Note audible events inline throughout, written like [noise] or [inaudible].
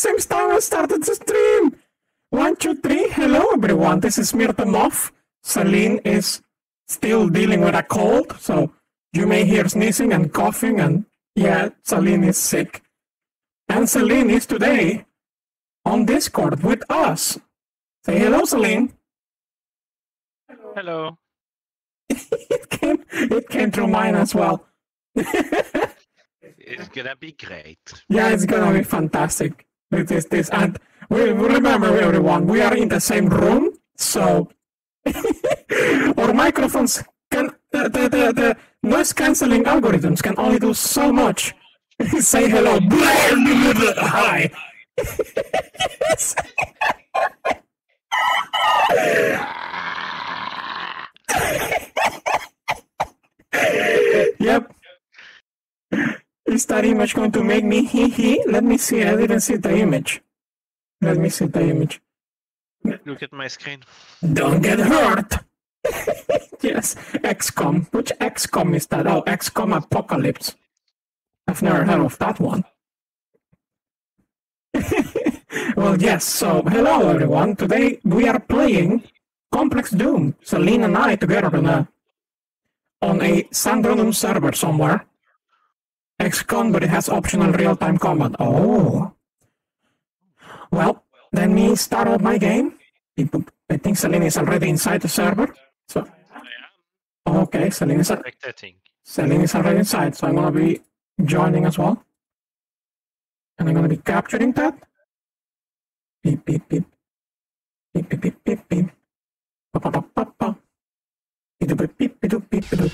same time I started the stream. One, two, three. Hello, everyone. This is Myr the Moth. Celine is still dealing with a cold, so you may hear sneezing and coughing, and yeah, Celine is sick. And Celine is today on Discord with us. Say hello, Celine. Hello. [laughs] it came. It came through mine as well. [laughs] it's gonna be great. Yeah, it's gonna be fantastic. It is this, and we remember everyone, we are in the same room, so [laughs] our microphones can the, the, the, the noise canceling algorithms can only do so much. [laughs] Say hello, hi. [laughs] yep. Is that image going to make me hee hee? Let me see. I didn't see the image. Let me see the image. Look at my screen. Don't get hurt. [laughs] yes, XCOM. Which XCOM is that? Oh, XCOM Apocalypse. I've never heard of that one. [laughs] well, yes, so hello everyone. Today we are playing Complex Doom. Celine and I together on a, on a Zandronum server somewhere. XCOM, but it has optional real-time combat. Oh. Well, let me start up my game. I think Celine is already inside the server. So, okay, Celine is. Celine is already inside, so I'm gonna be joining as well. And I'm gonna be capturing that. Beep, beep, beep. Beep, beep, beep, beep, beep. Pa, pa, pa, pa, pa. Beep, beep, beep, beep, beep, beep.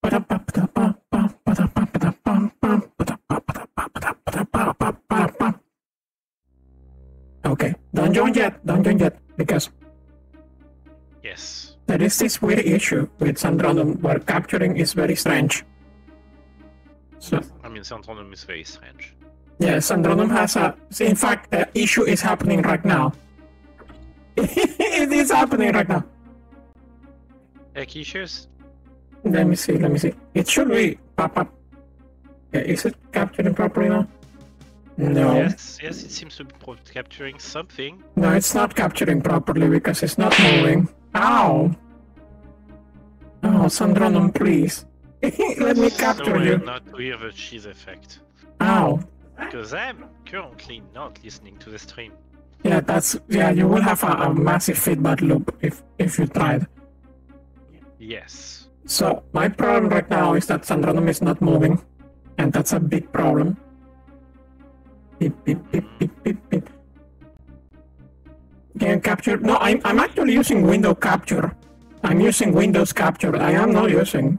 Pa, da, pa, pa, da, pa, pa, pa, da, pa, pa, da, pam, pam, pa, da, pa, pa, da, pa, pa, da, pa, da, pa, pa, pa, pa. Okay, don't join yet, don't join yet, because Yes. there is this weird issue with Zandronum where capturing is very strange. So, I mean, Zandronum is very strange. yeah, Zandronum has a. In fact, the issue is happening right now. [laughs] it is happening right now. Uh, Tech issues? Let me see, let me see. It should be pop up. Yeah, is it capturing properly now? No. Yes, yes, it seems to be capturing something. No, it's not capturing properly because it's not moving. Ow! Oh, Zandronum, please. [laughs] Let me capture so you. not to hear the cheese effect. Ow. Because I'm currently not listening to the stream. Yeah, that's yeah. You will have a, a massive feedback loop if if you tried. Yes. So my problem right now is that Zandronum is not moving, and that's a big problem. Beep beep beep beep beep beep. Can capture? No, I'm I'm actually using window capture. I'm using Windows capture. I am not using.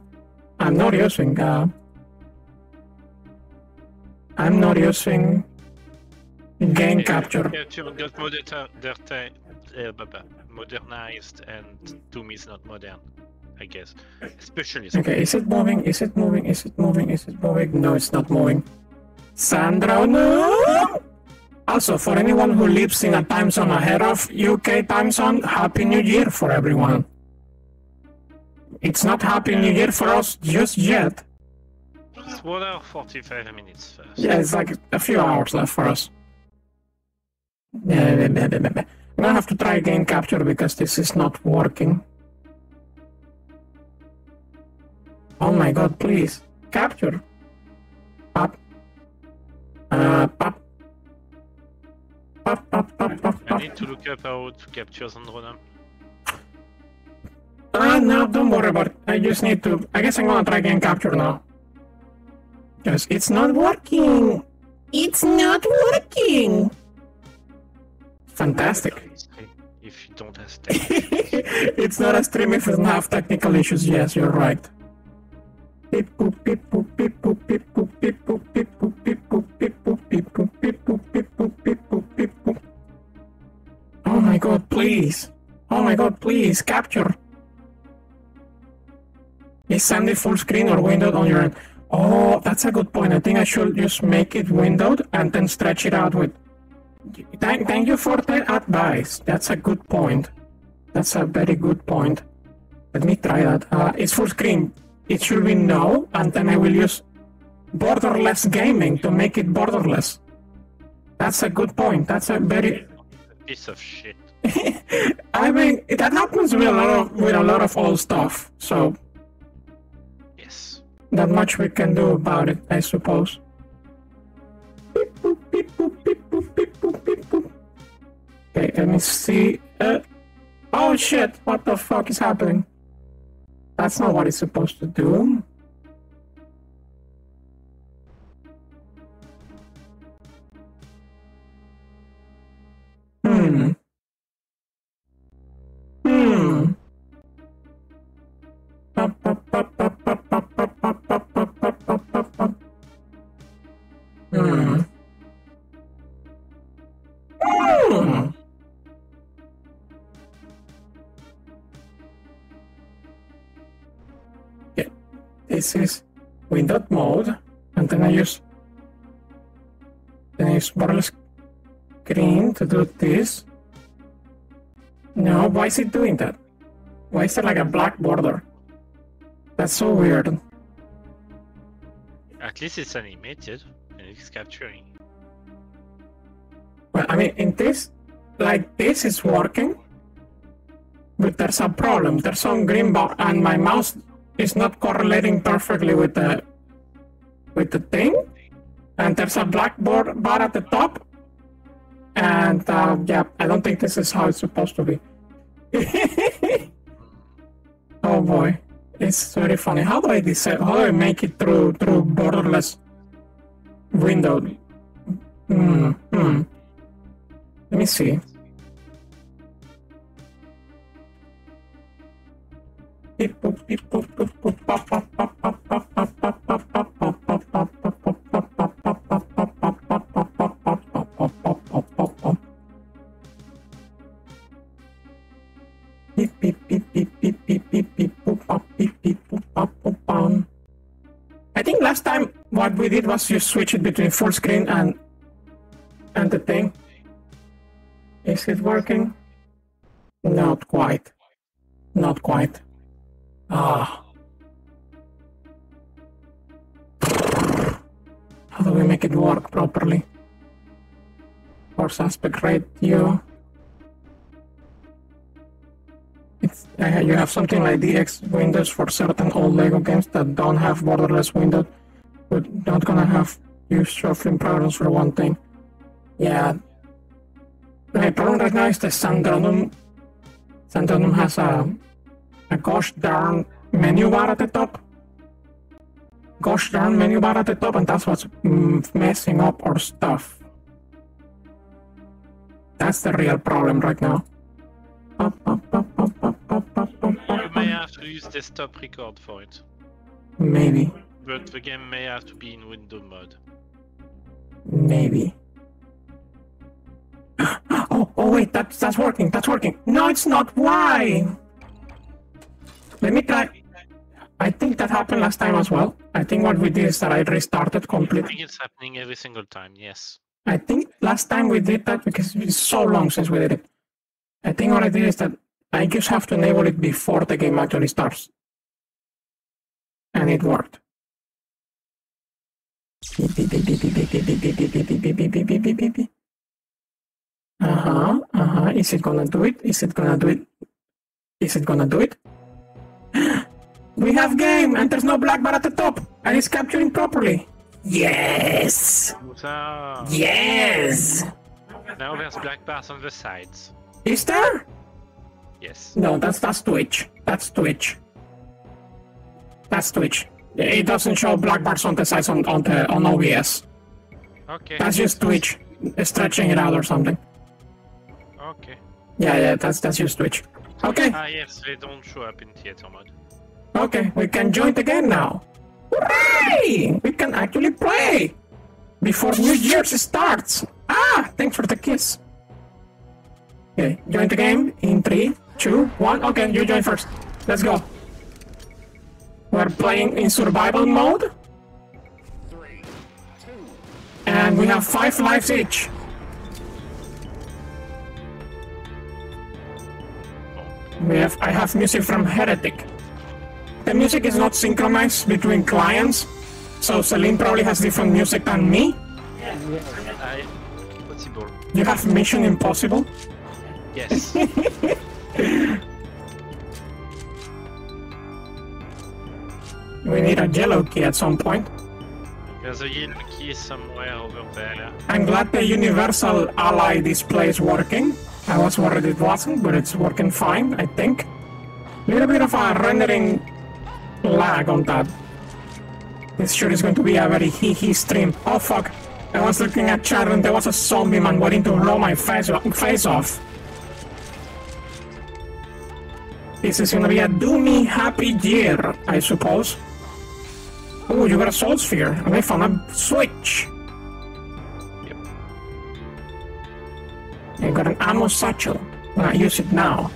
I'm not using. Uh, I'm not using game capture. Capture got uh, blah, modernized, and Doom is not modern, I guess. Especially. Okay, is it moving? Is it moving? Is it moving? Is it moving? No, it's not moving. Sandra, no! Also, for anyone who lives in a time zone ahead of UK time zone, Happy New Year for everyone. It's not Happy New Year for us just yet. It's one hour 45 minutes first. Yeah, it's like a few hours left for us. I'm gonna have to try again capture because this is not working. Oh my god, please. Capture. Pop. I need to look up how to capture Zandronum. Ah, no, don't worry about it. I just need to. I guess I'm gonna try game capture now. Because it's not working. It's not working. Fantastic. If you don't have [laughs] it's not a stream if it doesn't have technical issues. Yes, you're right. Oh my god, please. Oh my god, please capture. Is Sandy full screen or windowed on your end? Oh, that's a good point. I think I should just make it windowed and then stretch it out with. Thank, thank you for the advice. That's a good point. That's a very good point. Let me try that. Uh, it's full screen. It should be no, and then I will use borderless gaming to make it borderless. That's a good point. That's a very Piece of shit. [laughs] I mean, that happens with a lot of with a lot of old stuff. So Yes. not much we can do about it, I suppose. Okay, let me see. Uh, oh shit! What the fuck is happening? That's not what it's supposed to do. Hmm. Is window mode, and then I use then I use borderless screen to do this. No, why is it doing that? Why is there like a black border? That's so weird. At least it's animated and it's capturing. Well, I mean, in this, like this is working, but there's a problem. There's some green bar, and my mouse is not correlating perfectly with the with the thing. And there's a blackboard bar at the top. And uh, yeah, I don't think this is how it's supposed to be. [laughs] oh boy, it's very funny. How do I decide? How do I make it through through borderless window? Hmm. Let me see. I think last time what we did was you switch it between full screen and and the thing. Is it working? Not quite. Not quite. Ah. How do we make it work properly? Force aspect ratio. It's, uh, you have something like DxWnd for certain old Lego games that don't have borderless window, but not gonna have you shuffling problems for one thing. Yeah. My problem right now is the Zandronum. Zandronum has a, a gosh darn menu bar at the top. Gosh darn menu bar at the top, and that's what's messing up our stuff. That's the real problem right now. You may have to use desktop record for it, Maybe, but the game may have to be in window mode. maybe. [gasps] Oh, oh wait, that's that's working. That's working. No, it's not. Why? Let me try. I think that happened last time as well. I think what we did is that I restarted completely. I think it's happening every single time, yes. I think last time we did that because it's so long since we did it. I think what I did is that I just have to enable it before the game actually starts. And it worked. Uh-huh, uh-huh. Is it gonna do it? Is it gonna do it? Is it gonna do it? [gasps] we have game and there's no black bar at the top and it's capturing properly. Yes! So, Yes! now there's black bars on the sides. Is there? Yes. No, that's that's Twitch. That's Twitch. That's Twitch. It doesn't show black bars on the sides on on the on OBS. Okay. That's just Twitch stretching it out or something. Okay. Yeah, yeah, that's that's just Twitch. Okay, Ah, yes, they don't show up in theater mode. okay, we can join the game now. Hooray! We can actually play before New Year's starts. Ah, thanks for the kiss. Okay, join the game in three, two, one. Okay, you join first. Let's go. We're playing in survival mode. Three, two, And we have five lives each. We have I have music from Heretic. The music is not synchronized between clients, so Celine probably has different music than me. I... Possible. You have Mission Impossible. Yes. [laughs] We need a yellow key at some point. There's a yellow key somewhere over there. I'm glad the universal ally display is working. I was worried it wasn't, but it's working fine, I think. Little bit of a rendering lag on that. This sure is going to be a very hee-hee stream. Oh fuck. I was looking at chat and there was a zombie man waiting to blow my face, face off. This is gonna be a doomy happy year, I suppose. Oh, you got a soul sphere, and I found a switch. I got an ammo satchel. Gonna use it now.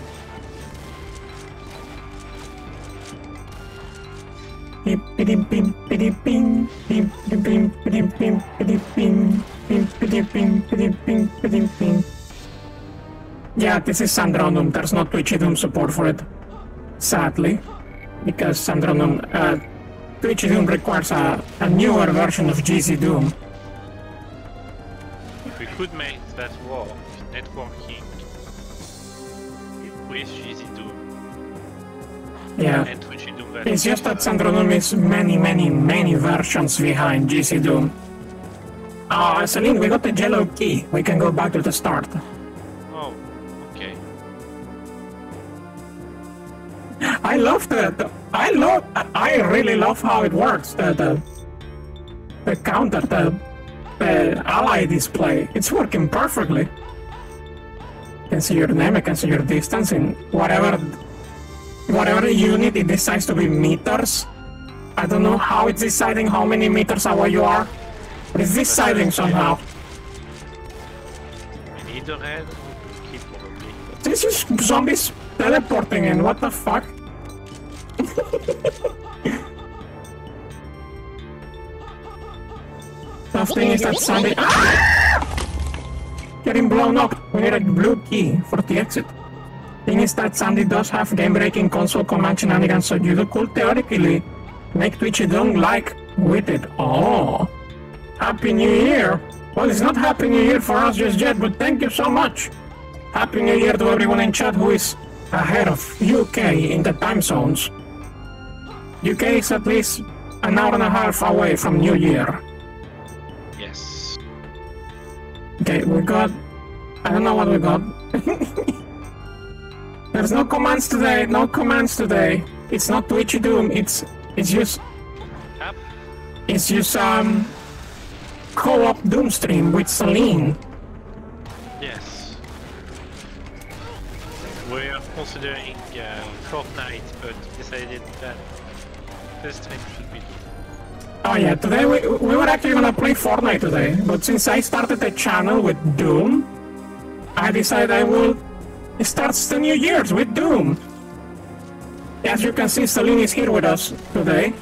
Yeah, this is Zandronum. There's no Doom support for it. Sadly. Because Zandronum, uh, Doom requires a, a newer version of GZDoom. We could make that work, networking with GZ2 Yeah. and Doom It's just that Zandronum is many, many, many versions behind GZDoom. Ah, Celine, we got the yellow key. We can go back to the start. Oh, okay. I love the I love I really love how it works. The the, the counter, the the ally display. It's working perfectly. You can see your name, I can see your distance in whatever whatever unit it decides to be meters. I don't know how it's deciding how many meters away you are. But it's deciding somehow. We need a red key probably. This is zombies teleporting in, what the fuck? [laughs] Tough thing is that Sandy. Ah! Getting blown up. We need a blue key for the exit. Thing is that Sandy does have game-breaking console command shenanigans, so you could theoretically make Twitchy don't like with it. Oh, Happy New Year! Well, it's not Happy New Year for us just yet, but thank you so much. Happy New Year to everyone in chat who is ahead of UK in the time zones. UK is at least an hour and a half away from New Year. Okay, we got. I don't know what we got. [laughs] There's no commands today. No commands today. It's not Twitchy Doom. It's it's just it's just um co-op Doom stream with Celine. Yes. We're considering uh, Fortnite, but decided that this stream should be Oh yeah, today we, we were actually gonna play Fortnite today, but since I started the channel with Doom, I decided I will start the New Year's with Doom. As you can see, Celine is here with us today,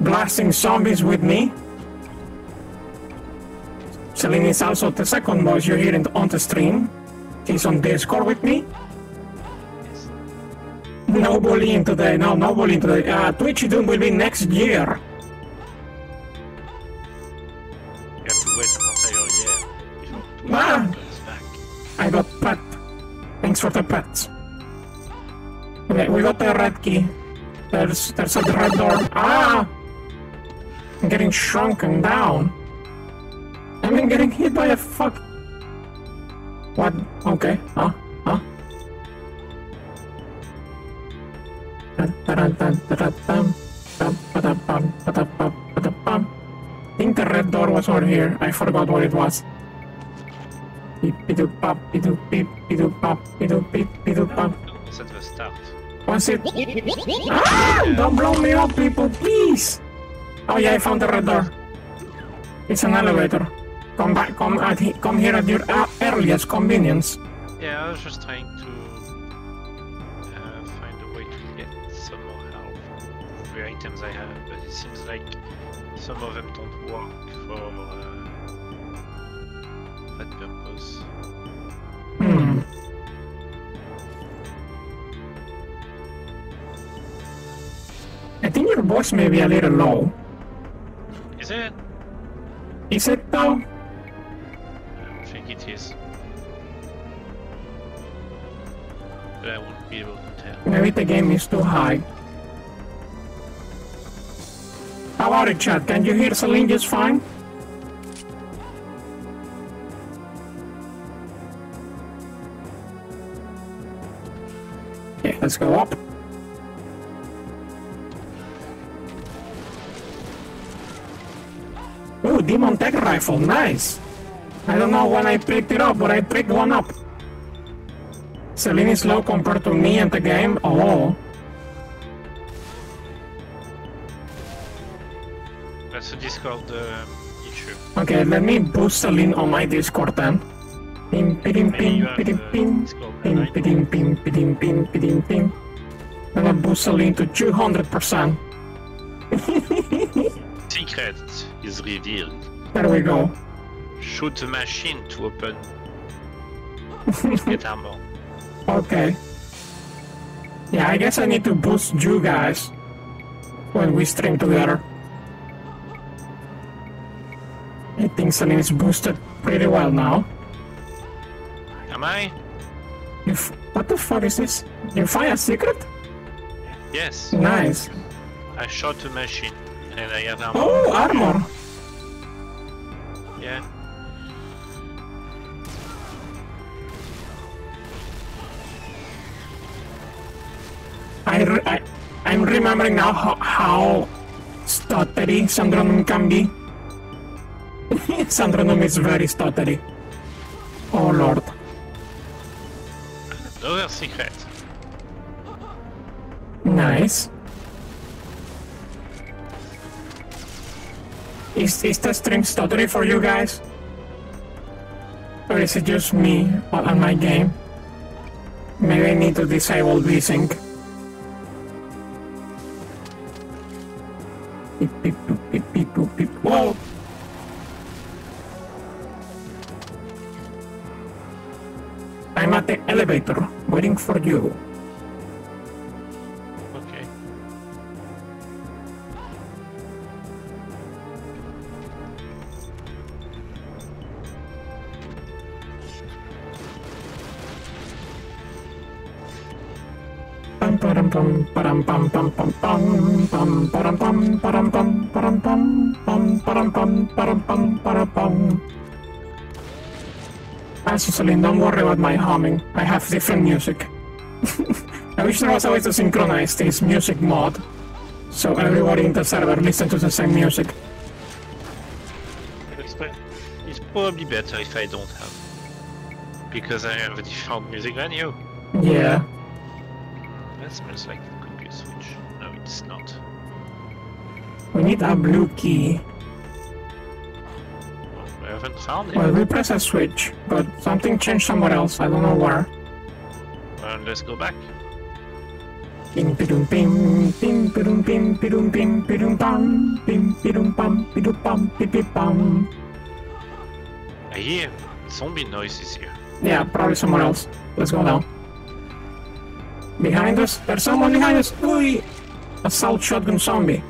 blasting zombies with me. Celine is also the second voice you're hearing on the stream. She's on Discord with me. No bullying today, no, no bullying today. Uh, Twitchy Doom will be next year. Ah. Back. I got pet. Thanks for the pets. Okay, we got the red key. There's there's a red door. Ah! I'm getting shrunken down. I'm getting hit by a fuck. What? Okay. Huh? Huh? I think the red door was over here. I forgot what it was. The start. Was it? Ah! Don't blow me up, people, please! Oh yeah, I found the red door. It's an elevator. Come back, come at, come here at your uh, earliest convenience. Yeah, I was just trying to uh, find a way to get some more help with the items I have, but it seems like some of them don't work for uh, that purpose. Hmm. I think your voice may be a little low. Is it? Is it though? I think it is. but I won't be able to tell. Maybe the game is too high. How about it, chat? Can you hear Celine just fine? Let's go up. Ooh, Demon Tech Rifle, nice! I don't know when I picked it up, but I picked one up. Celine is low compared to me and the game. Oh, That's a Discord uh, issue. okay, let me boost Celine on my Discord then. I'm gonna boost Celine to 200%. Secret is revealed. There we go. Shoot the machine to open. Get armor. Okay. Yeah, I guess I need to boost you guys when we stream together. I think Celine is boosted pretty well now. Am I? You f- what the fuck is this? You find a secret? Yes. Nice. I shot a machine and I have armor. Oh, armor. Yeah. I, re- I I'm remembering now how, how stuttery Zandronum can be. [laughs] Zandronum is very stuttery. Oh lord. Secret. Nice. Is, is the stream stuttery for you guys? Or is it just me on my game? Maybe I need to disable VSync. Whoa! I'm at the elevator, waiting for you. Okay. Pam pam pam pam pam pam pam pam pam pam pam pam pam pam. Celine, don't worry about my humming. I have different music. [laughs] I wish there was a way to synchronize this music mod, so everybody in the server listen to the same music. It's, it's probably better if I don't have. Because I have a different music than you. Yeah. That smells like it could be a switch. No, it's not. We need a blue key. Haven't found it. Well, we press a switch, but something changed somewhere else. I don't know where. Well, let's go back. Pim pidum pim pim pidum pim pidum pim pidum pam pim pidum pam pidum pam pim pam. I hear zombie noises here. Yeah, probably somewhere else. Let's go now. Behind us, there's someone behind us. Ooh, assault shotgun zombie.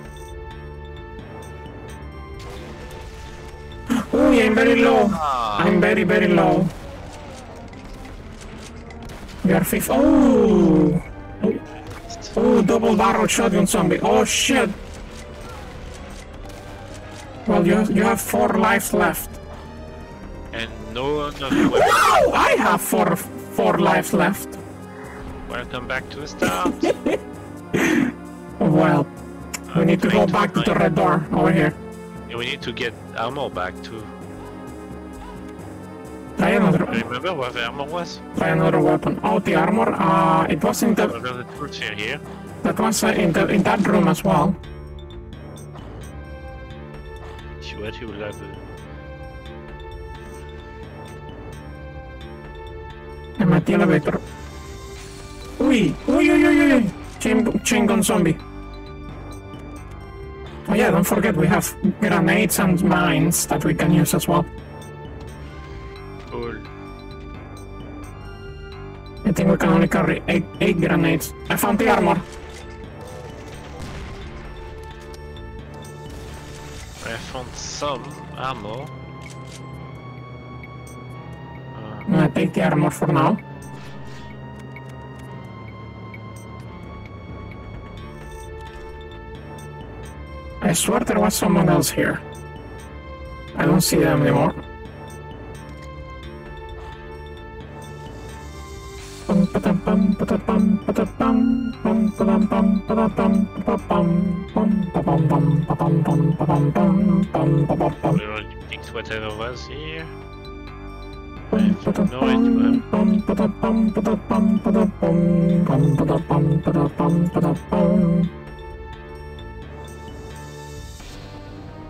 I'm very low. I'm very very low. We are fifth. Oh, oh, double barrel shotgun zombie. Oh shit. Well, you you have four lives left. And no another weapon. Wow, I have four four lives left. Welcome back to the start. [laughs] Well, we need to go to back to the red door over here. We need to get ammo back too. Try another, Remember where the armor was? try another weapon. Oh, the armor. Uh, it was in the there's a torch here. here. that was uh, in the in that room as well. If you will have. I'm at the elevator. Uy, uy, uy, uy, uy. Chain, chain gun zombie. Oh yeah, don't forget we have grenades and mines that we can use as well. I think we can only carry eight, eight grenades. I found the armor. I found some ammo. Uh, I take the armor for now. I swear there was someone else here. I don't see them anymore. Whatever was here. Bum, ba-da-bum, ba-da-bum, ba-da-bum.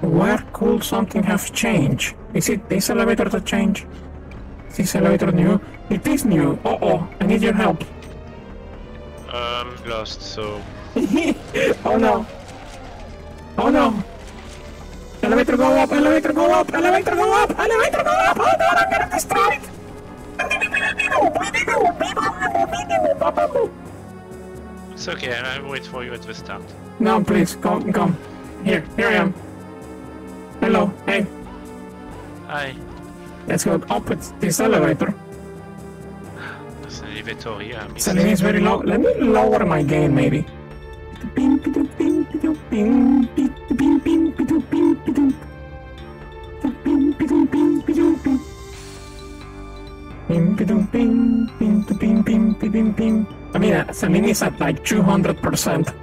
Where could something have changed? Is it this elevator that changed? Is this elevator new? It is new. Uh oh, I need your help. Um, lost, so [laughs] oh no. Oh no. Elevator go up, elevator go up, elevator go up, elevator go up. Oh no, I'm gonna destroy it. it's okay. I'll wait for you at the start. No, please, come, come. Here, here I am. Hello, hey, Hi. Let's go up with this elevator. There's an elevator here. Missed Celine is very low. Let me lower my gain, maybe. I mean, uh, Celine is at like 200%.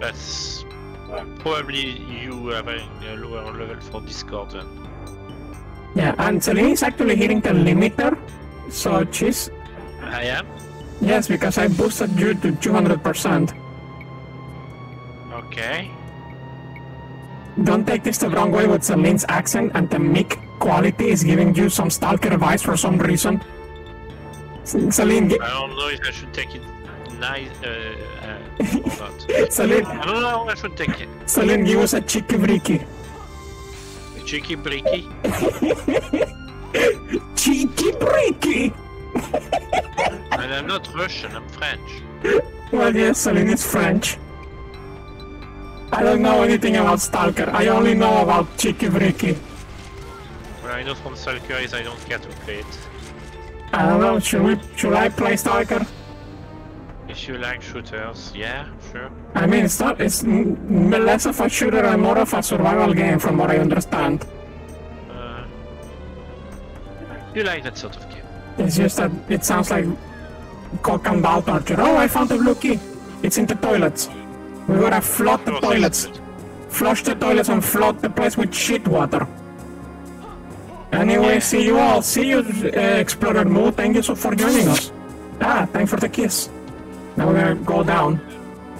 That's probably you having a lower level for Discord then. Yeah, and Celine is actually hitting the limiter. So she's. I am? Yes, because I boosted you to 200%. Okay. Don't take this the wrong way with Celine's accent and the mic quality is giving you some stalker vibes for some reason. Celine, I don't know if I should take it nice uh, uh, or not. Celine, I don't know how I should take it. Celine, give us a cheeky breaky. Cheeky breaky. [laughs] Cheeky breaky! [laughs] And I'm not Russian, I'm French. Well, yes, Celine is French. I don't know anything about stalker. I only know about cheeky breaky. What I know from Stalker is I don't care to play it. I don't know. Should we? Should I play stalker? If you like shooters, yeah, sure. I mean, it's not. It's less of a shooter and more of a survival game, from what I understand. Uh, you like that sort of game. It's just that it sounds like cock and ball torture. Oh, I found the blue key. It's in the toilets. We gotta flood the Oh, toilets. Flush the toilets and flood the place with shit water. Anyway, see you all. See you, uh, Explorer Moo. Thank you so for joining us. Ah, thanks for the kiss. Now we're gonna go down.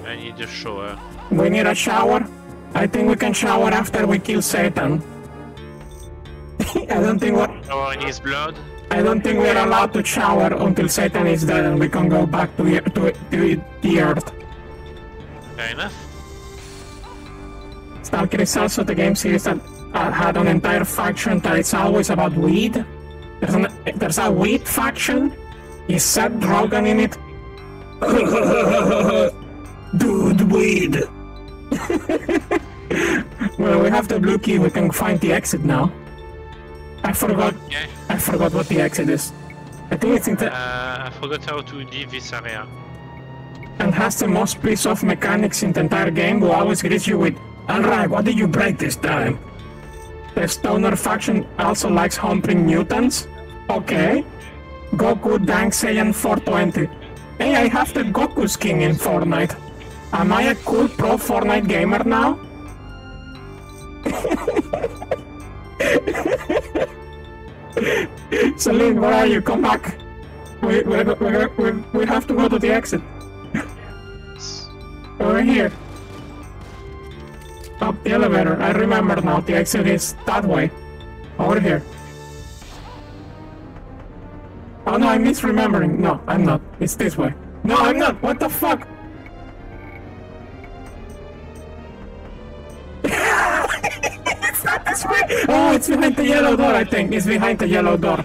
I need a shower. We need a shower. I think we can shower after we kill Satan. [laughs] I don't think what Shower in his blood. I don't think we're allowed to shower until Satan is dead and we can go back to, the- to, to the earth. Fair enough. Stalker is also the game series that uh, had an entire faction that it's always about weed. There's, an, there's a weed faction. Is Seth Rogen in it? [laughs] Dude, weed. [laughs] well, we have the blue key. We can find the exit now. I forgot. Okay. I forgot what the exit is. I think it's in the Uh, I forgot how to leave this area. and has the most piece of mechanics in the entire game who always greets you with, Alright, what did you break this time? The stoner faction also likes humping mutants? Okay. Goku Dank Saiyan 420. Hey, I have the Goku skin in Fortnite. Am I a cool pro Fortnite gamer now? [laughs] Celine, where are you? Come back. We, we, we, we, we have to go to the exit. [laughs] Over here. Up the elevator. I remember now. The exit is that way. Over here. Oh no, I'm misremembering. No, I'm not. It's this way. No, I'm not. What the fuck? [laughs] it's not this way. Oh, it's behind the yellow door, I think. It's behind the yellow door.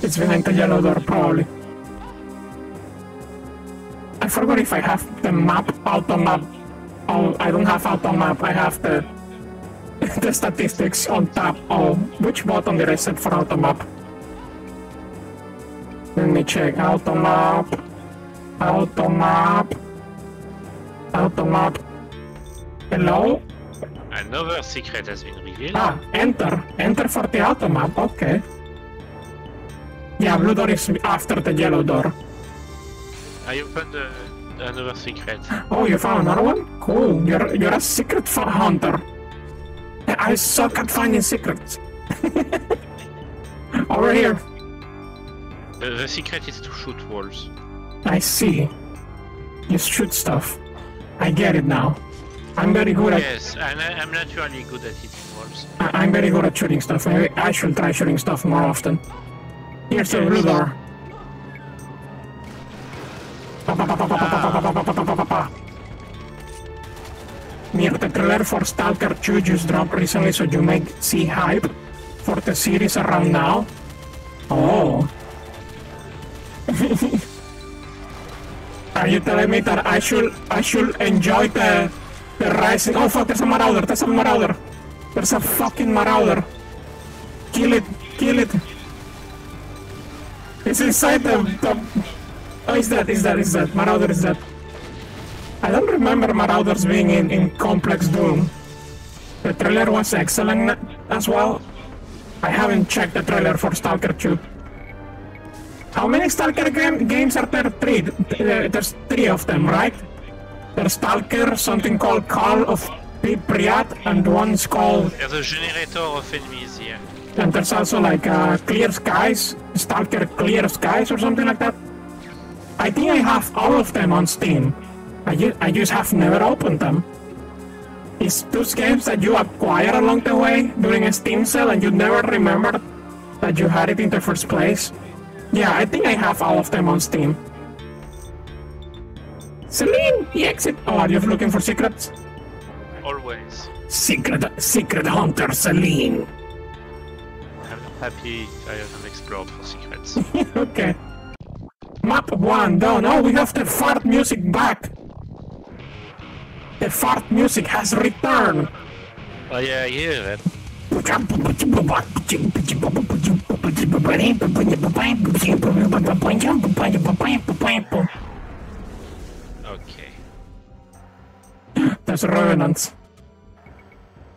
It's behind the yellow door, probably. I forgot if I have the map, auto map. Oh, I don't have auto map. I have the [laughs] the statistics on top. Oh, which button did I set for auto map? Let me check. Auto map. Auto map. Automat. Hello? Another secret has been revealed. Ah, enter. Enter for the automat, okay. Yeah, blue door is after the yellow door. I opened uh, another secret. Oh, you found another one? Cool. You're you're a secret hunter. I suck at finding secrets. [laughs] Over here. The, secret is to shoot walls. I see. You shoot stuff. I get it now. I'm very good at. Yes, and I, am naturally good at hitting walls. I, am very good at shooting stuff. I, I should try shooting stuff more often. Here's yes. the blue door. The trailer for Stalker 2 just dropped recently, so you make see hype for the series around now. Oh. [laughs] Are you telling me that I should I should enjoy the the rising? Oh fuck! There's a marauder. There's a marauder. There's a fucking marauder. Kill it! Kill it! It's inside the. the... Oh, is that? Is that? Is that? Marauder is that? I don't remember marauders being in in Complex Doom. The trailer was excellent as well. I haven't checked the trailer for Stalker 2. How many Stalker game, games are there? Three. There's three of them, right? There's Stalker, something called Call of Pripyat, and one's called. There's a generator of enemies here. And there's also like uh, Clear Skies, Stalker Clear Skies, or something like that. I think I have all of them on Steam. I, ju- I just have never opened them. It's those games that you acquire along the way during a Steam sale and you never remember that you had it in the first place. Yeah, I think I have all of them on Steam. Celine, the exit. Oh, are you looking for secrets? Always. Secret, secret hunter Celine. I'm happy I haven't explored for secrets. [laughs] okay. Map one done. Oh, we have the fart music back. The fart music has returned. oh yeah, I hear that. Okay. There's Revenants.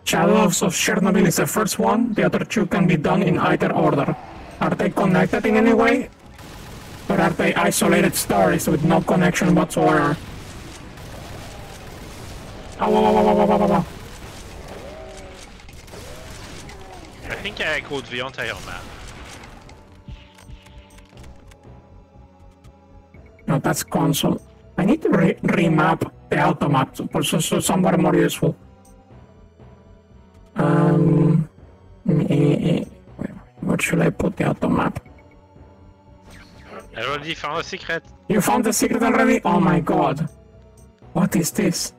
Shadows of Chernobyl is the first one. The other two can be done in either order. Are they connected in any way? Or are they isolated stories with no connection whatsoever? Think I echoed the entire map. No, that's console. I need to re- remap the automap for so, so somewhere more useful. Um, eh, eh, wait, what should I put the automap? I already found a secret. You found the secret already? Oh my god. What is this?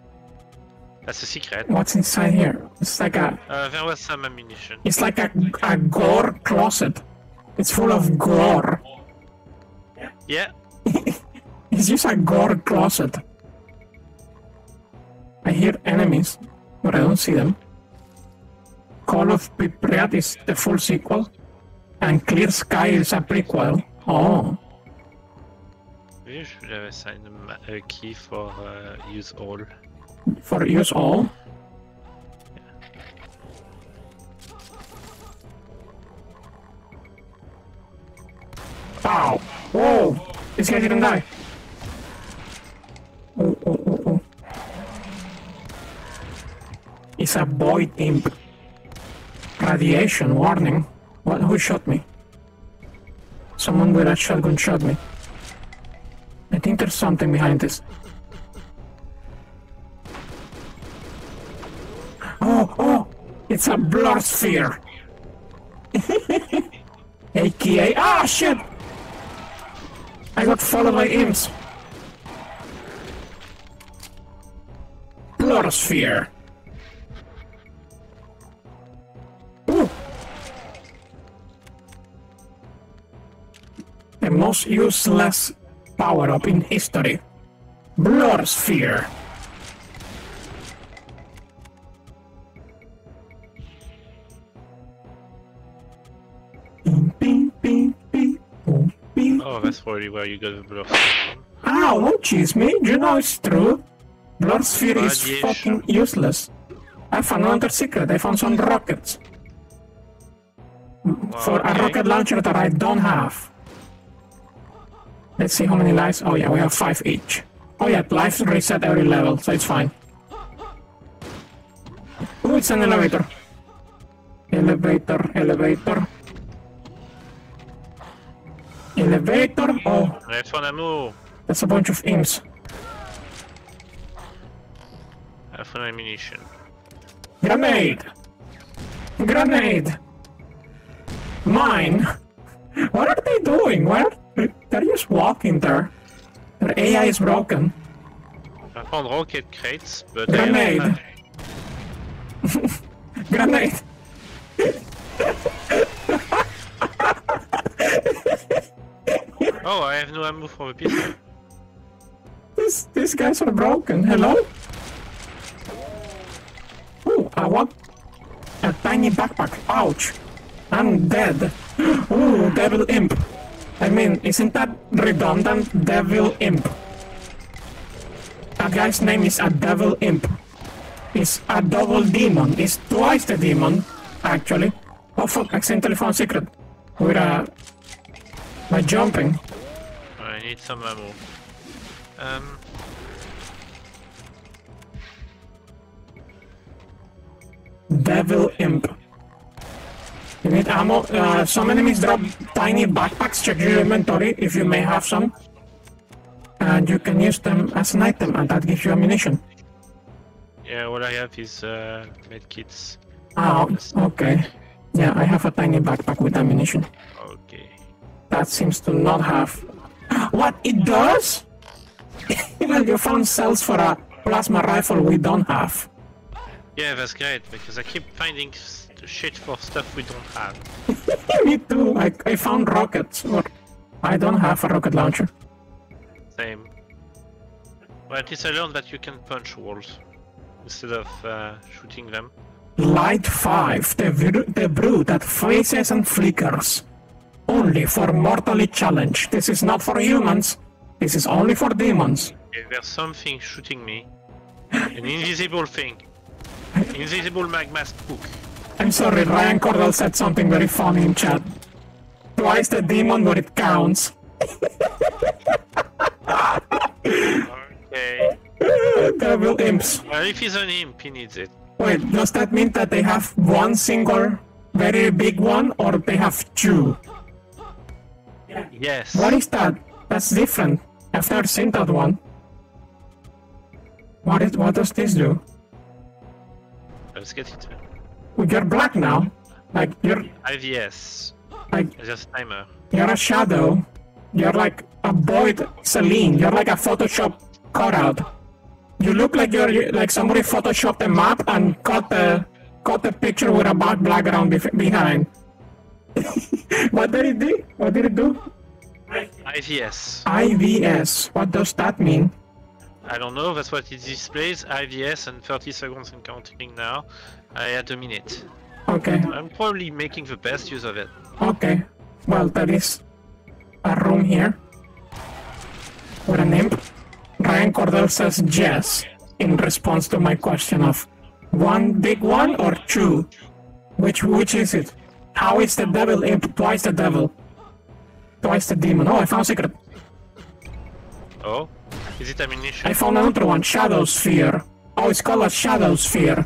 That's a secret. What's inside here? It's like a Uh, there was some ammunition. it's like a, a gore closet. It's full of gore. Yeah. [laughs] It's just a gore closet. I hear enemies, but I don't see them. Call of Pripyat is the full sequel, and Clear Sky is a prequel. Oh, Maybe I should have assigned a, a key for uh, use all. For use all. Ow! Whoa! This guy didn't die. Oh, oh, oh, oh. It's a boy imp. Radiation warning. What? Who shot me? Someone with a shotgun shot me. I think there's something behind this. Oh, oh! It's a blood sphere! [laughs] AKA. Ah, shit! I got followed by imps. Blood sphere. The most useless power up in history. Blood sphere. Oh, that's probably where you got the from. Ow, don't cheese me. You know it's true. Blur sphere is Radiation. fucking useless. I found another secret. I found some rockets. For a rocket launcher that I don't have. Let's see how many lives. Oh yeah, we have five each. Oh yeah, lives reset every level, so it's fine. Oh, it's an elevator. Elevator, elevator. Elevator. Oh, That's I found ammo. that's a bunch of imps. I found ammunition. Grenade! Grenade! Mine! What are they doing? Where? They're just walking there. Their AI is broken. I found rocket crates, but Grenade. I have [laughs] [laughs] Grenade! [laughs] Oh, I have no ammo for the pistol. These, these guys are broken. Hello? Ooh, I want a tiny backpack. Ouch. I'm dead. [gasps] Ooh, devil imp. I mean, isn't that redundant? Devil imp. A guy's name is a devil imp. It's a double demon. It's twice the demon, actually. Oh fuck, accidentally found secret. With uh by jumping. Need some ammo. Um, Devil Imp. You need ammo. Uh, some enemies drop tiny backpacks. Check your inventory if you may have some. And you can use them as an item, and that gives you ammunition. yeah, all I have is uh, medkits. Oh, okay. Yeah, I have a tiny backpack with ammunition. Okay. That seems to not have. What? It does? well, you found cells for a plasma rifle we don't have. Yeah, that's great because I keep finding shit for stuff we don't have. [laughs] Me too. I, I found rockets. Or I don't have a rocket launcher. Same. Well, at least I learned that you can punch walls instead of uh, shooting them. Light 5, the, the brew that freezes and flickers. Only for mortally challenged. This is not for humans. This is only for demons. Okay, there's something shooting me. An invisible thing. Invisible magma spook. I'm sorry, Ryan Cordell said something very funny in chat. Twice the demon, but it counts. Okay. Devil imps. Well, if he's an imp, he needs it. Wait, does that mean that they have one single, very big one, or they have two? Yes. What is that? That's different. I've never seen that one. What is? What does this do? Let's get it. You're black now. Like you're IVS. like a timer. you're a shadow. You're like a void Celine. You're like a Photoshop cutout. You look like you're like somebody photoshopped a map and cut the cut the picture with a black background behind. [laughs] what did it do? What did it do? IVS. IVS. What does that mean? I don't know, that's what it displays. IVS and 30 seconds and counting now. I had a minute. Okay. I'm probably making the best use of it. Okay. Well, there is a room here with an imp. Ryan Cordell says yes in response to my question of one big one or two. Which which is it? How is the devil imp twice the devil? Twice the demon. Oh, I found a secret. Oh? Is it ammunition? I found another one. Shadow sphere. Oh, it's called a shadow sphere.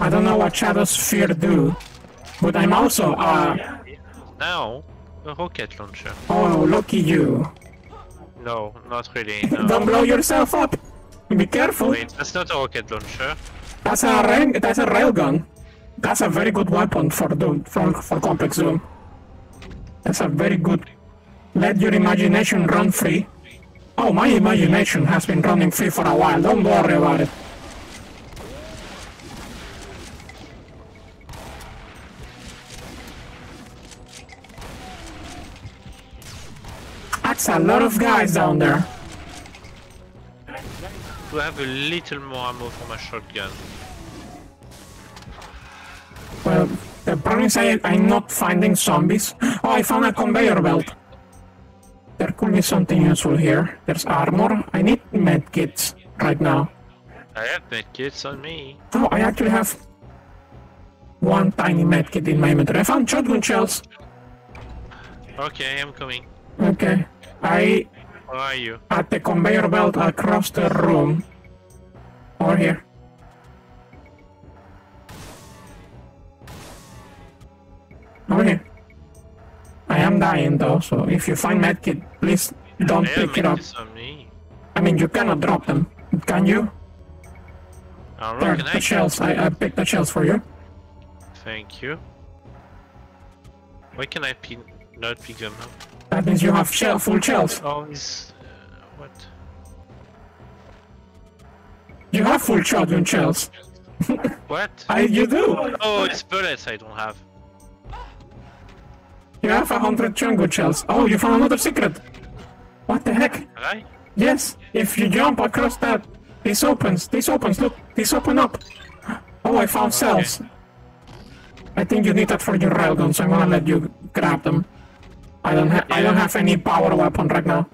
I don't know what shadow sphere do, but I'm also uh. Now, a rocket launcher. Oh, lucky you. No, not really. [laughs] No. Don't blow yourself up. Be careful. Wait, that's not a rocket launcher. That's a rail, that's a railgun. That's a very good weapon for the for, for Complex Doom. That's a very good. Let your imagination run free. Oh, my imagination has been running free for a while. Don't worry about it. That's a lot of guys down there. To have a little more ammo for my shotgun. Well, the problem is I, I'm not finding zombies. Oh, I found a conveyor belt. There could be something useful here. There's armor. I need medkits right now. I have medkits on me. Oh, I actually have one tiny medkit in my inventory. I found shotgun shells. Okay, I'm coming. Okay. I Where are you? at the conveyor belt across the room. Over here. Over here. I am dying though, so if you find medkit, please don't I have pick it up. me. I mean, you cannot drop them, can you? Alright, There, can I? the shells. I, I picked the shells for you. Thank you. Why can I pin not pick them up? That means you have shell, full shells. Oh, is uh, what? You have full shotgun shells. What? [laughs] I, you do. Oh, it's bullets I don't have. You have a hundred shotgun shells. Oh, you found another secret. What the heck? I? Yes, if you jump across that, this opens. This opens. Look, this open up. Oh, I found cells. I think you need that for your railguns. I'm gonna let you grab them. I don't have. I don't have any power weapon right now.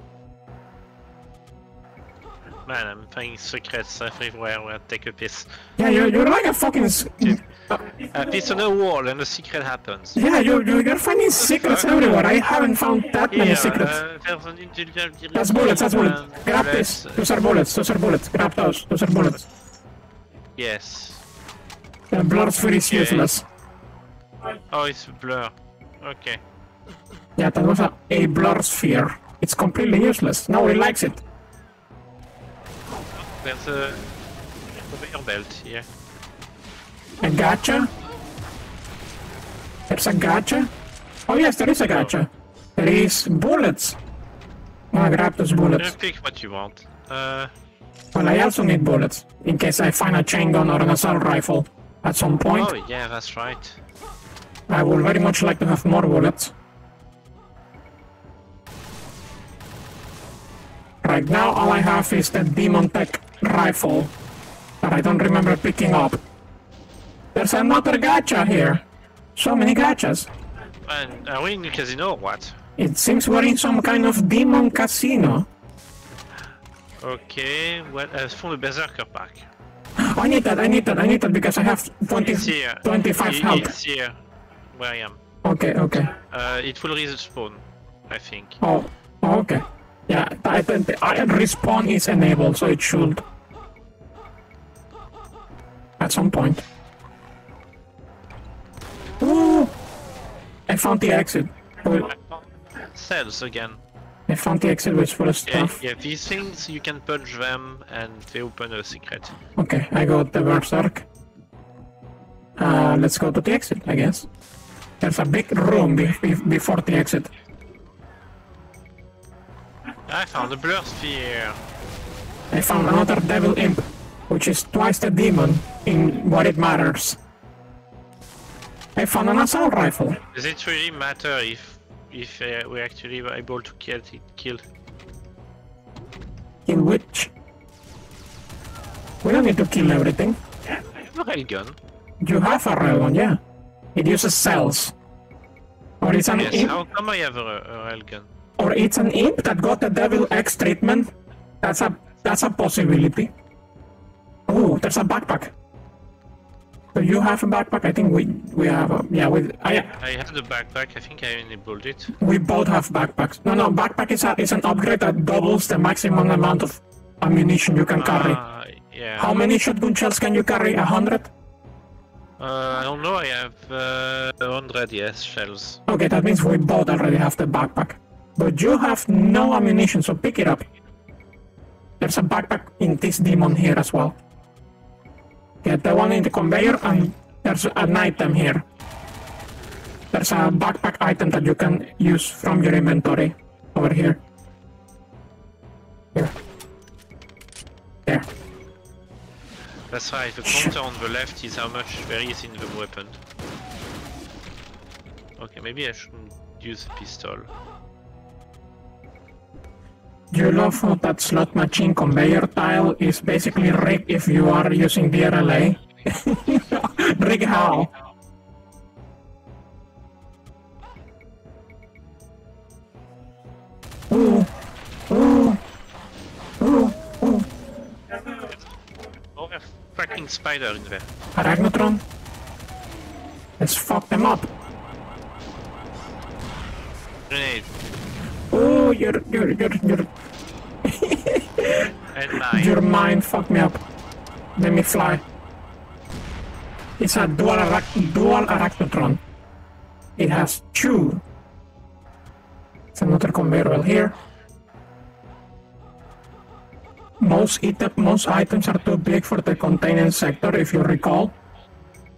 Man, I'm finding secrets everywhere where I take a piss. Yeah, you're, you're like a fucking. uh, A piece on a wall and a secret happens. yeah, you're, you're you're finding secrets everywhere. I haven't found that many secrets. uh, there's an intelligent That's bullets. That's bullets. Grab this. Those are bullets. Those are bullets. Grab those. Those are bullets. Yes. The blood sphere is useless. Oh, it's a blur. Okay. Yeah, that was a, a blur sphere. It's completely useless. Nobody likes it. There's a conveyor belt here. A gotcha? There's a gotcha? Oh yes, there is a gotcha. There is bullets. I'm gonna grab those bullets. pick what you want. Uh, Well, I also need bullets, in case I find a chain gun or an assault rifle at some point. oh yeah, that's right. I would very much like to have more bullets. Right now, all I have is the Demon Tech rifle that I don't remember picking up. There's another gacha here. So many gachas. And are we in the casino or what? It seems we're in some kind of demon casino. Okay, well, uh, from the Berserker pack. I need that, I need that, I need that because I have 20, It's here. 25 It- health. It's here, where I am. Okay, okay. Uh, it will respawn, I think. Oh, oh, okay. Yeah, I think the I- respawn is enabled, so it should. At some point. Ooh! I found the exit. Cells again. I found the exit with full of Yeah, stuff. yeah, these things you can punch them and they open a secret. Okay, I got the Berserk. Uh, let's go to the exit, I guess. There's a big room be- be- before the exit. I found a blur sphere. I found another Devil Imp, which is twice the demon in what it matters. I found an assault rifle. Does it really matter if if uh, we actually were able to kill it? Kill? In which we don't need to kill everything. I have a railgun. You have a railgun, yeah. It uses cells. Or it's an Yes. imp, How come I have a, a railgun? Or it's an imp that got the Devil X treatment. That's a that's a possibility. Oh, there's a backpack. Do you have a backpack? I think we we have a yeah. We I I had a backpack. I think I enabled it. we both have backpacks. No, no, backpack is a is an upgrade that doubles the maximum amount of ammunition you can carry. Ah, yeah. How many shotgun shells can you carry? A hundred? Uh, I don't know. I have uh, 100 yes shells. Okay, that means we both already have the backpack. But you have no ammunition, so pick it up. There's a backpack in this demon here as well. Get the one in the conveyor, and there's an item here. There's a backpack item that you can use from your inventory over here. Here. There. That's right. The counter on the left is how much there is in the weapon. Okay, maybe I shouldn't use a pistol you love how that slot machine conveyor tile is basically rigged if you are using DRLA. [laughs] Rig how? Oh, a fucking spider in there. Arachnotron? Let's fuck them up. Grenade. Your your your your your mind fucked me up. Let me fly. It's a dual arac- dual arachnotron. It has two. It's another conveyor belt here. Most item, most items are too big for the containment sector, if you recall.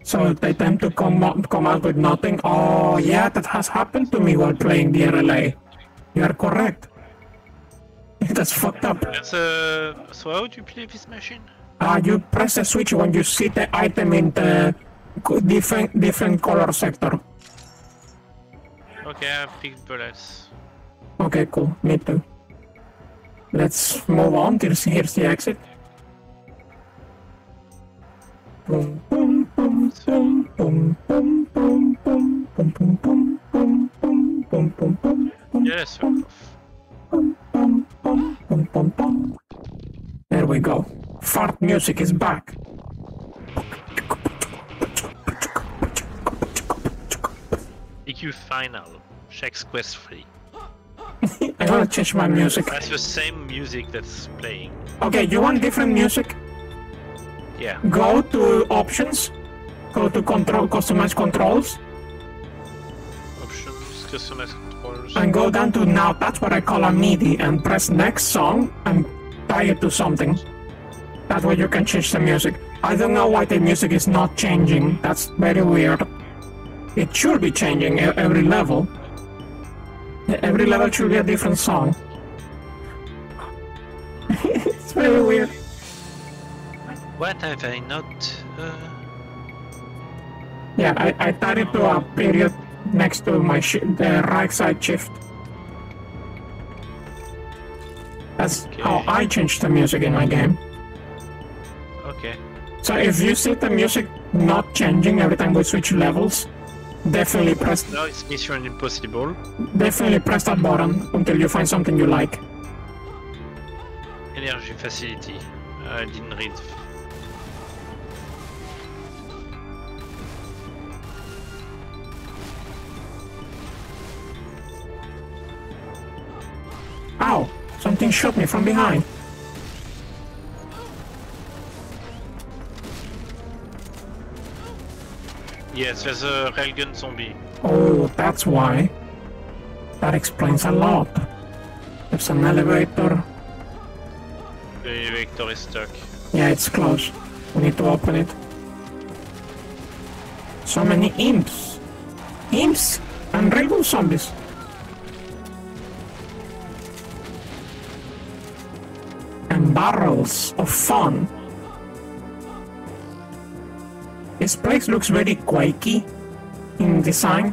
So they tend to come up, come out with nothing. Oh yeah, that has happened to me while playing DRLA. You are correct. That's fucked up. That's, uh, so how do you play this machine? Uh, you press the switch when you see the item in the different different color sector. Okay, I picked bullets. Okay, cool. Me too. Let's move on. Here's, here's the exit. Boom, boom, boom, boom, boom, boom, boom, boom, boom, boom, boom, boom, boom, boom. There we go. Fart music is back. EQ final. Checks quest 3. [laughs] I wanna change my music. That's the same music that's playing. Okay, you want different music? Yeah. Go to options. Go to control, customize controls, Options, customize controls. and go down to now. That's what I call a MIDI, and press next song and tie it to something. That way you can change the music. I don't know why the music is not changing. That's very weird. It should be changing every level. Every level should be a different song. [laughs] it's very weird. What have I not... Uh... Yeah, I, I tied it to a period next to my the right side shift. That's how I change the music in my game. Okay. So if you see the music not changing every time we switch levels, definitely press Now it's Mission Impossible. definitely press that button until you find something you like. Energy Facility. I didn't read. Ow! Something shot me from behind. Yes, there's a railgun zombie. Oh, that's why. That explains a lot. There's an elevator. The elevator is stuck. Yeah, it's closed. We need to open it. So many imps. Imps and rainbow zombies. And barrels of fun. This place looks very quakey in design.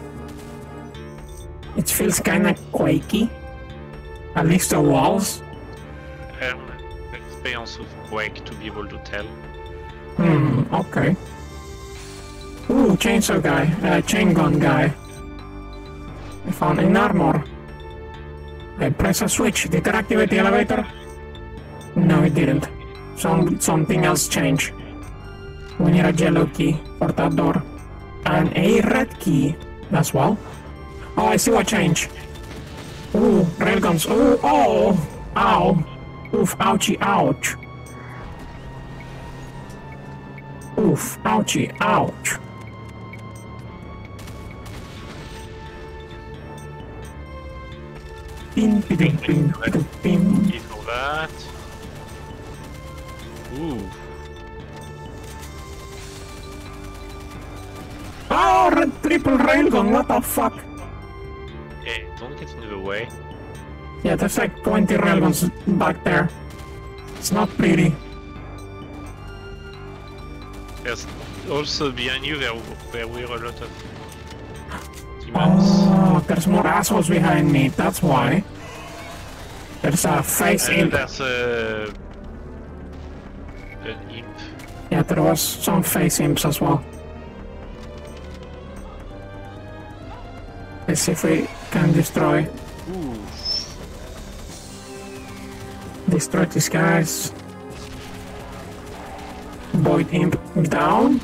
It feels kinda quakey. At least the walls. Have experience with Quake to be able to tell. Hmm, okay. Ooh, chainsaw guy, uh, chain gun guy. I found an armor. I press a switch. Did it activate the elevator? No, it didn't. Some something else changed. We need a yellow key for that door. And a red key as well. Oh, I see what changed. Ooh, railguns. Ooh, oh, ow. Oof, ouchie, ouch. Oof, ouchie, ouch. Pin, pin, pin, pin, pin, pin. Key for that. Ooh. Oh, red triple railgun, what the fuck? Hey, don't get in the way. Yeah, there's like 20 railguns back there. It's not pretty. There's also behind you there, there were a lot of demons. Oh, there's more assholes behind me, that's why. There's a face and imp. there's a... an imp. Yeah, there was some face imps as well. Let's see if we can destroy Ooh. destroy these guys. Boy Void Imp down.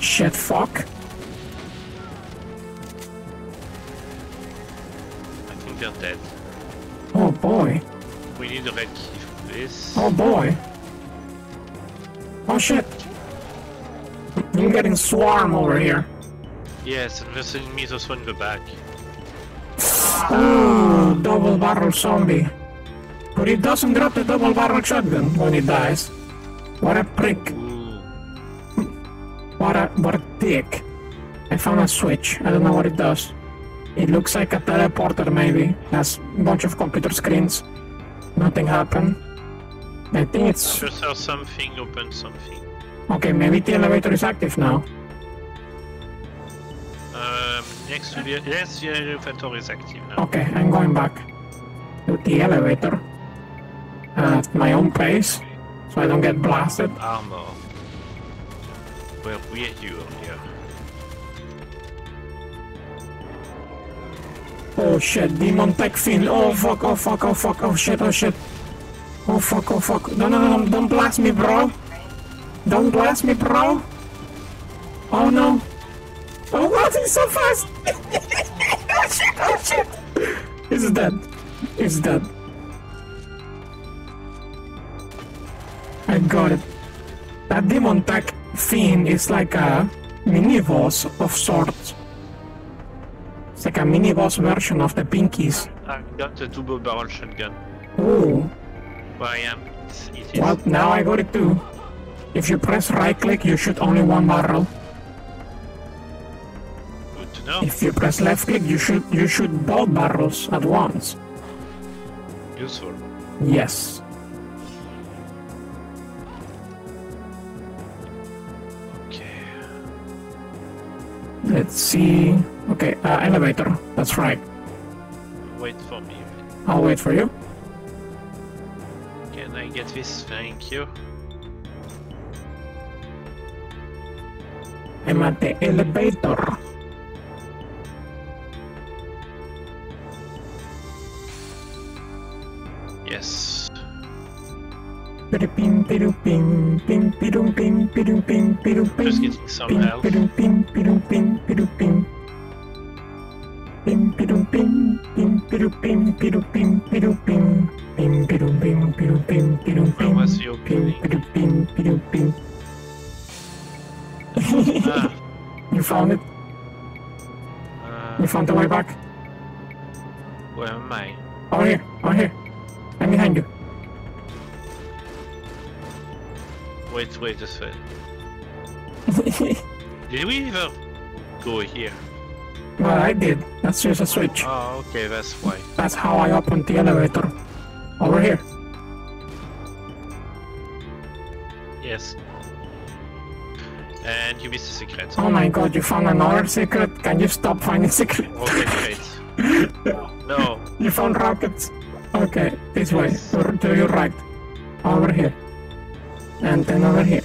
Shit, fuck. I think they're dead. Oh boy. We need a red key for this. Oh boy. Oh shit. I'm getting swarm over here. Yes, and this enemies also in the back. Ooh, double barrel zombie. But he doesn't drop the double barrel shotgun when he dies. What a prick. What a what a dick. I found a switch. I don't know what it does. It looks like a teleporter maybe. Has a bunch of computer screens. Nothing happened. I think it's Sure saw something, open something. okay, maybe the elevator is active now. Um, next to the yes, the elevator is active now. Okay, I'm going back to the elevator at my own pace so I don't get blasted. Armor. Where were you here? Oh shit, demon tech fiend. Oh fuck, oh fuck, oh fuck, oh shit, oh shit. Oh fuck, oh fuck. No, no, no, no, don't blast me, bro. Don't blast me, bro. Oh no. Oh god, he's so fast. [laughs] oh shit, oh shit. He's dead. He's dead. I got it. That demon tech fiend is like a mini boss of sorts. It's like a mini boss version of the Pinkies. Ah, I got a double barrel shotgun. Ooh, Where I am, it's, it is. well, now I got it too. If you press right click, you shoot only one barrel. Good to know. If you press left click, you shoot you shoot both barrels at once. Useful. Yes. Okay. Let's see. Okay, uh, elevator. That's right. Wait for me. I'll wait for you. Get this. thank you. I'm at the elevator. Yes. Just getting some help. Ping, ping, ping, ping, ping, ping, ping. [laughs] You found it? Uh, you found the way back? Where am I? Over here, over here. I'm behind you. Wait, wait, just wait. [laughs] did we even go here? Well, I did. That's just a switch. Oh, okay, that's why. That's how I opened the elevator. Over here. Yes. And you missed a secret. Oh my god, you found another secret? Can you stop finding secrets? Okay, great. [laughs] No, You found rockets. Okay, this way. To, to your right. Over here. And then over here.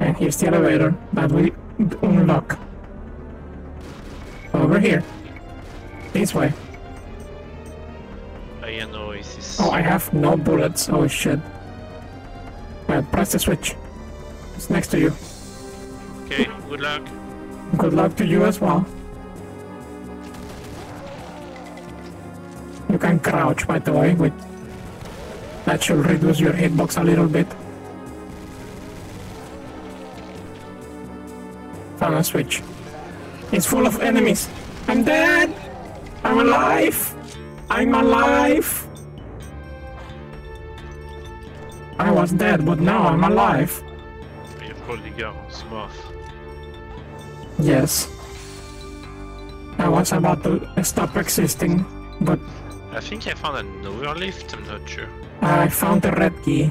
And here's the elevator that we unlock. Over here. This way. I know it is. Oh, I have no bullets. Oh shit. Well, press the switch. It's next to you. Okay, good luck. Good luck to you as well. You can crouch, by the way, with that should reduce your hitbox a little bit. Found a switch. It's full of enemies. I'm dead. I'm alive. I'm alive. I was dead, but now I'm alive. You're holding your smurf. Yes. I was about to stop existing, but I think I found another lift, I'm not sure. I found the red key.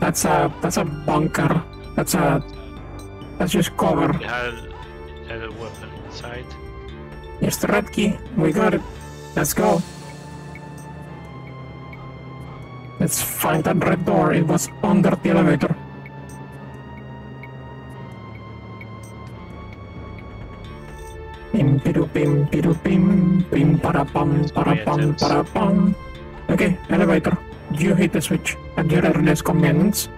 That's a that's a bunker. That's a that's just cover. It had, it had a weapon inside. Here's the red key. We got it. Let's go. Let's find that red door. It was under the elevator. Pim pidu pim pidu pim pim para pam para pam para pam. Okay, elevator. you hit the switch at your earliest convenience.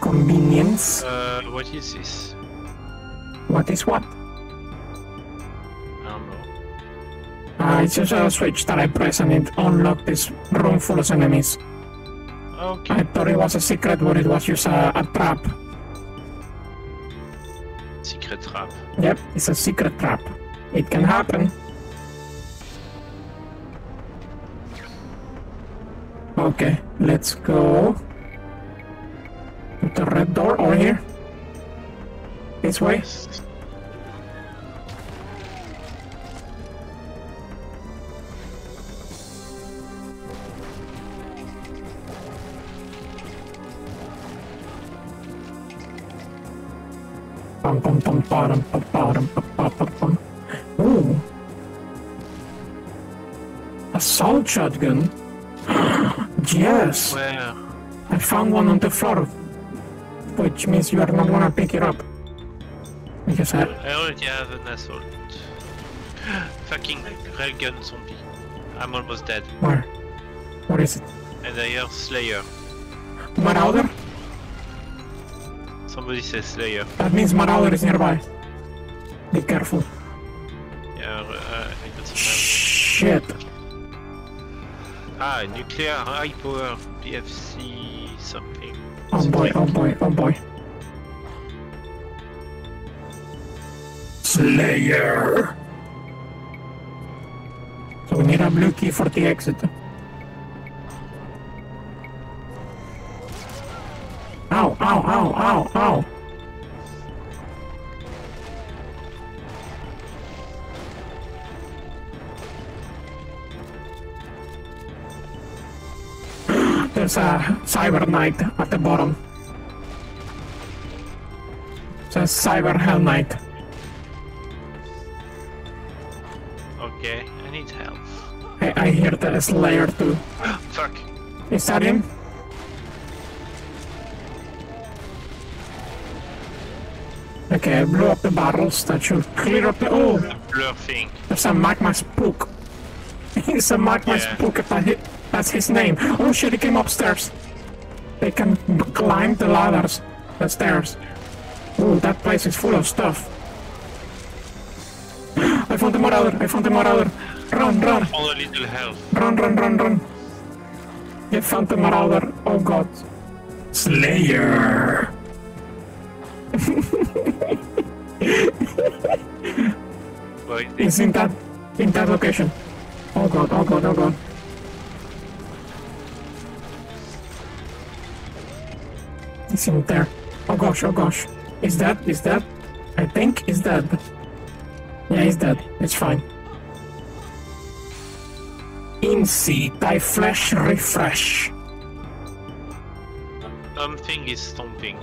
Convenience. Uh, what is this? What is what? Uh, it's just a switch that I press and it unlocked this room full of enemies. Okay. I thought it was a secret, but it was just a, a trap. Secret trap. Yep, it's a secret trap. It can happen. Okay, let's go. To the red door over here. This way. Bottom bottom pum. Ooh. Assault shotgun. yes. Where? I found one on the floor. Which means you are not gonna pick it up. Because I I already have an assault. Fucking railgun zombie. I'm almost dead. where? What is it? And I hear Slayer. Marauder? Somebody says Slayer. That means Marauder is nearby. Be careful. Yeah, uh, I don't Shit. Ah, nuclear high power PFC something. Oh boy, oh boy, oh boy. Slayer. So we need a blue key for the exit. There's a Cyber Knight at the bottom. Says Cyber Hell Knight. Okay, I need help. I, I hear the Slayer too. [gasps] Fuck. Is that him? Okay, I blew up the barrels. That should clear up the. Oh, Blur thing. there's a magma spook. [laughs] He's a magma Yeah. spook. if I hi- That's his name. Oh shit, he came upstairs. They can climb the ladders, the stairs. Oh, that place is full of stuff. I found the marauder. I found the marauder. Run, run. All a little health. Run, run, run, run. You found the marauder. Oh god. Slayer. Wait, It's in that in that location. Oh god, oh god, oh god. It's in there. Oh gosh, oh gosh. Is that is that? I think is dead. Yeah, he's dead. It's fine. Insi, thy flesh refresh. something is stomping.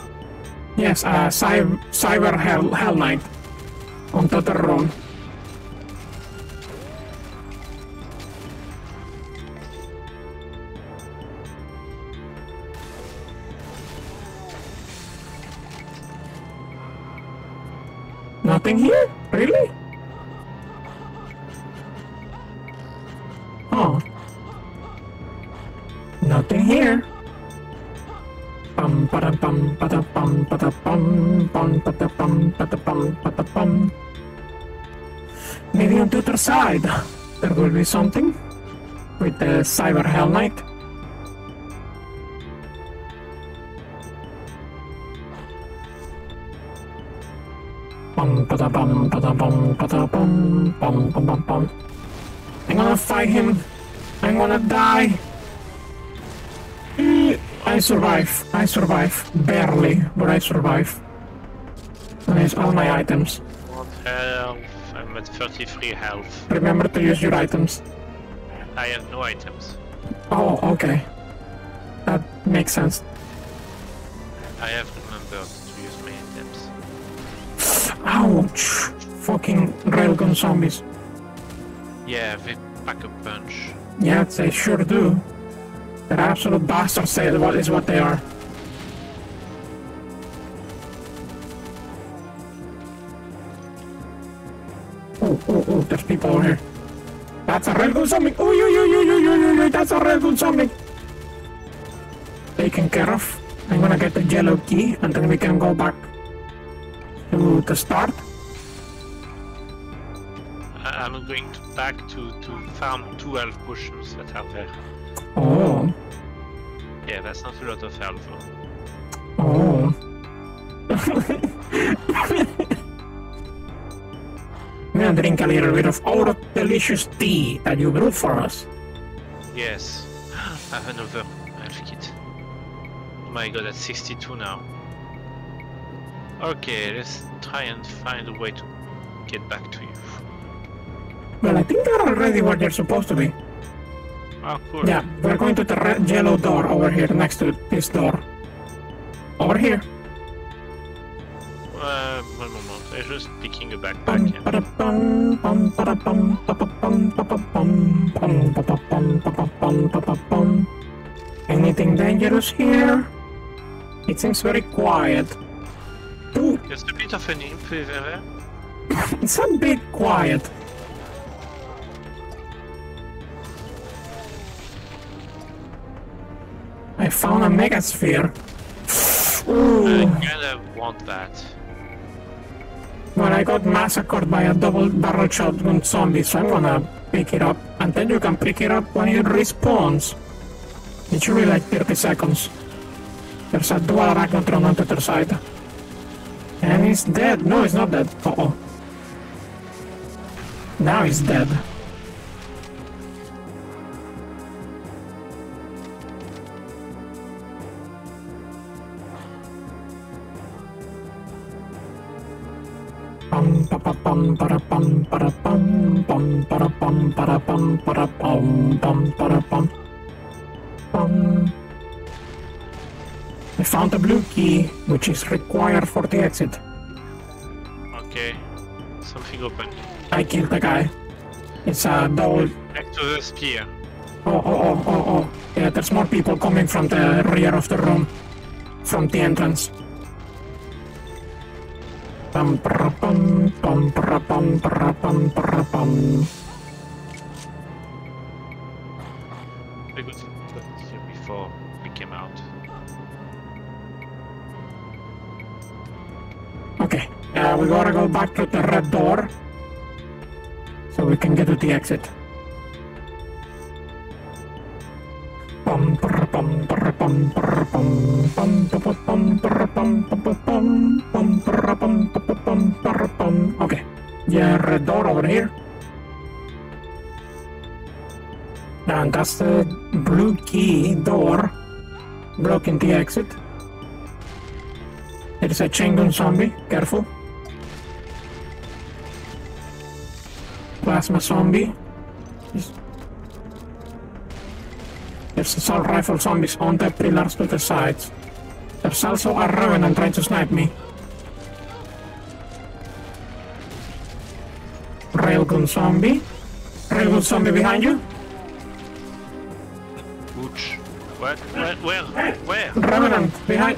Yes, uh, Cy- Cyber Hell, Hell Knight. On the room. Here? Really? Oh. Nothing here. Pum pum pada pum pada pum pada pum. Maybe on the other side there will be something with the Cyber Hell Knight. I'm gonna fight him. I'm gonna die. I survive. I survive. Barely, but I survive. And it's all my items. What health? I'm at 33 health. Remember to use your items. I have no items. Oh, okay. That makes sense. I have Ouch! Fucking railgun zombies. Yeah, they pack a punch. Yeah, they sure do. They're absolute bastards, say what is what they are. Oh, oh, oh, there's people over here. That's a railgun zombie! Oh, yo, yo, yo, yo, yo, yo, yo, that's a railgun zombie! taken care of. I'm gonna get the yellow key and then we can go back to the start. I- I'm going to back to, to farm two health potions that are there. Oh, Yeah, that's not a lot of health. though. oh. [laughs] I'm gonna drink a little bit of our delicious tea that you brewed for us. Yes. I [gasps] have another health kit. Oh my god, that's 62 now. Okay, let's try and find a way to get back to you. Well, I think they're already where they're supposed to be. Oh, cool. Yeah, we're going to the red yellow door over here next to this door. Over here. Uh, one moment. I'm just picking a backpack. Anything dangerous here? It seems very quiet. There's a bit of an imp there. it's a bit quiet. I found a megasphere. [sighs] I Ooh. kinda want that. Well, I got massacred by a double barrel shotgun zombie, so I'm gonna pick it up. And then you can pick it up when it respawns. It should be like 30 seconds. There's a dual arachnotron on the other side. He's dead. No, he's not dead. Uh oh. Now he's dead. I found the blue key, which is required for the exit. Something open. I killed the guy. It's a double. Back to the spear. Oh oh oh oh oh. Yeah, there's more people coming from the rear of the room, from the entrance. Pum para pum pum para pum para pum para pum. Pu, pum, prr, pum. Okay, yeah, red door over here. And that's the blue key door blocking the exit. There's a chain gun zombie, careful. Plasma zombie. There's- assault rifle zombies on the pillars to the sides. There's also a revenant trying to snipe me. Railgun zombie. Railgun zombie behind you. Which? What? Where? Where? Where? Revenant behind.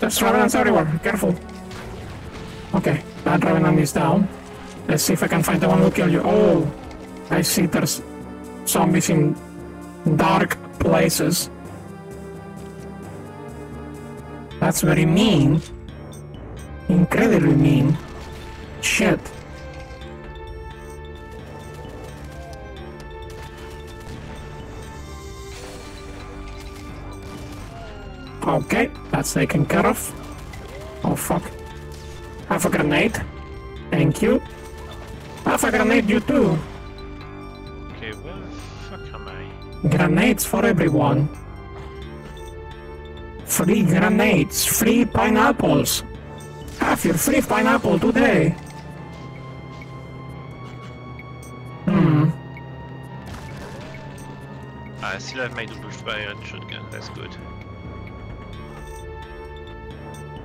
There's revenants everywhere. Careful. Okay, that revenant is down. Let's see if I can find the one who killed you. Oh, I see there's zombies in dark places. That's very mean. Incredibly mean. Shit. Okay, that's taken care of. Oh fuck. Have a grenade. Thank you. Have a grenade, you too. Okay, where the fuck am I? Grenades for everyone. Free grenades, free pineapples. Have your free pineapple today. Hmm. I still have my double fire and shotgun. That's good.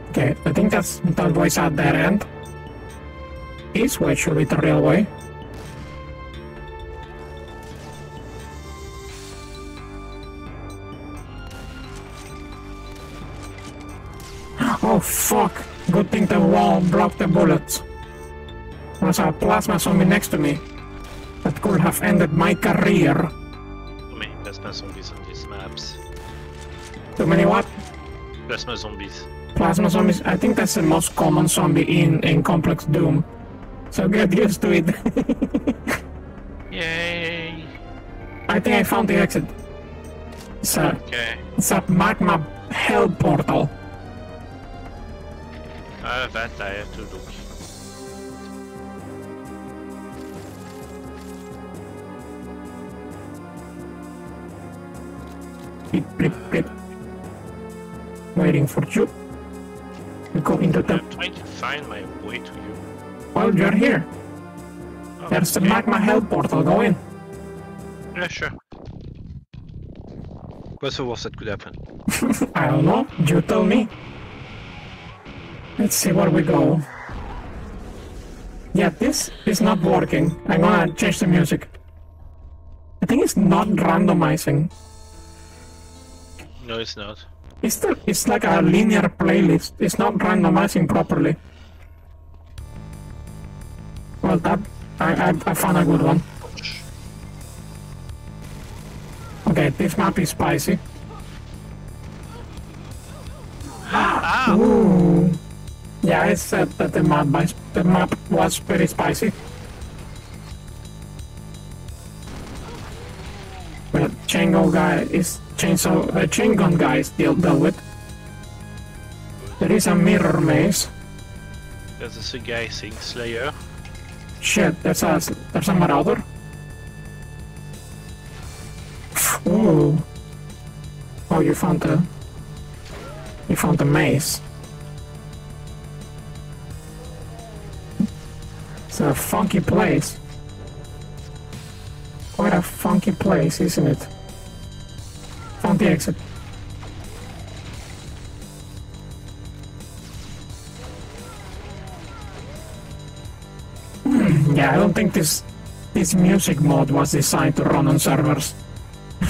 Okay, I think that's that way's at that end. This way should be the real way. Oh fuck! Good thing the wall blocked the bullets. There's a plasma zombie next to me. That could have ended my career. Too many plasma zombies on these maps. Too many what? Plasma zombies. Plasma zombies. I think that's the most common zombie in, in Complex Doom. So get used to it. [laughs] Yay! I think I found the exit. It's a, Okay. it's a magma hell portal. Uh, that I have to look. Blip, blip, blip. Waiting for you. We go into the. I'm trying to find my way to you. Well, you're here. Oh, There's the okay. magma hell portal. Go in. Yeah, sure. What's the worst that could happen? I don't know. You tell me. Let's see where we go. Yeah, this is not working. I'm gonna change the music. I think it's not randomizing. No, it's not. It's still, it's like a linear playlist. It's not randomizing properly. Well, that I I, I found a good one. Okay, this map is spicy. Ah! Ooh. Yeah, I said that the map by, the map was very spicy. But Chango guy is chainsaw uh, chain gun guy is deal dealt with. There is a mirror maze. There's a guy saying Slayer. Shit, there's a there's a marauder. Ooh. Oh, you found the you found the maze. It's a funky place. Quite a funky place, isn't it? Found the exit. Yeah, I don't think this this music mode was designed to run on servers. [laughs]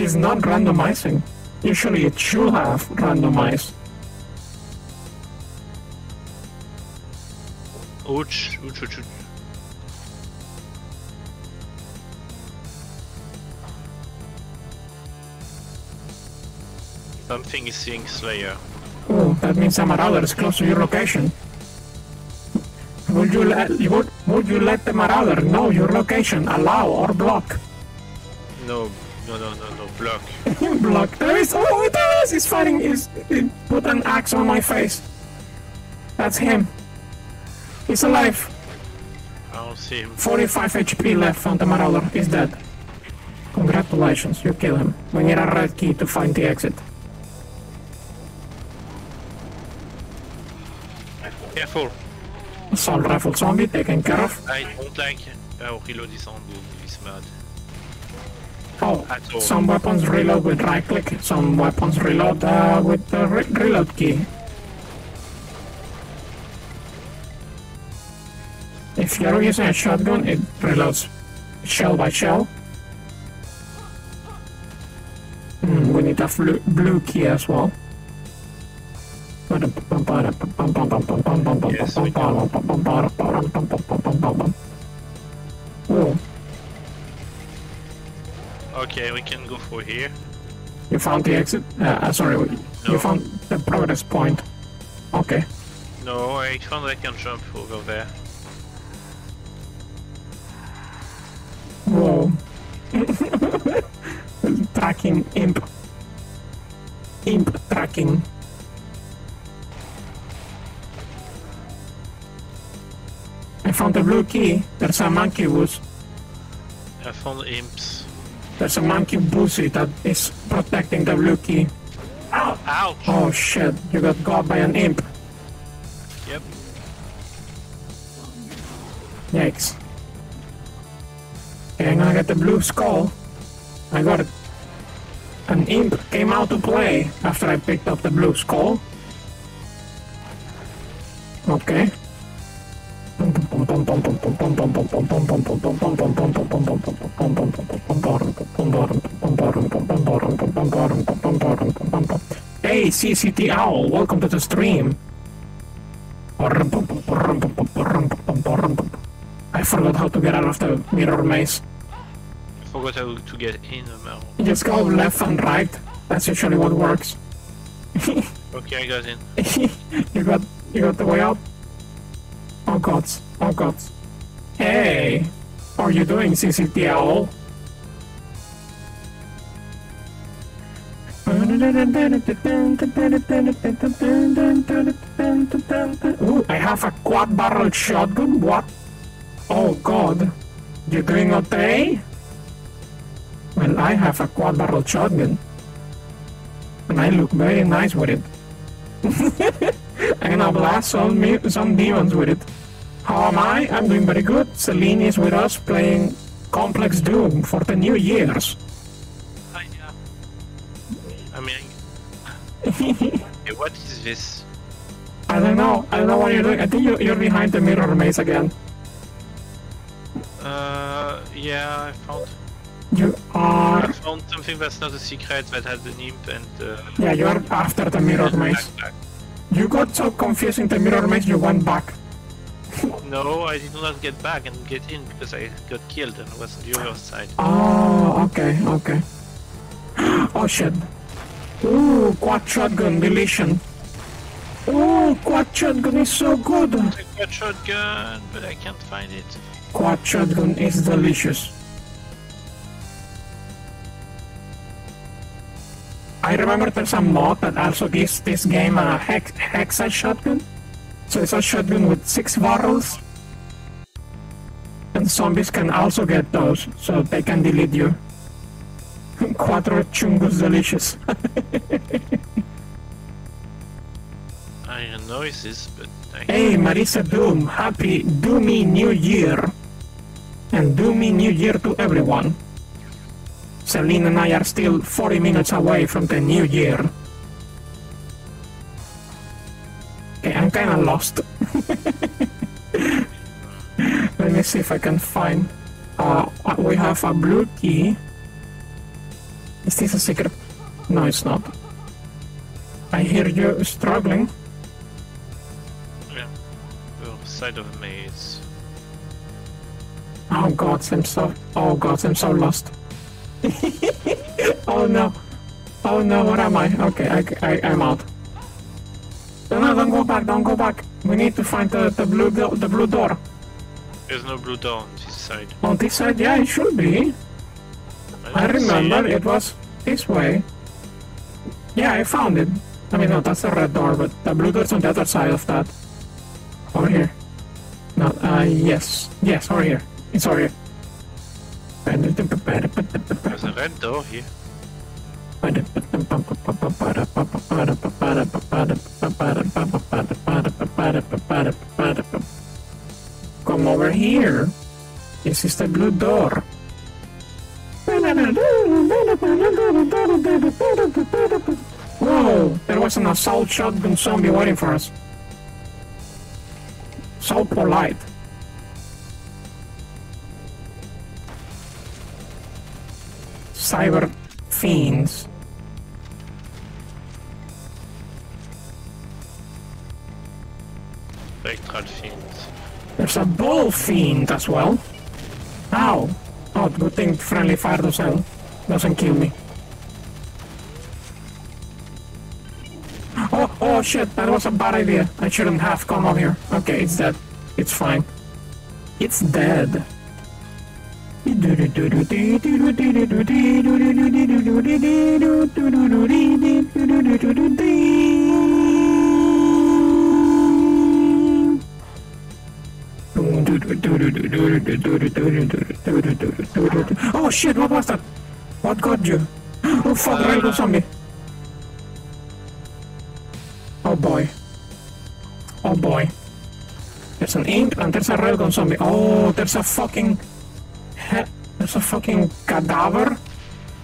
it's not randomizing. Usually it should have randomized. Ouch, ouch, ouch, ouch. Something is seeing Slayer. Oh, that means a marauder is close to your location. Would you let would, would you let the marauder know your location, allow or block? No, no, no, no, no, block. [laughs] block. There is oh there is he's fighting he's he put an axe on my face. That's him. He's alive. I don't see him. 45 HP left on the Marauder. He's dead. Congratulations, you kill him. We need a red key to find the exit. Careful! Assault rifle zombie taken care of. I don't like how reload is on is mad. Oh, some weapons reload with right click, some weapons reload uh, with the re- reload key. If you're using a shotgun, it reloads shell by shell. Hmm, we need a blue, blue key as well. Yes, we Oh, Okay, we can go for here. you found the exit? Uh, uh, sorry, you found the progress point. Okay. No, I found I can jump over there. Whoa. [laughs] tracking imp. Imp tracking. I found the blue key. There's a monkey boost. I found imps. There's a monkey boozy that is protecting the blue key. Ouch! Oh shit, you got caught by an imp. Yep. Yikes. Okay, I'm gonna get the blue skull. I got it. An imp came out to play after I picked up the blue skull. Okay. Hey, CCT Owl, welcome to the stream. I forgot how to get out of the mirror maze. I forgot how to get in the mirror. You just go left and right That's usually what works. [laughs] Okay, I got in. you got you got the way out? Oh gods. Oh god. Hey! How are you doing, CCTL? Ooh, I have a quad barrel shotgun? What? Oh god. You doing okay? Well, I have a quad barrel shotgun. And I look very nice with it. [laughs] I'm gonna blast some, some demons with it. How am I? I'm doing very good. Celine is with us playing Complex Doom for the New Year's. I, uh, I mean, [laughs] hey, what is this? I don't know. I don't know what you're doing. I think you're, you're behind the mirror maze again. Uh, yeah, I found. You are. I found something that's not a secret that had an imp and. Uh, Yeah, you are after the mirror maze. backpack. You got so confused in the mirror maze, you went back. No, I did not get back and get in because I got killed and was on the other side. Oh, okay, okay. [gasps] Oh shit. Ooh, quad shotgun deletion. Ooh, quad shotgun is so good. Got shotgun, but I can't find it. Quad shotgun is delicious. I remember there's a mod that also gives this game a hex hexa shotgun. So it's a shotgun with six barrels. And zombies can also get those, so they can delete you. [laughs] Cuatro chungus delicious. [laughs] I hear noises, but I. Hey, Marisa Doom, happy Doomy New Year. And Doomy New Year to everyone. Celine and I are still 40 minutes away from the New Year. Okay, I'm kinda lost. [laughs] Let me see if I can find. Uh, uh, we have a blue key. Is this a secret? No, it's not. I hear you struggling. Yeah. The side of the maze. Oh god, I'm so oh god, I'm so lost. [laughs] oh no. Oh no, where am I? Okay, I, I, I'm out. No, no, don't go back, don't go back. We need to find the, the blue do- the blue door. There's no blue door on this side. On this side, yeah, it should be. I don't remember it. it was this way. Yeah, I found it. I mean, no, that's a red door, but the blue door's on the other side of that. Over here. No, uh, yes. Yes, over here. It's over here. There's a red door here. Come over here. This is the blue door. Whoa, there was an assault shotgun zombie waiting for us. So polite. Cyber fiends. There's a bull fiend as well. Ow. Oh, good thing friendly fire doesn't, doesn't kill me. Oh, oh shit, that was a bad idea. I shouldn't have come up here. Okay, it's dead. It's fine. It's dead. [laughs] Oh shit, what was that? What got you? Oh fuck, uh, rainbow zombie. Oh boy. Oh boy. There's an imp and there's a railgun zombie. Oh, there's a fucking... he- There's a fucking cadaver.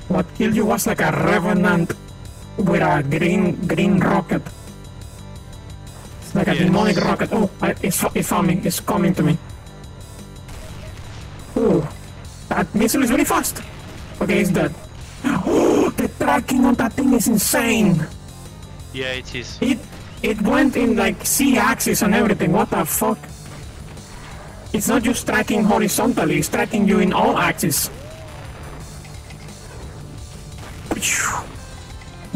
What killed you was like a revenant with a green green rocket. It's like a Yes. demonic rocket. Oh, I, it's, it's me. It's coming to me. That missile is very fast. Okay, it's dead. Oh, the tracking on that thing is insane. Yeah, it is. It it went in like Z axis and everything. What the fuck? It's not just tracking horizontally, it's tracking you in all axes.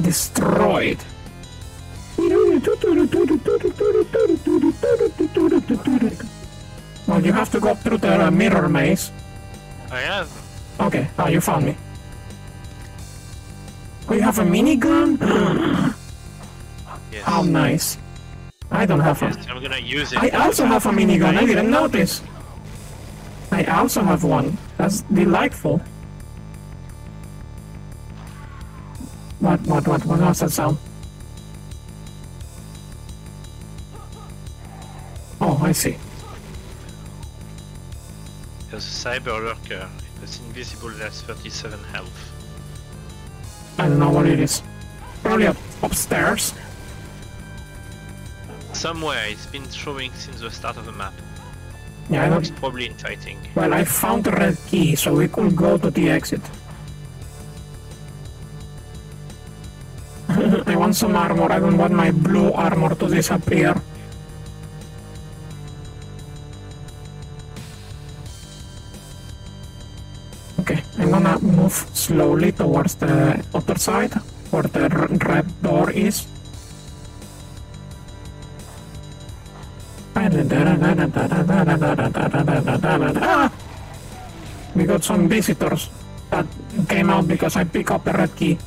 destroyed. Well, you have to go through the mirror maze. I have. Okay, oh, you found me. Oh, you have a minigun? Yes. How nice. I don't have Yes, one. I'm gonna use it. I also have a minigun, I didn't notice. I also have one. That's delightful. What, what, what, what was that sound? Oh, I see. There's a cyber lurker. It's invisible. That's 37 health. I don't know what it is. Probably up, upstairs. Somewhere it's been showing since the start of the map. Yeah, I It's probably in fighting. Well, I found the red key, so we could go to the exit. [laughs] I want some armor. I don't want my blue armor to disappear. Gonna move slowly towards the other side, where the red door is. We got some visitors that came out because I picked up the red key.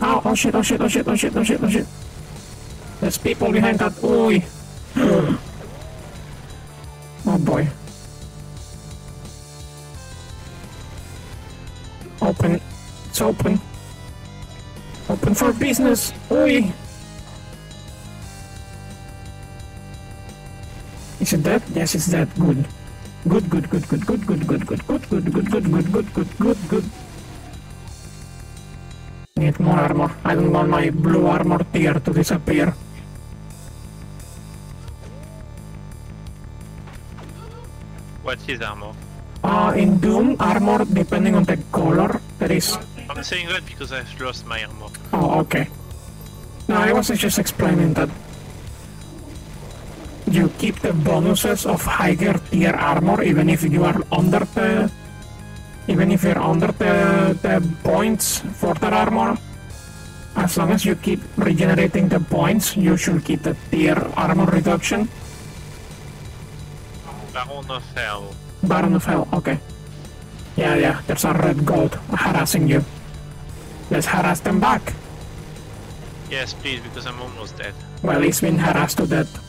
Oh, oh shit, oh shit, oh shit, oh shit, oh shit, oh shit. There's people behind that. Oi. Oh boy. Open. It's open. Open for business. Oi. Is it dead? Yes, it's dead. Good. Good, good, good, good, good, good, good, good, good, good, good, good, good, good, good, good, good. Need more armor. I don't want my blue armor tier to disappear. What is his armor? Uh, in Doom, armor, depending on the color, there is... I'm saying that because I've lost my armor. Oh, okay. No, I was just explaining that you keep the bonuses of higher tier armor even if you are under the... Even if you're er under the, the eh, eh, points for that armor, as long as you keep regenerating the points, you should keep the tier armor reduction. Baron of Hell. Baron of Hell, okay. Yeah, yeah, there's a red gold harassing you. Let's harass them back. Yes, please, because I'm almost dead. Well, he's been harassed to death.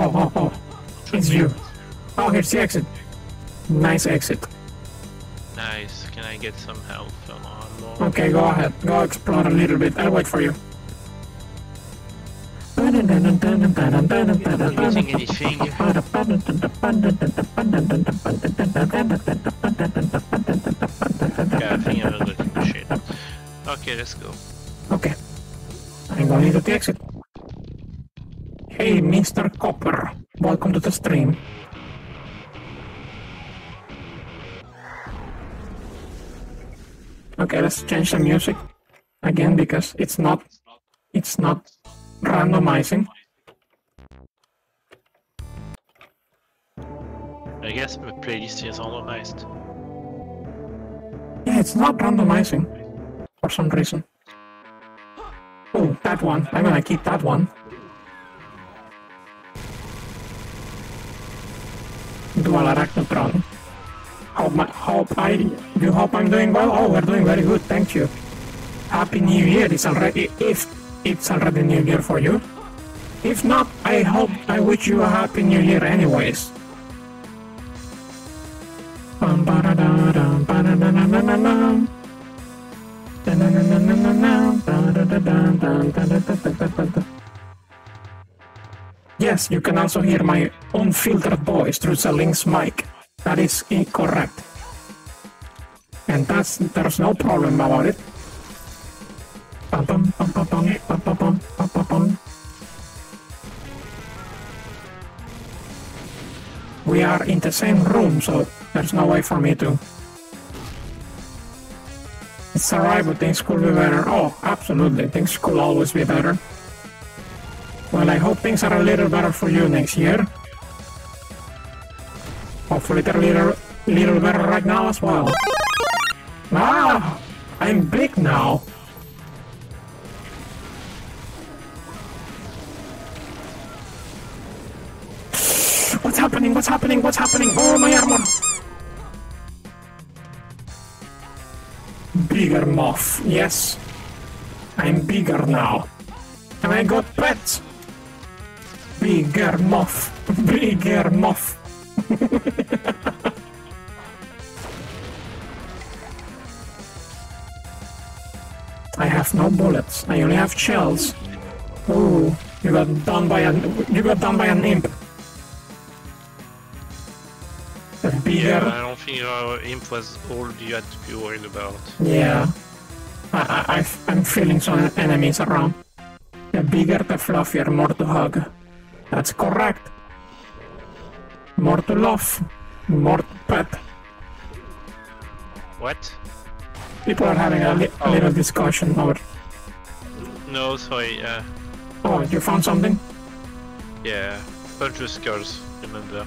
Oh, [laughs] oh. It's you. Oh, here's the exit. Nice exit. Nice. Can I get some health from? Okay, go ahead. Go explore a little bit. I'll wait for you. using anything. Yeah, I think I'm gonna go. Okay, let's go. Okay. I'm going to the exit. Hey, Mr. Copper. Welcome to the stream. Okay, let's change the music again because it's not it's not randomizing. I guess my playlist is randomized. Yeah, it's not randomizing for some reason. Oh, that one. I'm gonna keep that one. Arachnotron. Hope, my, hope I, you hope I'm doing well? Oh, we're doing very good, thank you. Happy New Year, it's already, if it's already New Year for you. If not, I hope, I wish you a Happy New Year anyways. Yes, you can also hear my unfiltered voice through Selink's mic. That is incorrect. And that's there's no problem about it. We are in the same room, so there's no way for me to... It's alright, but things could be better. Oh, absolutely, things could always be better. Well, I hope things are a little better for you next year. Hopefully they're a little, little better right now as well. Ah! I'm big now. What's happening? What's happening? What's happening? Oh, my armor! Bigger moth, yes. I'm bigger now. And I got pets! Bigger moth, bigger moth. I have no bullets. I only have shells. Ooh, you got done by an you got done by an imp. A bigger Yeah, I don't think our imp was all you had to be worried about. Yeah. I, I- I'm feeling some enemies around. The bigger the fluffier, more to hug. That's correct. More to love. More to pet. What? People are having a, li- a little discussion over. No, sorry, uh, Oh, you found something? yeah. Bunch of remember.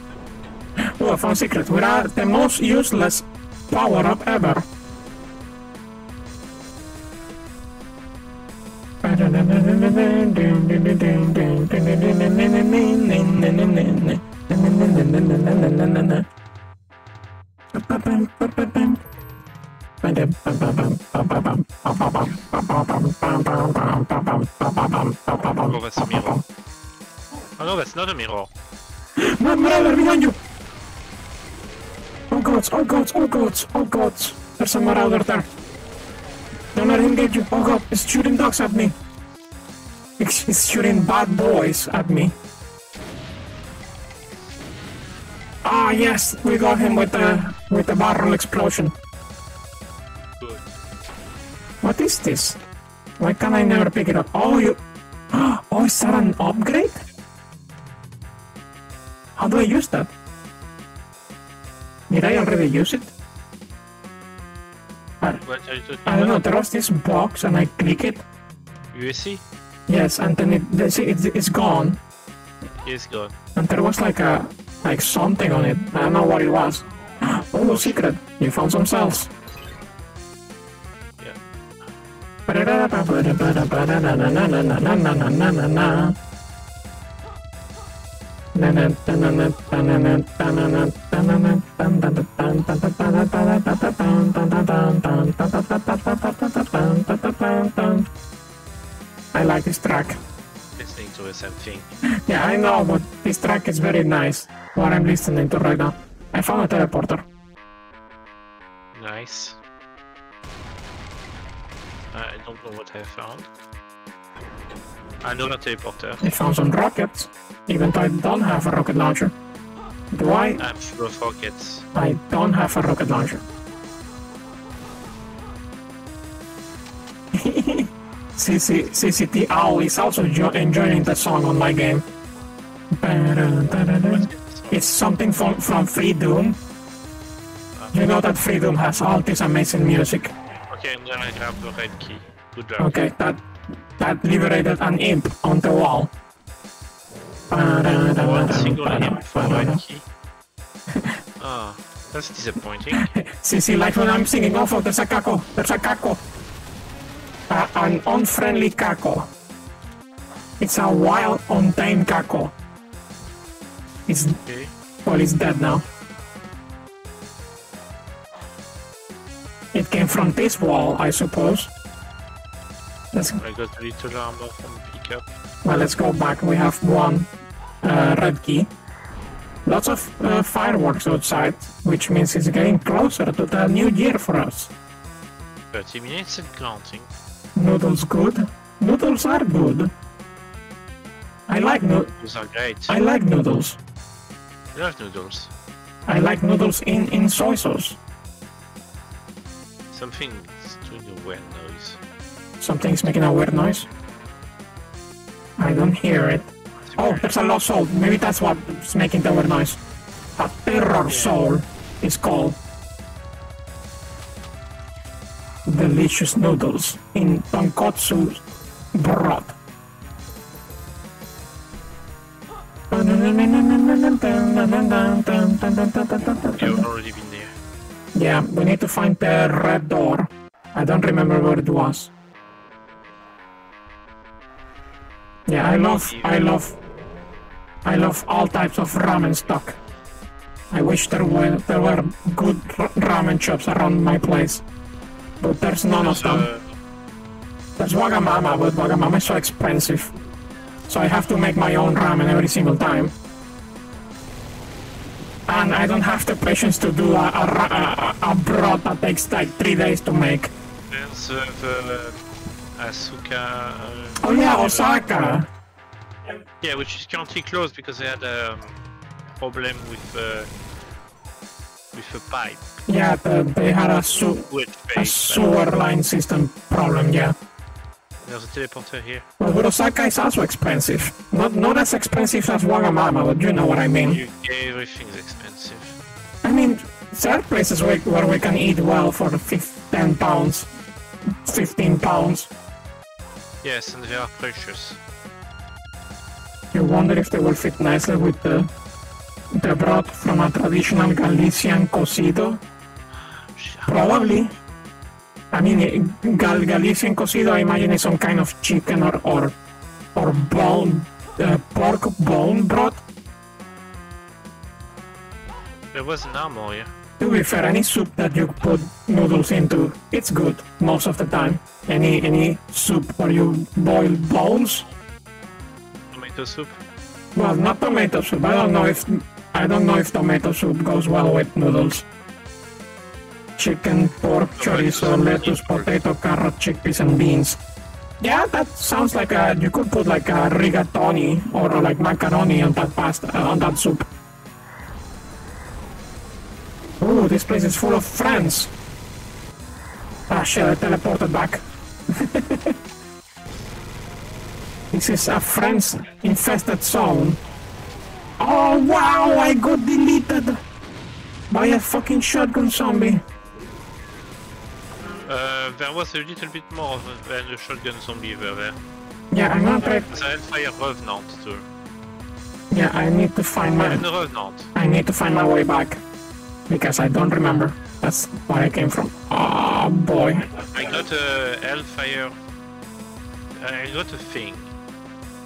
Oh, I found secret. We are the most useless power up ever. Oh, that's a mirror. Oh no, that's not a mirror. My brother behind you! Oh gods, oh gods, oh gods, oh gods. There's a marauder there. Don't let him get you. Oh god, he's shooting dogs at me. He's shooting bad boys at me. Ah yes, we got him with the with the barrel explosion. What is this? Why can I never pick it up? Oh you [gasps] Oh is that an upgrade? How do I use that? Did I already use it? I, What are you talking I don't know, there was this box and I click it. USC? Yes, and then it, see, it's, it's gone. Yes, gone. And there was like a, like something on it. I don't know what it was. [gasps] Oh, secret. You found some cells. Yeah. I like this track. Listening to the same thing. Yeah, I know, but this track is very nice. What I'm listening to right now. I found a teleporter. Nice. I don't know what I found. Another teleporter. I found some rockets, even though I don't have a rocket launcher. Do I? I'm full of rockets. I don't have a rocket launcher. [laughs] CC, CCT Owl is also jo- enjoying the song on my game. It's something from, from Freedoom. You know that Freedoom has all this amazing music. Okay, I'm gonna grab the red key. Good luck. Okay, that that liberated an imp on the wall. One single imp for key. Ah, that's disappointing. [laughs] see, see, like when I'm singing, oh, there's a caco, there's a caco. Uh, an unfriendly caco. It's a wild, untamed caco. It's, Okay. well, it's dead now. It came from this wall, I suppose. Let's, I got a little armor from pickup. well, let's go back. We have one uh, red key. Lots of uh, fireworks outside, which means it's getting closer to the new year for us. 30 minutes and counting. Noodles good? Noodles are good. I like noodles. Those are great. I like noodles. I love noodles. I like noodles in, in soy sauce. Something's doing a weird noise. Something's making a weird noise. I don't hear it. Oh, there's a lost soul. Maybe that's what's making the weird noise. A terror soul is called. delicious noodles in tonkotsu broth. You've already been there. Yeah, we need to find the red door. I don't remember where it was. Yeah, I love, I love, I love all types of ramen stock. I wish there were there were good ramen shops around my place, but there's none of them. There's Wagamama, but Wagamama is so expensive, so I have to make my own ramen every single time. And I don't have the patience to do a, a, a, a broth that takes like three days to make. there's uh, the Asuka. Uh, Oh yeah, Osaka. Yeah, which is currently closed because they had a um, problem with uh, with a pipe. Yeah, the, they had a, su- a sewer line system problem. Yeah. There's a teleporter here. Well, but Osaka is also expensive. Not not as expensive as Wagamama, but you know what I mean. You, everything's expensive. I mean, there are places where, where we can eat well for fif- 10 pounds, 15 pounds. Yes, and they are precious. You wonder if they will fit nicely with the the broth from a traditional Galician cocido? Probably. I mean, eh, Gal- Galician cocido, I imagine, is some kind of chicken or or, or bone, uh, pork bone broth. It was armor here. To be fair, any soup that you put noodles into, it's good most of the time. Any any soup where you boil bones, Tomato soup. well, not tomato soup. I don't know if I don't know if tomato soup goes well with noodles. Chicken, pork, chorizo, lettuce, potato, carrot, chickpeas, and beans. Yeah, that sounds like a. You could put like a rigatoni or like macaroni on that pasta uh, on that soup. Ooh, this place is full of friends. Ah shit, I teleported back. [laughs] this is a friends infested zone. Oh wow, I got deleted by a fucking shotgun zombie. Uh, there was a little bit more than a shotgun zombie over there. Yeah, I'm gonna try. The Hellfire Revenant too. Yeah, I need to find my. The Revenant. I need to find my way back because I don't remember. That's where I came from. Oh boy. I got a Hellfire. I got a thing.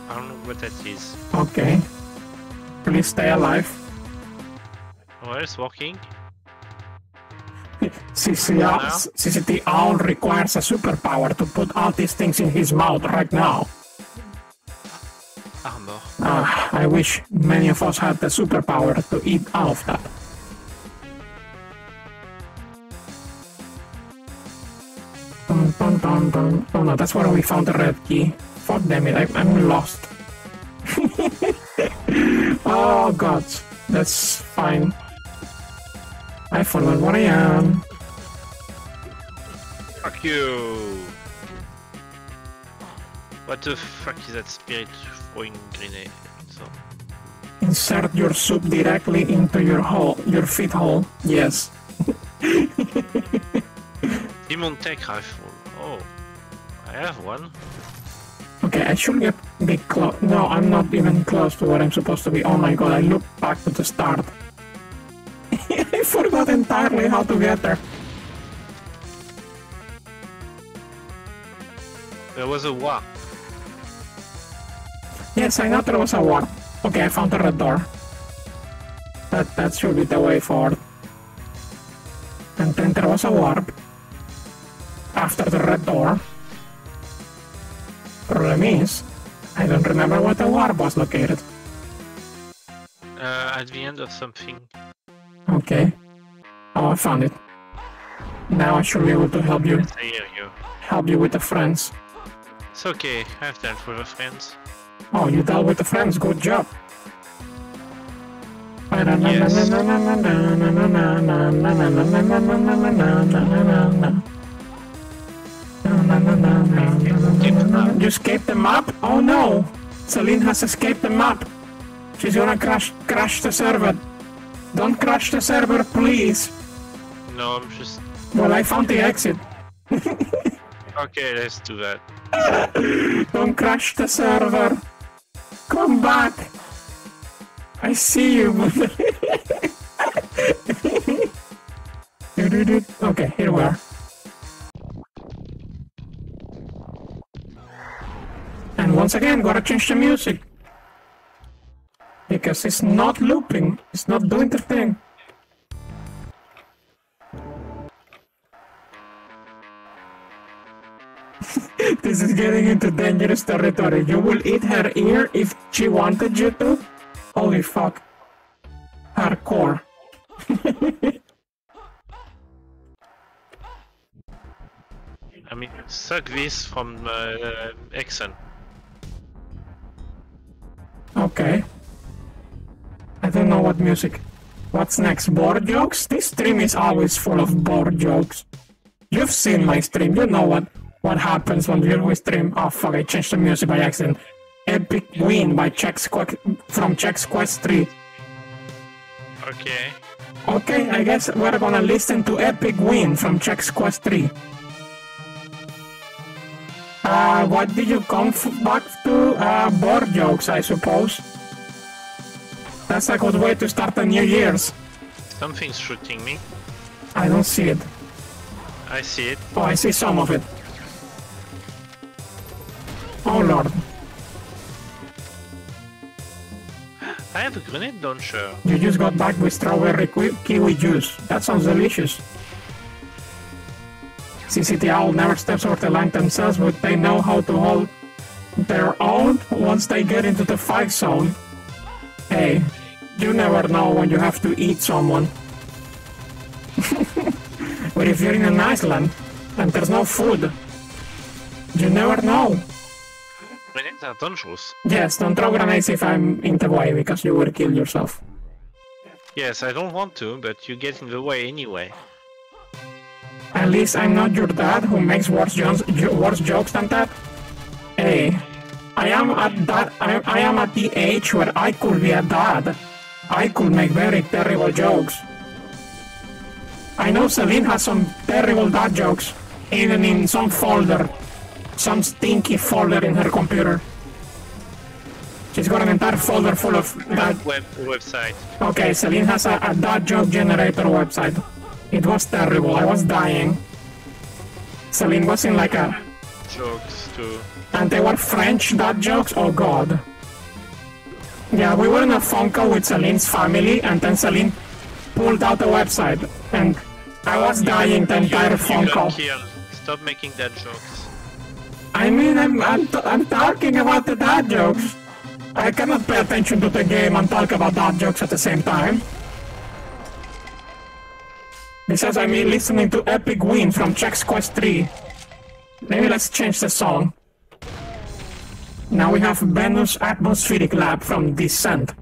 I don't know what that is. Okay. Please stay alive. Well, walking? [laughs] working. CCR, CCT Owl requires a superpower to put all these things in his mouth right now. Armor. Ah, I wish many of us had the superpower to eat all of that. Dun, dun, dun, dun. Oh no, that's where we found the red key. Fuck damn it, I, I'm lost. [laughs] oh god, that's fine. I forgot what I am. Fuck you! What the fuck is that spirit throwing grenade? So, Insert your soup directly into your hole, your feet hole. Yes. [laughs] Demon Tech Rifle. Oh, I have one. Okay, I should get be close. No, I'm not even close to where I'm supposed to be. Oh my god, I look back to the start. [laughs] I forgot entirely how to get there. There was a warp. Yes, I know there was a warp. Okay, I found the red door. That that should be the way forward. And then there was a warp. After the red door. Problem is, I don't remember where the warp was located. Uh, at the end of something. Okay. Oh, I found it. Now I should be able to help you. I hear you. Help you with the friends. It's okay, I've dealt with the friends. Oh, you dealt with the friends. Good job. You escaped the map? Oh no! Celine has escaped the map. She's gonna crash crash the server. Don't crash the server, please. No, I'm just. Well, I found the exit. [laughs] Okay, let's do that. [laughs] Don't crash the server. Come back. I see you. [laughs] okay, here we are. And once again, gotta change the music. Because it's not looping, it's not doing the thing. [laughs] this is getting into dangerous territory. You will eat her ear if she wanted you to? Holy fuck. Hardcore. [laughs] I mean, suck this from uh, Exxon. Okay. I don't know what music. What's next? Board jokes? This stream is always full of board jokes. You've seen my stream, you know what what happens when we stream. Oh fuck, I changed the music by accident. Epic Win by Chex Quest from Chex Quest 3. Okay. Okay, I guess we're gonna listen to Epic Win from Chex Quest 3. Uh, what did you come back to? Uh, board jokes, I suppose. That's a good way to start the New Year's. Something's shooting me. I don't see it. I see it. Oh, I see some of it. Oh lord. I have a grenade launcher. You just got back with strawberry kiwi juice. That sounds delicious. CCT Owl never steps over the line themselves, but they know how to hold their own once they get into the fight zone. Hey, you never know when you have to eat someone. [laughs] but if you're in an island and there's no food, you never know. Grenades are dangerous. Yes, don't throw grenades if I'm in the way because you will kill yourself. Yes, I don't want to, but you get in the way anyway. At least I'm not your dad who makes worse, jokes, worse jokes than that. Hey, I am at that I, I am at the age where I could be a dad. I could make very terrible jokes. I know Celine has some terrible dad jokes, even in some folder, some stinky folder in her computer. She's got an entire folder full of dad... Web website. Okay, Celine has a, a dad joke generator website. It was terrible, I was dying. Celine was in like a... Jokes too. And they were French dad jokes? Oh god. Yeah, we were in a phone call with Celine's family, and then Celine pulled out the website, and I was dying the entire phone call. Killed. Stop making dad jokes. I mean, I'm, I'm, t- I'm talking about the dad jokes. I cannot pay attention to the game and talk about dad jokes at the same time. Besides, I'm listening to Epic Win from Chex Quest 3. Maybe let's change the song. Now we have Venus Atmospheric Lab from Descent.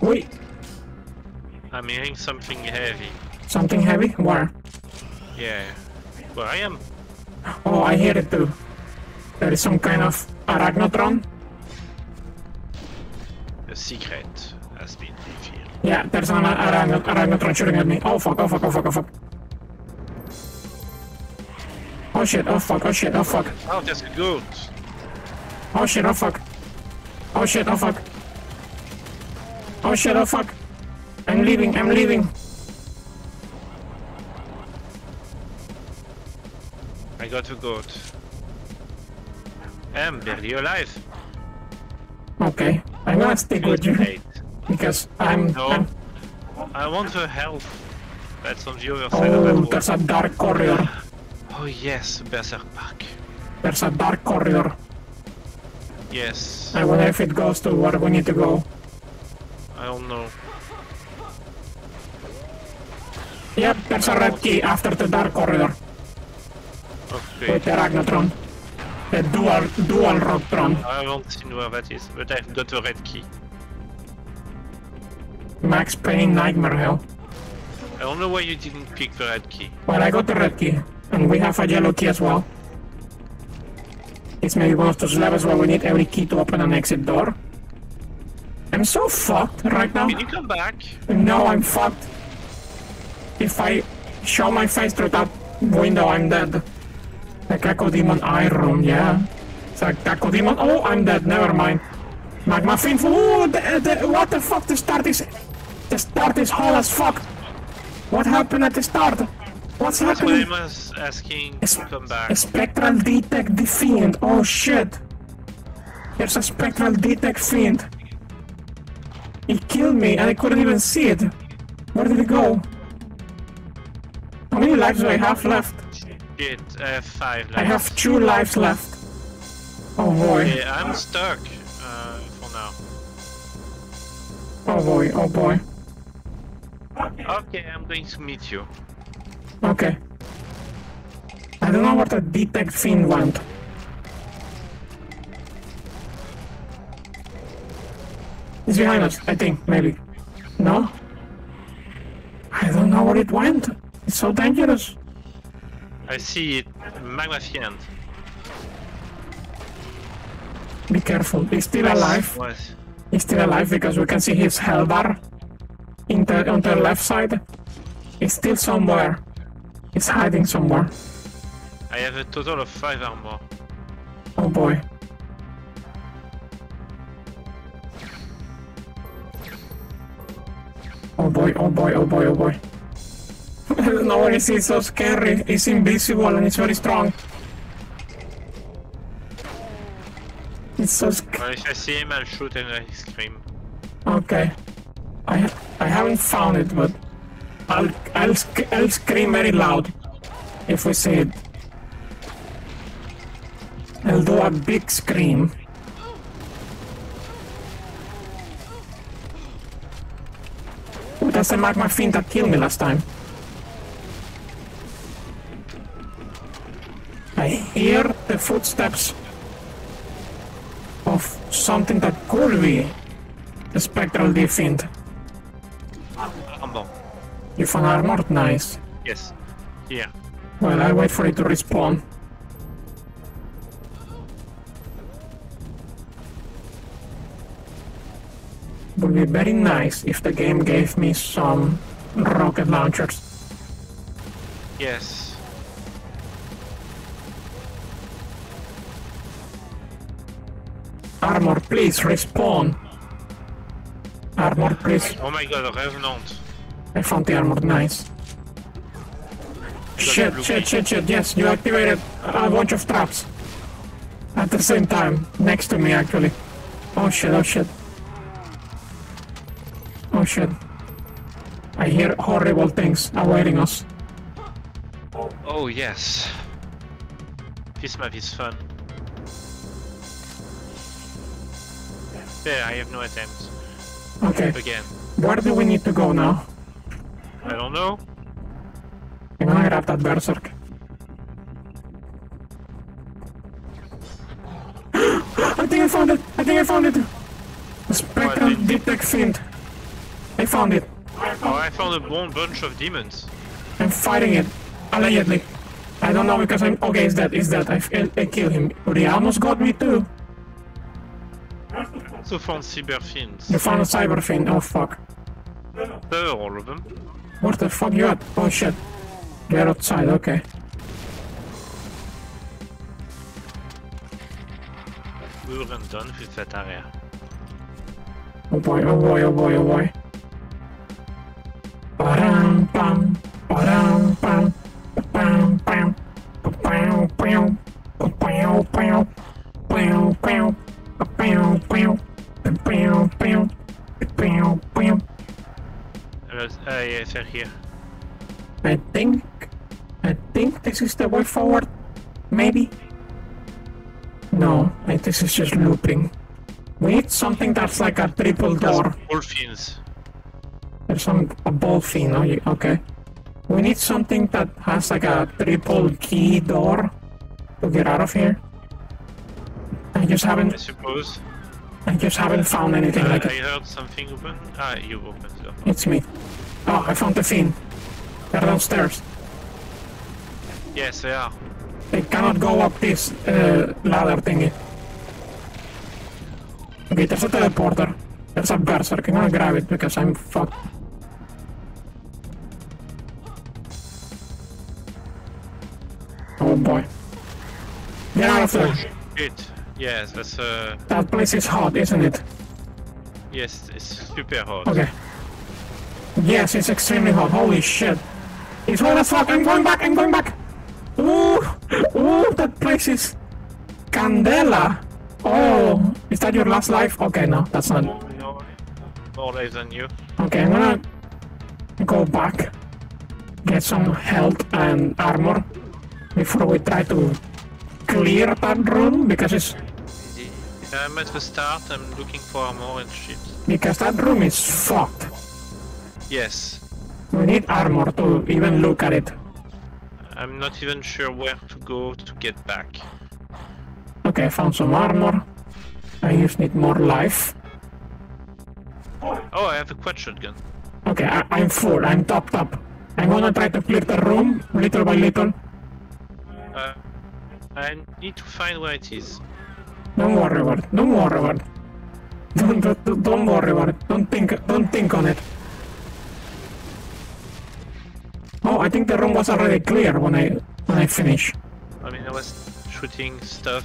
Wait, I'm hearing something heavy. something heavy? Where? Yeah. Where I am. Oh, I hear it too. There is some kind of arachnotron. A secret has been revealed. Yeah, there's an arachno- arachnotron shooting at me. Oh fuck, oh fuck, oh fuck, oh fuck. Oh shit, oh fuck, oh shit, oh fuck. Oh, that's a goat. Oh shit, oh fuck. Oh shit, oh fuck. Oh shit, oh fuck. I'm leaving, I'm leaving. I got a goat. I'm barely alive. Okay, I'm gonna stick with you Eight. because I'm. No. I'm I want the health. That's on the other side of oh, that wall. there's a dark corridor. Oh yes, Berserk Pack. There's a dark corridor. Yes. I wonder if it goes to where we need to go. I don't know. Yep, there's a red key after the dark corridor. With the Ragnatron. The dual dual Rocktron. I haven't seen where that is, but I've got a red key. Max Payne Nightmare Hell. I don't know why you didn't pick the red key. Well, I got the red key, and we have a yellow key as well. It's maybe one of those levels where we need every key to open an exit door. I'm so fucked right now. Can you come back? No, I'm fucked. If I show my face through that window, I'm dead. The Cacodemon Eye Iron, yeah. It's like Cacodemon. Oh, I'm dead. Never mind. Magma Fiend. Oh, the, the, what the fuck? The start is. The start is hard as fuck. What happened at the start? What's That's why happening? I was asking Es- to come back. Spectral detect the fiend. Oh shit. There's a spectral detect fiend. He killed me and I couldn't even see it. Where did it go? How many lives do I have left? Have five I have two lives left. Oh boy. Yeah, I'm stuck uh, for now. Oh boy. Oh boy. Okay, I'm going to meet you. Okay. I don't know what the detect fiend went. It's behind us, I think, maybe. No? I don't know where it went. It's so dangerous. I see it. Magma Fiend. Be careful. He's still alive. What? He's still alive because we can see his health bar in the, on the left side. He's still somewhere. He's hiding somewhere. I have a total of five armor. Oh boy. Oh boy, oh boy, oh boy, oh boy. No one is so scary. He's invisible and he's very strong. It's so scary. If I see him, I'll shoot and I scream. okay. I I haven't found it, but I'll I'll sc- I'll scream very loud if we see it. I'll do a big scream. Ooh, that's the magma fiend that killed me last time. I hear the footsteps of something that could be the spectral. Armor. You found armor? Nice. Yes. Yeah. Well, I wait for it to respawn. Would be very nice if the game gave me some rocket launchers. Yes. Armor, please respawn. Armor, please. Oh my god, Revenant. I found the armor, nice. Shit, shit, shit, shit, yes, you activated a bunch of traps. At the same time, next to me actually. Oh shit, oh shit. Oh shit. I hear horrible things awaiting us. Oh yes. This map is fun. There, I have no attempts. Okay, Again. where do we need to go now? I don't know. I'm gonna grab that berserk. [gasps] I think I found it! I think I found it! Spectral did- detect fiend. I found it. Oh, I found a whole bunch of demons. I'm fighting it. Allegedly. I don't know because I'm. Okay, it's dead. It's dead. I, I, I killed him. But he almost got me too. Also found cyber fiends. You found a cyberfiend. Oh fuck. There are all of them. Where the fuck you at? Oh shit. You're outside. Okay. We weren't done with that area. Oh boy. Oh boy. Oh boy. Oh boy. Ba-dum, bum. Ba-dum, bum. Bum. Ba-bow. Uh, yes, they're here. I think, I think this is the way forward. Maybe. No, I, this is just looping. We need something that's like a triple door. Fiends. There's some a ball thing. Oh, yeah, okay. We need something that has like a triple key door to get out of here. I just haven't. I suppose. I just haven't found anything Uh, like I it. heard something open. Ah, you opened the door. It's me. Oh, I found the fiend. They're downstairs. Yes, they are. They cannot go up this uh, ladder thingy. Okay, there's a teleporter. There's a berserk. I'm gonna grab it because I'm fucked. Oh boy. Get out of there. Shit. Yes, that's uh. That place is hot, isn't it? Yes, it's super hot. Okay. Yes, it's extremely hot. Holy shit. It's hot as fuck. I'm going back. I'm going back. Ooh, ooh, that place is Candela. Oh, is that your last life? Okay, no, that's not. No, more life than you. Okay, I'm gonna go back, get some health and armor before we try to clear that room because it's I'm at the start. I'm looking for more and shit. because that room is fucked. Yes. We need armor to even look at it. I'm not even sure where to go to get back. Okay, I found some armor. I just need more life. Oh, I have a quad shotgun. Okay, I, I'm full. I'm topped up. I'm gonna try to clear the room little by little. Uh, I need to find where it is. Don't worry about it. Don't worry about it. Don't, don't, don't worry about it. Don't think. Don't think on it. Oh, I think the room was already clear when I when I finish. I mean, I was shooting stuff.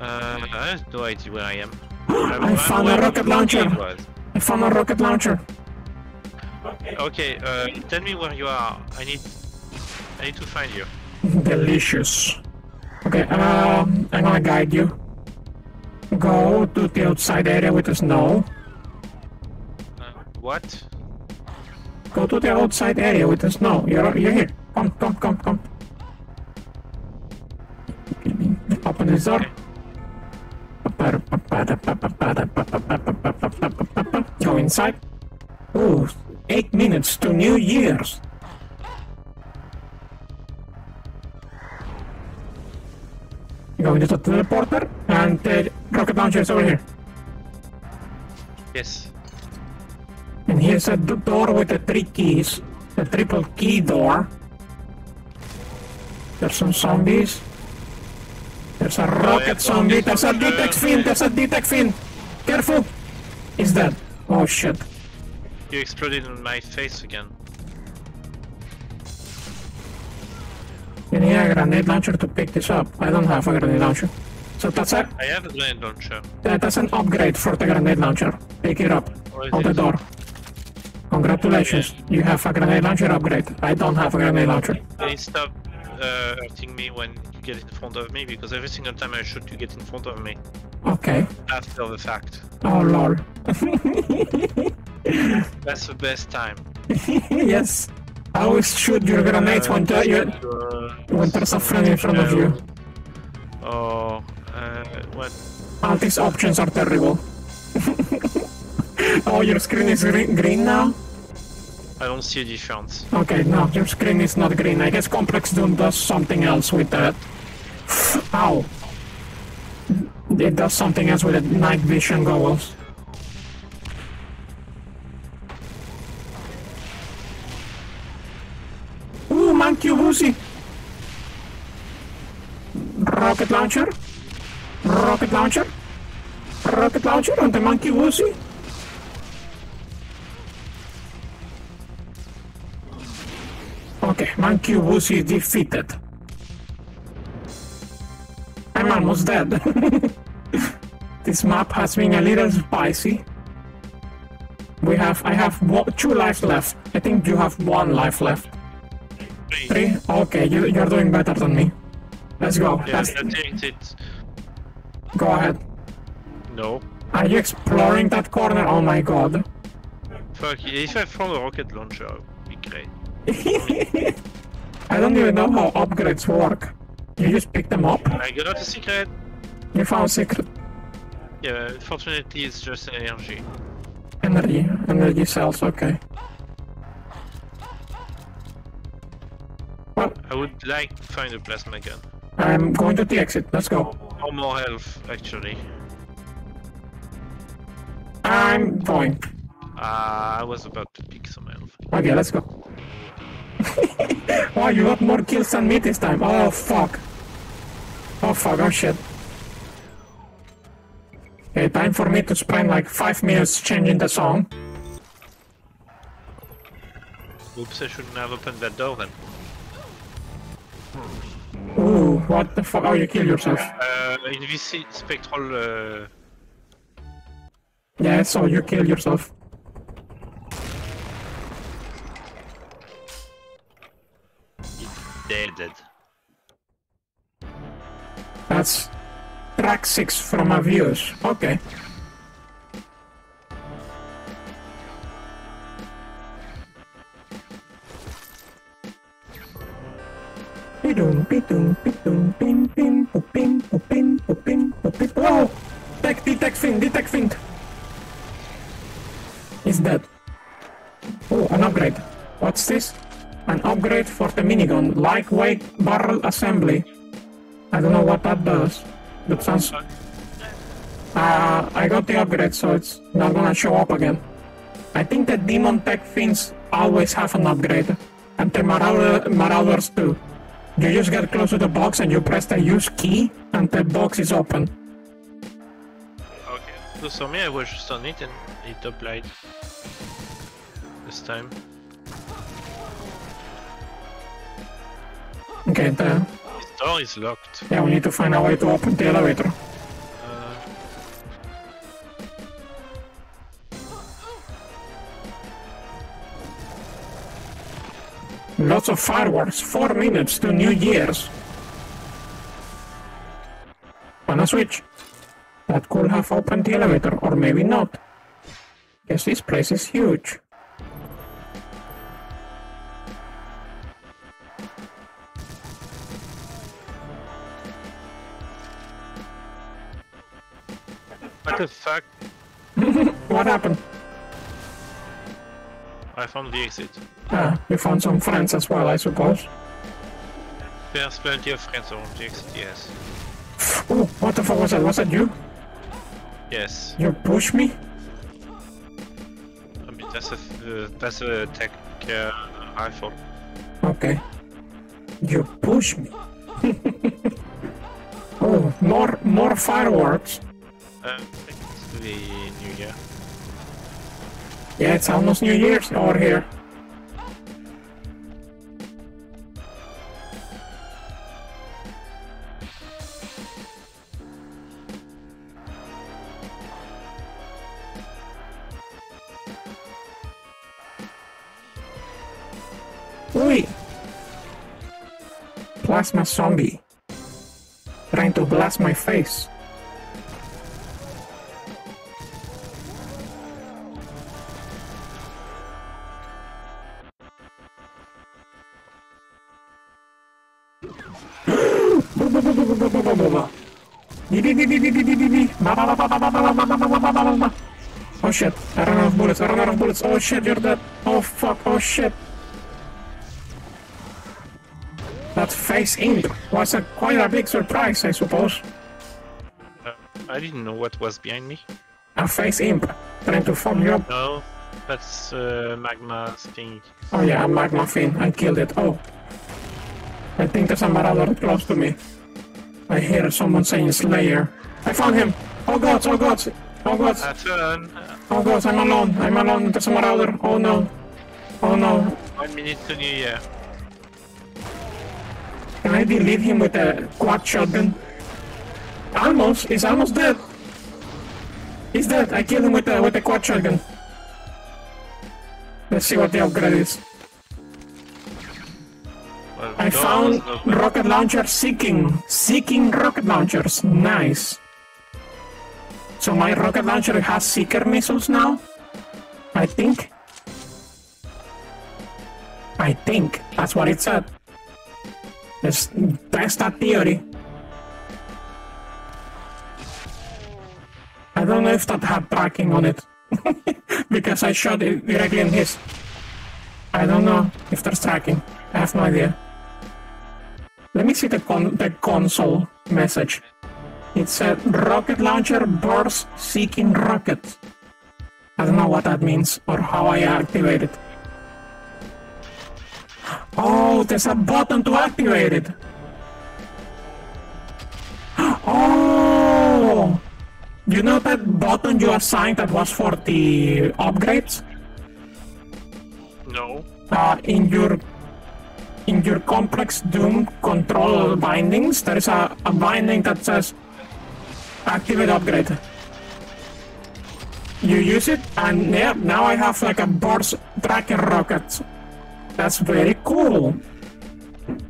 Uh, I have no idea where I am. [gasps] I'm- I found a rocket launcher. I found a rocket launcher. Okay, uh, tell me where you are. I need, I need to find you. Delicious. Okay, um, I'm gonna guide you. Go to the outside area with the snow. Uh, what? Go to the outside area with the snow. You're you're here. Come, come, come, come. Open this door. Go inside. Ooh, eight minutes to New Year's. Go into the teleporter and the rocket launcher is over here. Yes. And here's a door with the three keys. The triple key door. There's some zombies. There's a rocket zombie. There's a detect fiend. There's a detect fiend. Careful. He's dead. Oh shit. You exploded in my face again. A grenade launcher to pick this up. I don't have a grenade launcher. So that's a I have a grenade launcher. that's an upgrade for the grenade launcher. Pick it up Where is on the it? door. Congratulations. You have a grenade launcher upgrade. I don't have a grenade launcher. Please stop uh, hurting me when you get in front of me because every single time I shoot, you get in front of me Okay. after the fact. Oh lol. [laughs] That's the best time. [laughs] yes. I always shoot your grenades when, the, you, Uh, when there's a friend in front of you. Oh, uh, what? All these options are terrible. [laughs] oh, your screen is green, green now? I don't see a difference. Okay, no, your screen is not green. I guess Complex Doom does something else with that. Ow. It does something else with the night vision goggles. Woozy. Rocket launcher. Rocket launcher. Rocket launcher on the monkey woozy. Okay, monkey woozy defeated. I'm almost dead. [laughs] this map has been a little spicy. We have, I have two lives left. I think you have one life left. Three. Three? Okay, you, you're doing better than me. Let's go. Yeah, Let's it. go ahead. No. Are you exploring that corner? Oh my god. Fuck, if I found a rocket launcher, it would be great. [laughs] I don't even know how upgrades work. You just pick them up. I got a secret. You found a secret Yeah, fortunately it's just energy. energy, energy cells. Okay. Well, I would like to find a plasma gun. I'm going to the exit. Let's go. Or more health, actually. I'm going. Uh, I was about to pick some health. Okay, let's go. [laughs] oh, you got more kills than me this time. Oh, fuck. Oh, fuck. Oh, shit. Okay, time for me to spend like five minutes changing the song. Oops, I shouldn't have opened that door then. Ooh, what the fuck? Oh, you killed yourself. Uh, Invisi Spectral. Uh, Yeah, so you killed yourself. dead, dead. That's track six from my views. Okay. Pidum, pidum, pidum, pim, pim, pu, pim, pu, pim, pu, pim, pu. Oh! Tech, detect fiend, detect fiend. He's dead. Oh, an upgrade. What's this? An upgrade for the minigun. Lightweight barrel assembly. I don't know what that does. That sounds. Uh, I got the upgrade, so it's not gonna show up again. I think the Demon Tech fins always have an upgrade, and the Marauder, Marauders too. You just get close to the box and you press the use key, and the box is open. Okay. So, so me, I was just on it and it applied. This time. Okay, the, This door is locked. yeah, we need to find a way to open the elevator. Lots of fireworks, four minutes to New Year's. Wanna switch? That could have opened the elevator, or maybe not. Guess this place is huge. what the fuck? [laughs] What happened? I found the exit. Ah, you found some friends as well, I suppose. There's plenty of friends around the yes. Oh, what the fuck was that? Was that you? Yes. You pushed me? I mean, that's a, uh, that's a tech uh, rifle. Okay. You push me. [laughs] oh, more more fireworks. Uh, it's the new year. Yeah, it's almost New Year's over here. Oi! Plasma zombie. Trying to blast my face. [gasps] Oh shit, I ran out of bullets, I ran out of bullets. Oh shit, you're dead. Oh fuck, oh shit. That face imp was a quite a big surprise, I suppose. Uh, I didn't know what was behind me. A face imp trying to fuck you up. No, that's uh, magma thing. Oh yeah, a magma fiend. I killed it. Oh. I think there's a marauder close to me. I hear someone saying Slayer. I found him! Oh god, oh god! Oh god! A turn. Oh god, I'm alone! I'm alone! There's a marauder! Oh no! Oh no! One minute to New Year. I delete him with a quad shotgun? Almost! He's almost dead! He's dead! I killed him with a, with a quad shotgun. Let's see what the upgrade is. Well, I found rocket launcher seeking. Seeking rocket launchers. Nice. So my rocket launcher has seeker missiles now? I think. I think. That's what it said. Let's test that theory. I don't know if that had tracking on it. [laughs] because I shot it directly in his. I don't know if there's tracking. I have no idea. Let me see the con the console message. It said rocket launcher burst seeking rocket. I don't know what that means or how I activate it. Oh, there's a button to activate it. Oh! You know that button you assigned that was for the upgrades? No. Uh, in your in your complex doom control bindings, there is a, a binding that says activate upgrade. You use it, and yeah, now I have like a burst tracker rockets. That's very cool.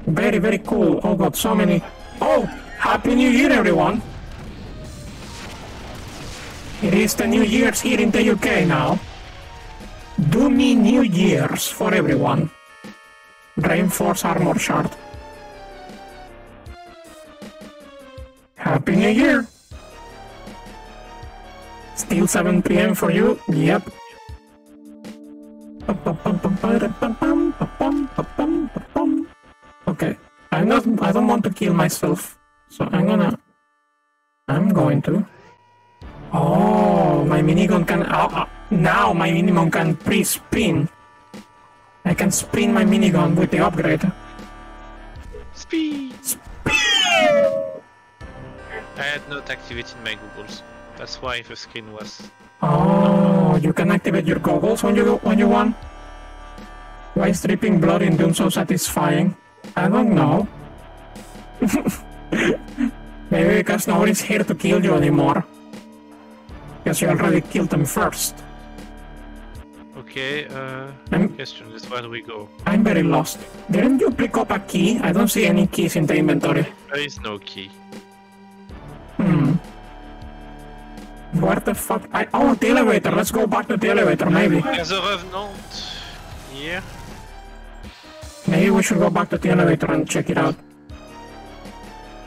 Very, very cool. Oh god, so many. Oh, Happy New Year, everyone. It is the New Year's here in the UK now. Do me New Year's for everyone. Reinforce armor shard. Happy New Year! Still 7 p.m. for you? Yep. Okay. I'm not I don't want to kill myself. So I'm gonna I'm going to. Oh my minigun can uh, uh, now my minigun can pre-spin. I can spin my minigun with the upgrade. Speed! Spin! I had not activated my googles. That's why the screen was. Oh, you can activate your goggles when you when you want. Why is dripping blood in Doom so satisfying? I don't know. [laughs] Maybe because nobody's here to kill you anymore. Because you already killed them first. Okay, uh. I'm, Question is where do we go? I'm very lost. Didn't you pick up a key? I don't see any keys in the inventory. There is no key. Hmm. Where the fuck? I, oh, the elevator. Let's go back to the elevator, maybe. There's a revenant here. Maybe we should go back to the elevator and check it out.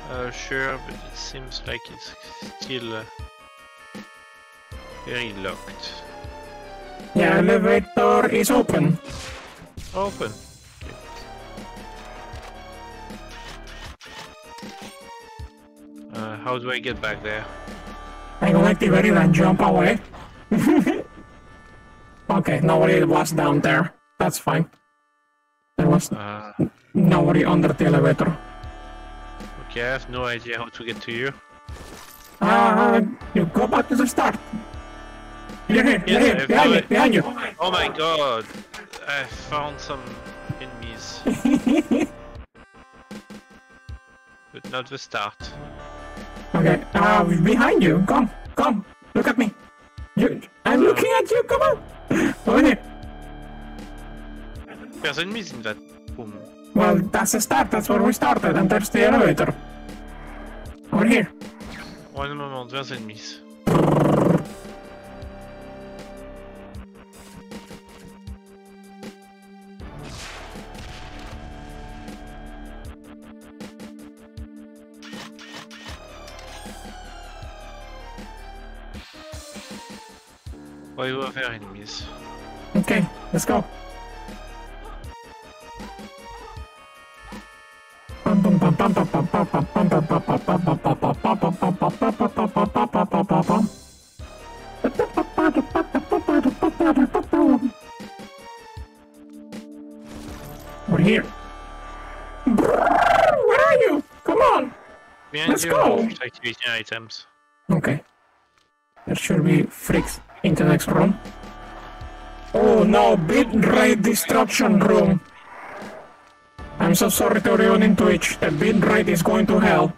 Uh, sure, but it seems like it's still uh, very locked. The elevator is open. Open. Uh, how do I get back there? I'm gonna activate it and jump away. okay, nobody was down there. That's fine. There was Uh, nobody under the elevator. okay, I have no idea how to get to you. Uh, you go back to the start. You're here, you're here, I've behind you, behind you. Oh my god! I found some enemies, [laughs] but not the start. Okay, uh, behind you. Come, come, look at me. You, I'm looking at you. Come on, over here. There's enemies in that room. Well, that's the start. That's where we started, and there's the elevator. Over here. One moment, there's enemies. Why were there enemies? Okay, let's go. We're here. Where are you? Come on. Behind Let's you, go. items. Okay. There should be freaks in the next room. Oh no, bit rate destruction room. I'm so sorry to everyone in Twitch. The bit rate is going to hell.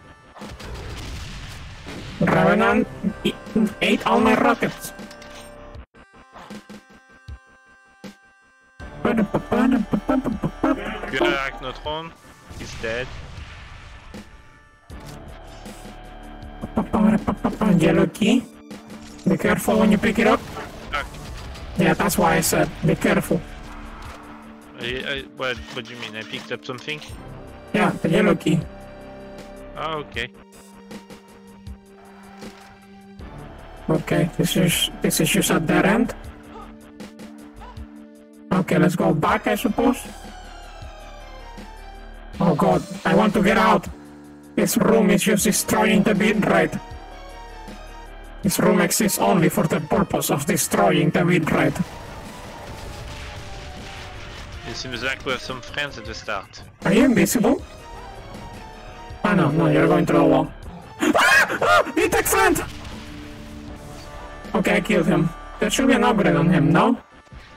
Revenant ate all my rockets. Good Arachnotron is dead. Yellow key. Be careful when you pick it up. Ah, Yeah, that's why I said be careful. I, I, what, what do you mean? I picked up something? Yeah, the yellow key. Ah, okay. Okay, this is this is just at that end. Okay, let's go back, I suppose. Oh god, I want to get out. This room is just destroying the bitrate. This room exists only for the purpose of destroying the bitrate. It seems like we have some friends at the start. Are you invisible? Ah no, no, you're going through the wall. [gasps] Ah! Ah! He took friend! Okay, I killed him. There should be an upgrade on him, no?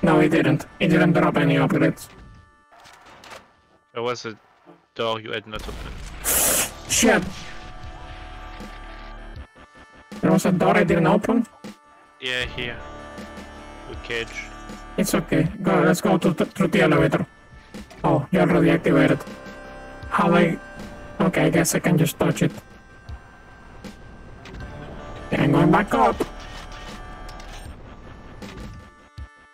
No, he didn't. He didn't drop any upgrades. There was a door you had not opened. Shit! There was a door I didn't open? Yeah, here. The cage. It's okay. Go, let's go to, through the elevator. Oh, you already activated. How I... Okay, I guess I can just touch it. Okay, I'm going back up.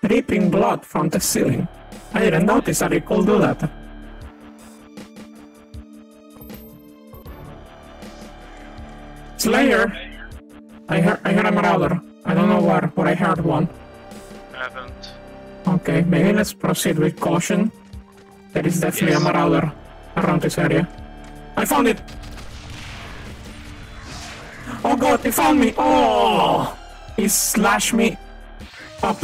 Dripping blood from the ceiling. I didn't notice that it could do that. Slayer! I heard, I heard a marauder. I don't know where, but I heard one. Haven't. Okay, maybe let's proceed with caution. There is definitely Yes. a marauder around this area. I found it! Oh god, he found me! Oh! He slashed me up.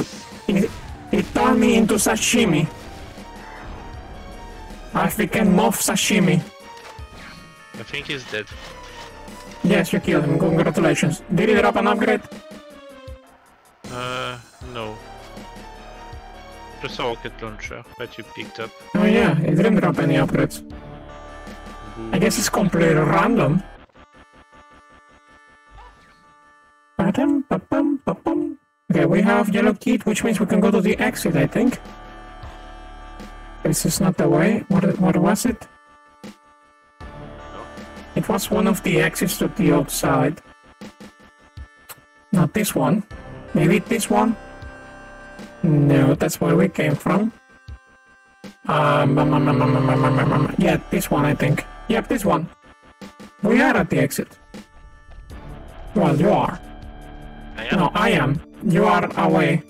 He, he turned me into sashimi. I became Moff Sashimi. I think he's dead. Yes, you killed him. Congratulations. Did he drop an upgrade? Uh, no. Just a rocket launcher that you picked up. Oh yeah, he didn't drop any upgrades. I guess it's completely random. Ba-dum, ba-bum, ba-bum. Okay, we have yellow key, which means we can go to the exit, I think. This is not the way. What, what was it? It was one of the exits to the outside. Not this one. Maybe this one? No, that's where we came from. Um, yeah, this one I think. Yep, this one. We are at the exit. Well, you are. I am. No, I am. You are away.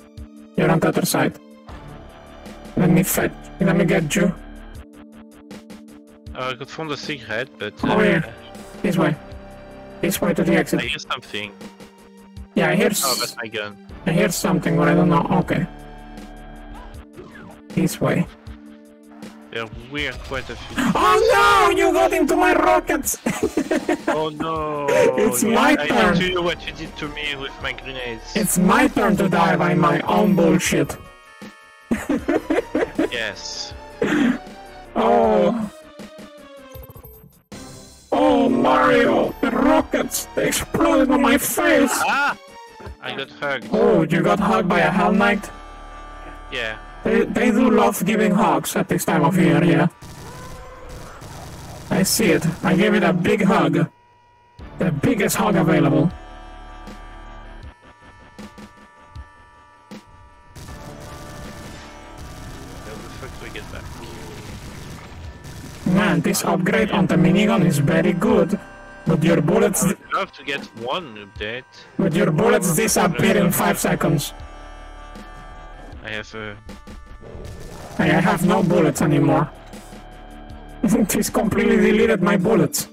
You're on the other side. Let me fetch. Let me get you. Uh, I could find a cigarette, but. Uh, Oh, yeah. This way. This way to the exit. I hear something. Yeah, I hear. Oh, that's my gun. I hear something, but I don't know. Okay. This way. There were quite a few. Oh no! You got into my rockets! [laughs] Oh no! It's Yeah, my I turn. did to you what you did to me with my grenades. it's my turn to die by my own bullshit. [laughs] Yes. Oh. Oh, Mario, the rockets, they exploded on my face. Ah! I got hugged. Oh, you got hugged by a Hell Knight? Yeah. They, they do love giving hugs at this time of year, yeah. I see it. I gave it a big hug. The biggest hug available. Man, this upgrade on the minigun is very good. But your bullets, love to get one update. but your bullets disappear in five seconds. I have a. I I have no bullets anymore. [laughs] this completely deleted my bullets.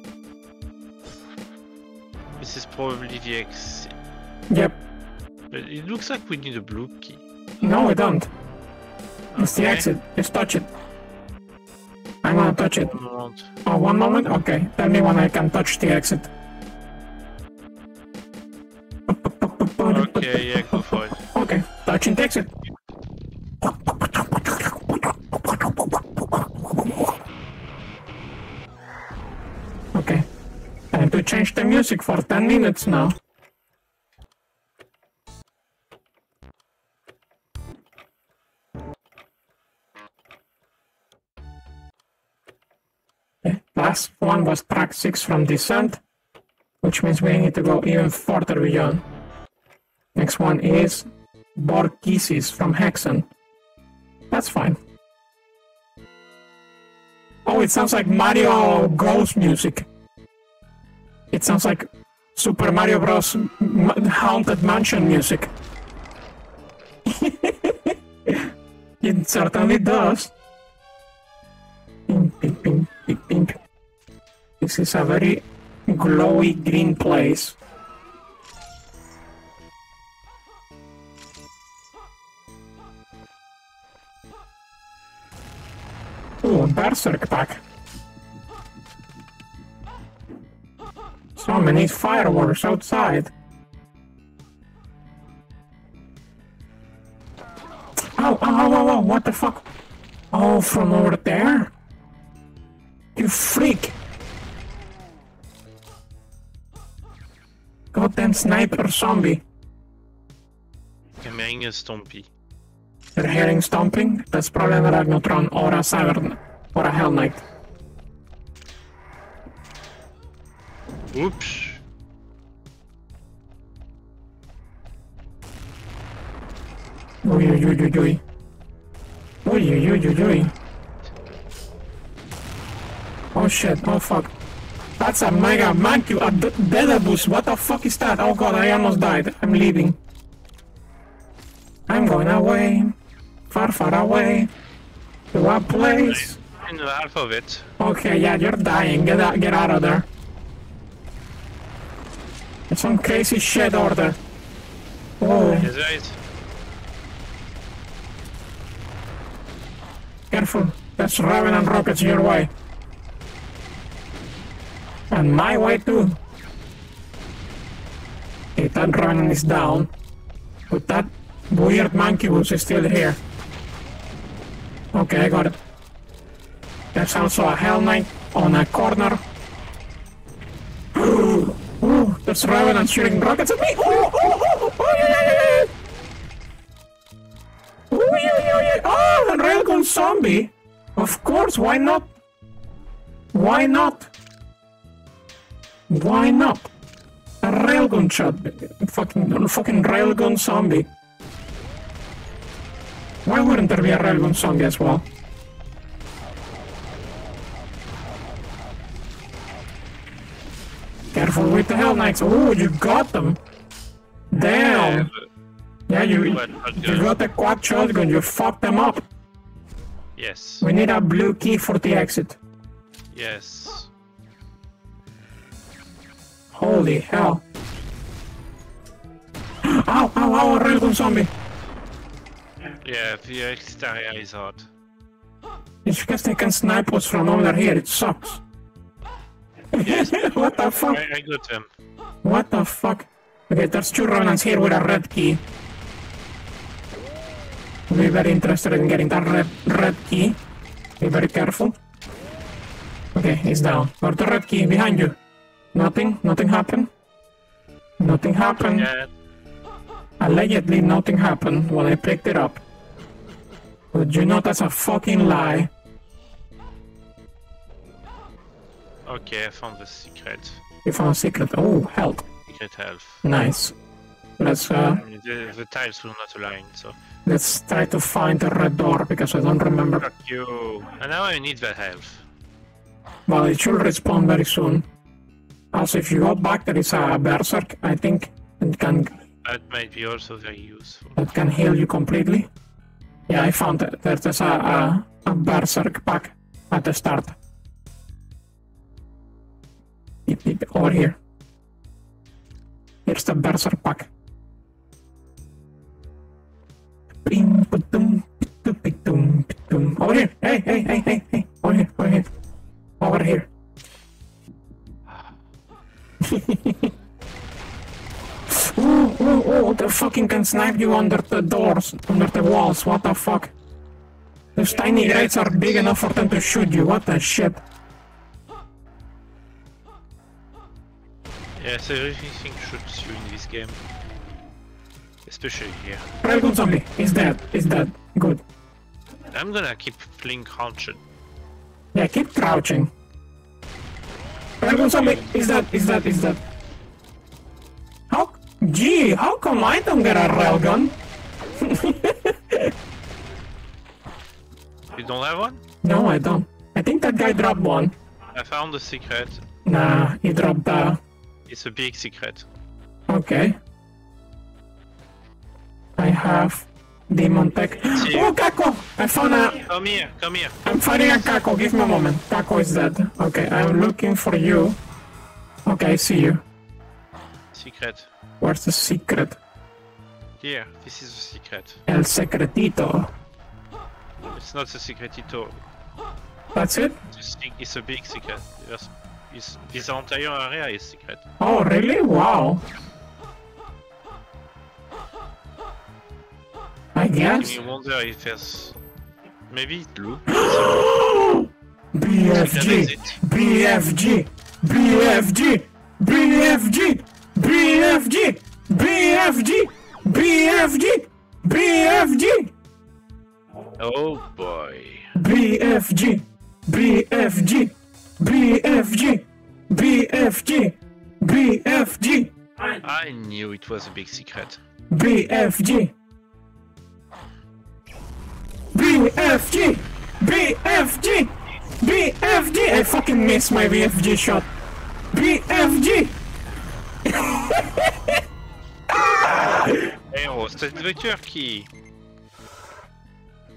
This is probably the X. Yep. But it looks like we need a blue key. No, we don't. It's the exit. Just touch it. I'm gonna touch it. One moment. Oh, one moment? Okay. Tell me when I can touch the exit. Okay, yeah, go for it. Okay. Touching the exit. Okay. Time to change the music for 10 minutes now. Last one was track 6 from Descent, which means we need to go even further beyond. Next one is Borkisis from Hexen. That's fine. Oh, it sounds like Mario Ghost music. It sounds like Super Mario Bros. Haunted Mansion music. [laughs] it certainly does. This is a very glowy green place. berserk pack. So many fireworks outside. Oh, oh, oh, oh, what the fuck? Oh, from over there? You freak! Goddamn sniper zombie. A stompy. You're hearing stomping? That's probably a Ragnotron or a Severn or a Hell Knight. Oops. Oi, oi, oi, oi, oi. Oi, oi, oi, oi, oi. Oh shit, oh fuck. That's a mega monkey, a Daedabus. What the fuck is that? Oh god, I almost died. I'm leaving. I'm going away. Far, far away. To a place. In the half of it. Okay, yeah, you're dying. Get out, get out of there. It's some crazy shit order. Oh, Yes, right. careful. That's Raven and rockets your way. And my way too. Okay, that Revenant is down. But that weird monkey was still here. Okay, I got it. There's also a Hell Knight on a corner. Ooh, ooh, there's Revenant shooting rockets at me. Ooh, ooh, ooh, ooh, yeah, yeah, yeah. Ooh, yeah, yeah, yeah. Oh, a railgun zombie. Of course, why not? Why not? Why not? A railgun shot. Fucking, fucking railgun zombie. Why wouldn't there be a railgun zombie as well? Careful with the Hell Knights. Oh, you got them. Damn. Yeah, you, you got the quad shotgun. You fucked them up. Yes. We need a blue key for the exit. Yes. Holy hell. Ow, ow, ow, a railgun zombie. Yeah, the exit area is hard. It's because they can snipe us from over here. It sucks. Yes. [laughs] what the fuck? I, I got them. What the fuck? Okay, there's two Revenants here with a red key. Be very interested in getting that red red key. Be very careful. Okay, he's down. Got the red key behind you. Nothing? Nothing happened? Nothing happened. Allegedly nothing happened when I picked it up. But you know that's a fucking lie. Okay, I found the secret. You found a secret. Oh, help. Secret health. Nice. Let's uh I mean, the, the tiles will not align, so. let's try to find the red door because I don't remember. Fuck you. And now I need that health. Well, it should respawn very soon. Also, if you go back, there is a berserk. I think it can That might be also very useful. that can heal you completely. Yeah, I found it. There's a, a, a berserk pack at the start. Yep, yep, over here. Here's the berserk pack. Over here! Hey, hey, hey, hey, hey! Over here, over here. Over here. Ooh, ooh, ooh, they fucking can snipe you under the doors, under the walls. What the fuck? Those tiny grates are big enough for them to shoot you. What the shit? Yes, everything shoots you in this game. Especially here. Railgun zombie. He's dead. He's dead. Good. I'm gonna keep playing crouched. Yeah, keep crouching. Zombie. Is that? Is that? Is that? How? Gee, how come I don't get a railgun? [laughs] You don't have one? No, I don't. I think that guy dropped one. I found the secret. Nah, he dropped uh It's a big secret. Okay. I have demon tech. See. Oh, Caco! I found a. Come here, come here. I'm fighting a Caco. Give me a moment. Caco is dead. Okay, I'm looking for you. Okay, I see you. Secret. Where's the secret? Here, this is the secret. El secretito. It's not the secretito. That's it? This thing is a big secret. Yes, This, this entire area is secret. Oh, really? Wow. I guess. You wonder if it's maybe blue. loop. BFG, BFG, BFG, BFG, BFG, BFG, BFG, BFG. Oh boy. BFG, BFG, BFG, BFG, BFG. I knew it was a big secret. BFG. BFG, BFG, BFG. I fucking missed my BFG shot. BFG. Hey, oh, c'était the turkey.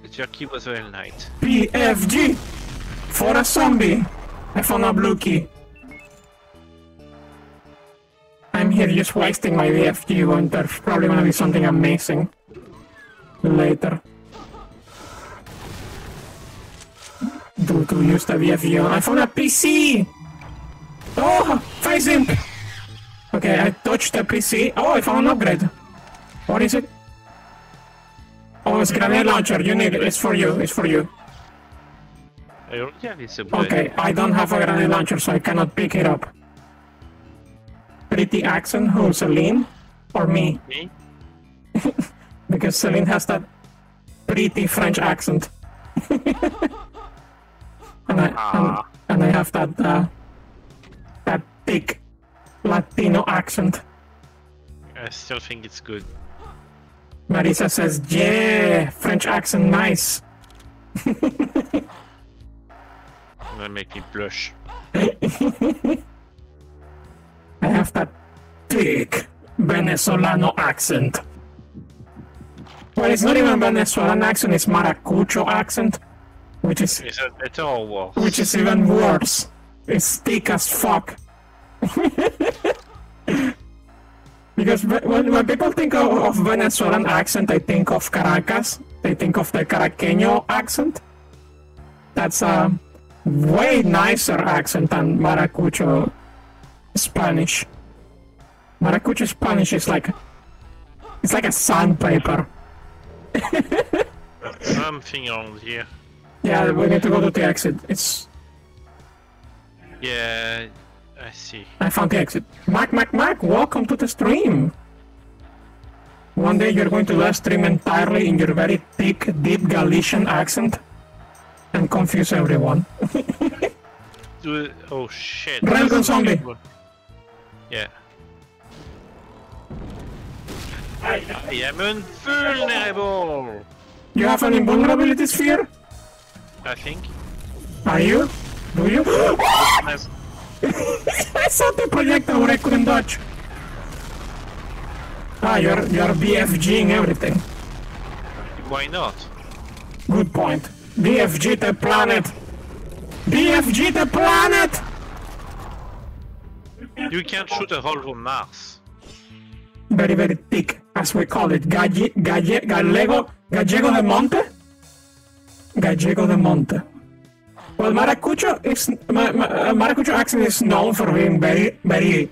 The turkey was very light. BFG. For a zombie. I found a blue key. I'm here just wasting my BFG when there's probably gonna be something amazing later. Do to use the BFG. I found a PC! Oh! Phase imp! Okay, I touched the PC. Oh, I found an upgrade. What is it? Oh, it's grenade launcher. You need it. It's for you. It's for you. I already have this upgrade. Okay, I don't have a grenade launcher, so I cannot pick it up. Pretty accent, who, Celine? Or me? Me? [laughs] Because Celine has that pretty French accent. [laughs] and, I, and, Ah. and I have that, uh, that thick Latino accent. I still think it's good. Marisa says, yeah, French accent, nice. [laughs] Gonna make me blush. [laughs] I have that thick Venezolano accent. Well, it's not even Venezuelan accent, it's Maracucho accent, which is Is that better or worse? which is even worse. It's thick as fuck. [laughs] because when, when people think of, of Venezuelan accent, they think of Caracas. They think of the Caraqueño accent. That's a way nicer accent than Maracucho Spanish. Maracucho Spanish is like it's like a sandpaper. [laughs] Something around here. Yeah, we need to go to the exit. It's Yeah, I see. I found the exit. Mac, Mac, Mac, welcome to the stream. One day you're going to live stream entirely in your very thick, deep Galician accent and confuse everyone. [laughs] Oh shit. Railgun zombie. Yeah. I am invulnerable! You have an invulnerability sphere? I think. Are you? Do you? I saw the projector but I couldn't dodge. Ah, you're, you're BFGing everything. Why not? Good point. BFG the planet! BFG the planet! You can't shoot a hole from Mars. very, very thick, as we call it. Galle, galle, gallego, gallego de monte? Gallego de monte. Well, Maracucho is, Ma, Ma, uh, Maracucho accent is known for being very, very,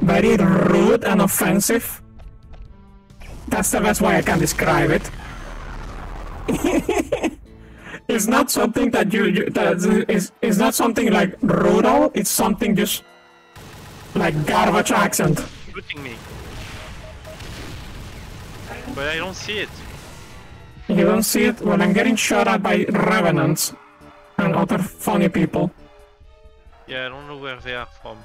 very rude and offensive. That's the best way I can describe it. [laughs] it's not something that you, you that is, is not something like rural, it's something just like garbage accent. Shooting me. But I don't see it. You don't see it when I'm getting shot at by revenants and other funny people. Yeah, I don't know where they are from.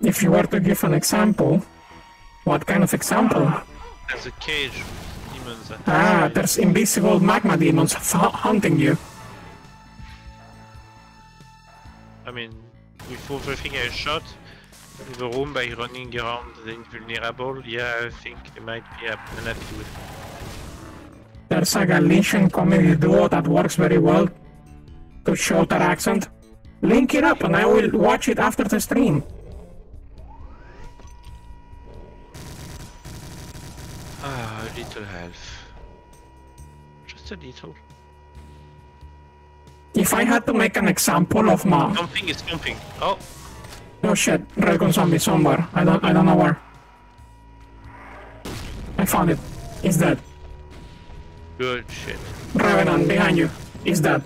If you were to give an example, what kind of example? There's a cage with demons. Ah, there's invisible magma demons hunting you. I mean, with everything I shot the room by running around the invulnerable, yeah, I think they might be happy happy with There's a Galician comedy duo that works very well to show that accent. Link it up and I will watch it after the stream. Ah, Uh, little health. Just a little. If I had to make an example of my Something is jumping. Oh, oh shit, Railgun zombie somewhere. I don't I don't know where. I found it. It's dead. good shit. Revenant behind you. Is dead.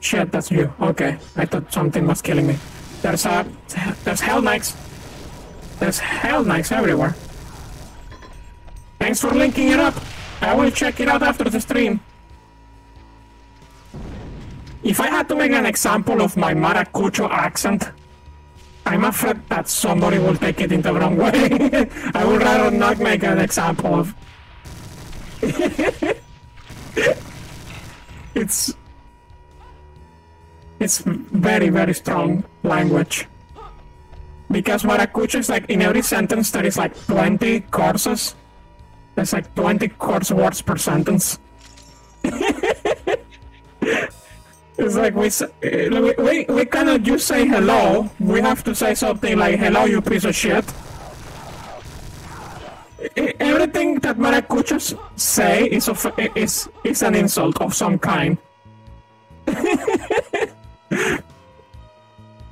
Shit, that's you. Okay. I thought something was killing me. There's a there's hell knights. There's hell knights everywhere. Thanks for linking it up. I will check it out after the stream. If I had to make an example of my Maracucho accent, I'm afraid that somebody will take it in the wrong way. [laughs] I would rather not make an example of. [laughs] it's it's very very strong language because Maracucho is like in every sentence there is like 20 courses there's like 20 course words per sentence [laughs] it's like we, uh, we, we, we cannot just say hello we have to say something like hello you piece of shit E- everything that Maracuchos say is, of, is, is an insult of some kind [laughs]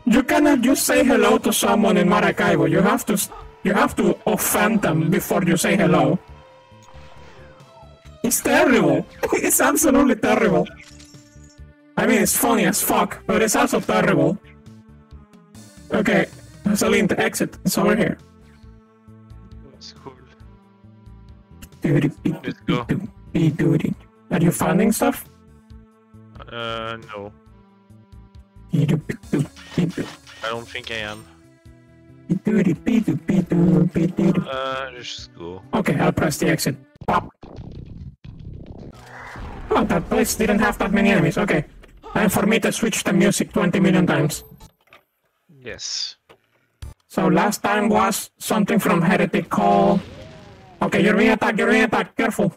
You cannot just say hello to someone in Maracaibo. You have to you have to offend them before you say hello. It's terrible. [laughs] it's absolutely terrible. I mean, it's funny as fuck, but it's also terrible. Okay, Celine, the exit. It's over here. It's cool. Let's go. Are you finding stuff? Uh, no. I don't think I am. Uh, just go. Okay, I'll press the exit. Pop. Oh, that place didn't have that many enemies. Okay. Time for me to switch the music 20 million times. Yes. So last time was something from Heretic Call. Okay, you're being attacked, you're being attacked. Careful.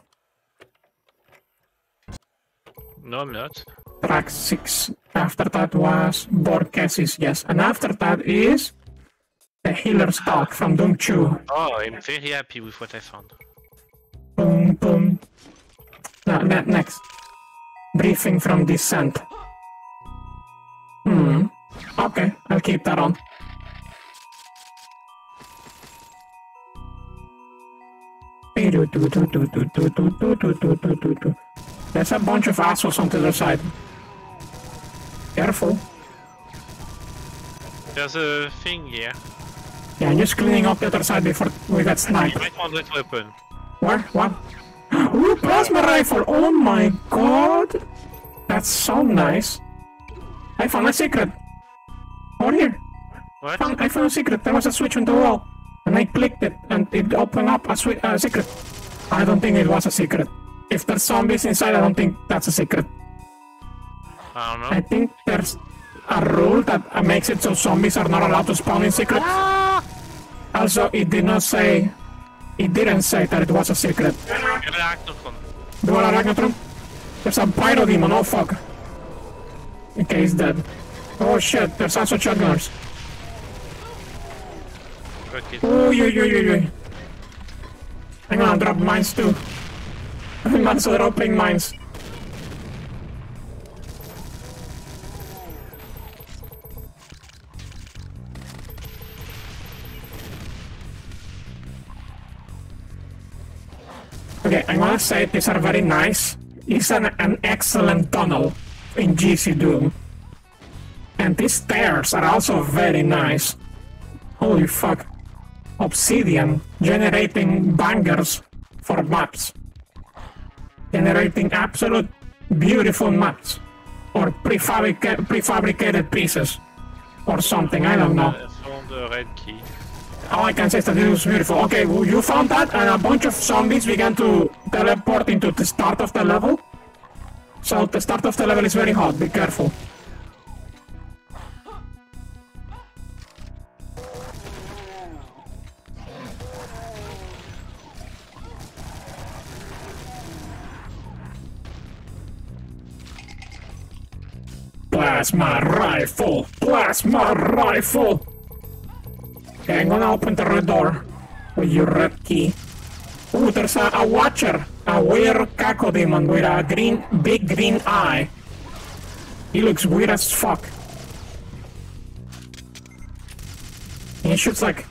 No, I'm not. Track 6. After that was Borkesis, yes. And after that is the Healer's Talk from Doom 2. Oh, I'm very happy with what I found. Boom, boom. No, ne- next. Briefing from Descent. Hmm. Okay, I'll keep that on. There's a bunch of assholes on the other side. Careful. There's a thing here. Yeah, I'm just cleaning up the other side before we get You sniped. might want that weapon. Where? What? [gasps] Ooh, plasma rifle! Oh my god! That's so nice. I found a secret. Over here. What? Found, I found a secret. There was a switch on the wall. And I clicked it and it opened up a uh, secret. I don't think it was a secret. If there's zombies inside, I don't think that's a secret. I don't know. I think there's a rule that makes it so zombies are not allowed to spawn in secrets. Also, it did not say... It didn't say that it was a secret. Reactorcon. Do I Ragnatron? There's a pyro demon, oh fuck. Okay, he's dead. Oh shit, there's also. Fuck. Oh, yo, yo, yo, yo. I'm gonna drop mines too. I'm also dropping mines. Okay, I'm gonna say these are very nice. It's an, an excellent tunnel in GZDoom. And these stairs are also very nice. Holy fuck. Obsidian generating bangers for maps. Generating absolute beautiful maps. Or prefabrica- prefabricated pieces. Or something, I don't know. I found the red key. All I can say is that it was beautiful. Okay, well, you found that, and a bunch of zombies began to teleport into the start of the level. So the start of the level is very hot. Be careful. Plasma rifle! Plasma rifle! Okay, I'm gonna open the red door with your red key. Ooh, there's a, a watcher, a weird caco demon with a green, big green eye. He looks weird as fuck. He shoots like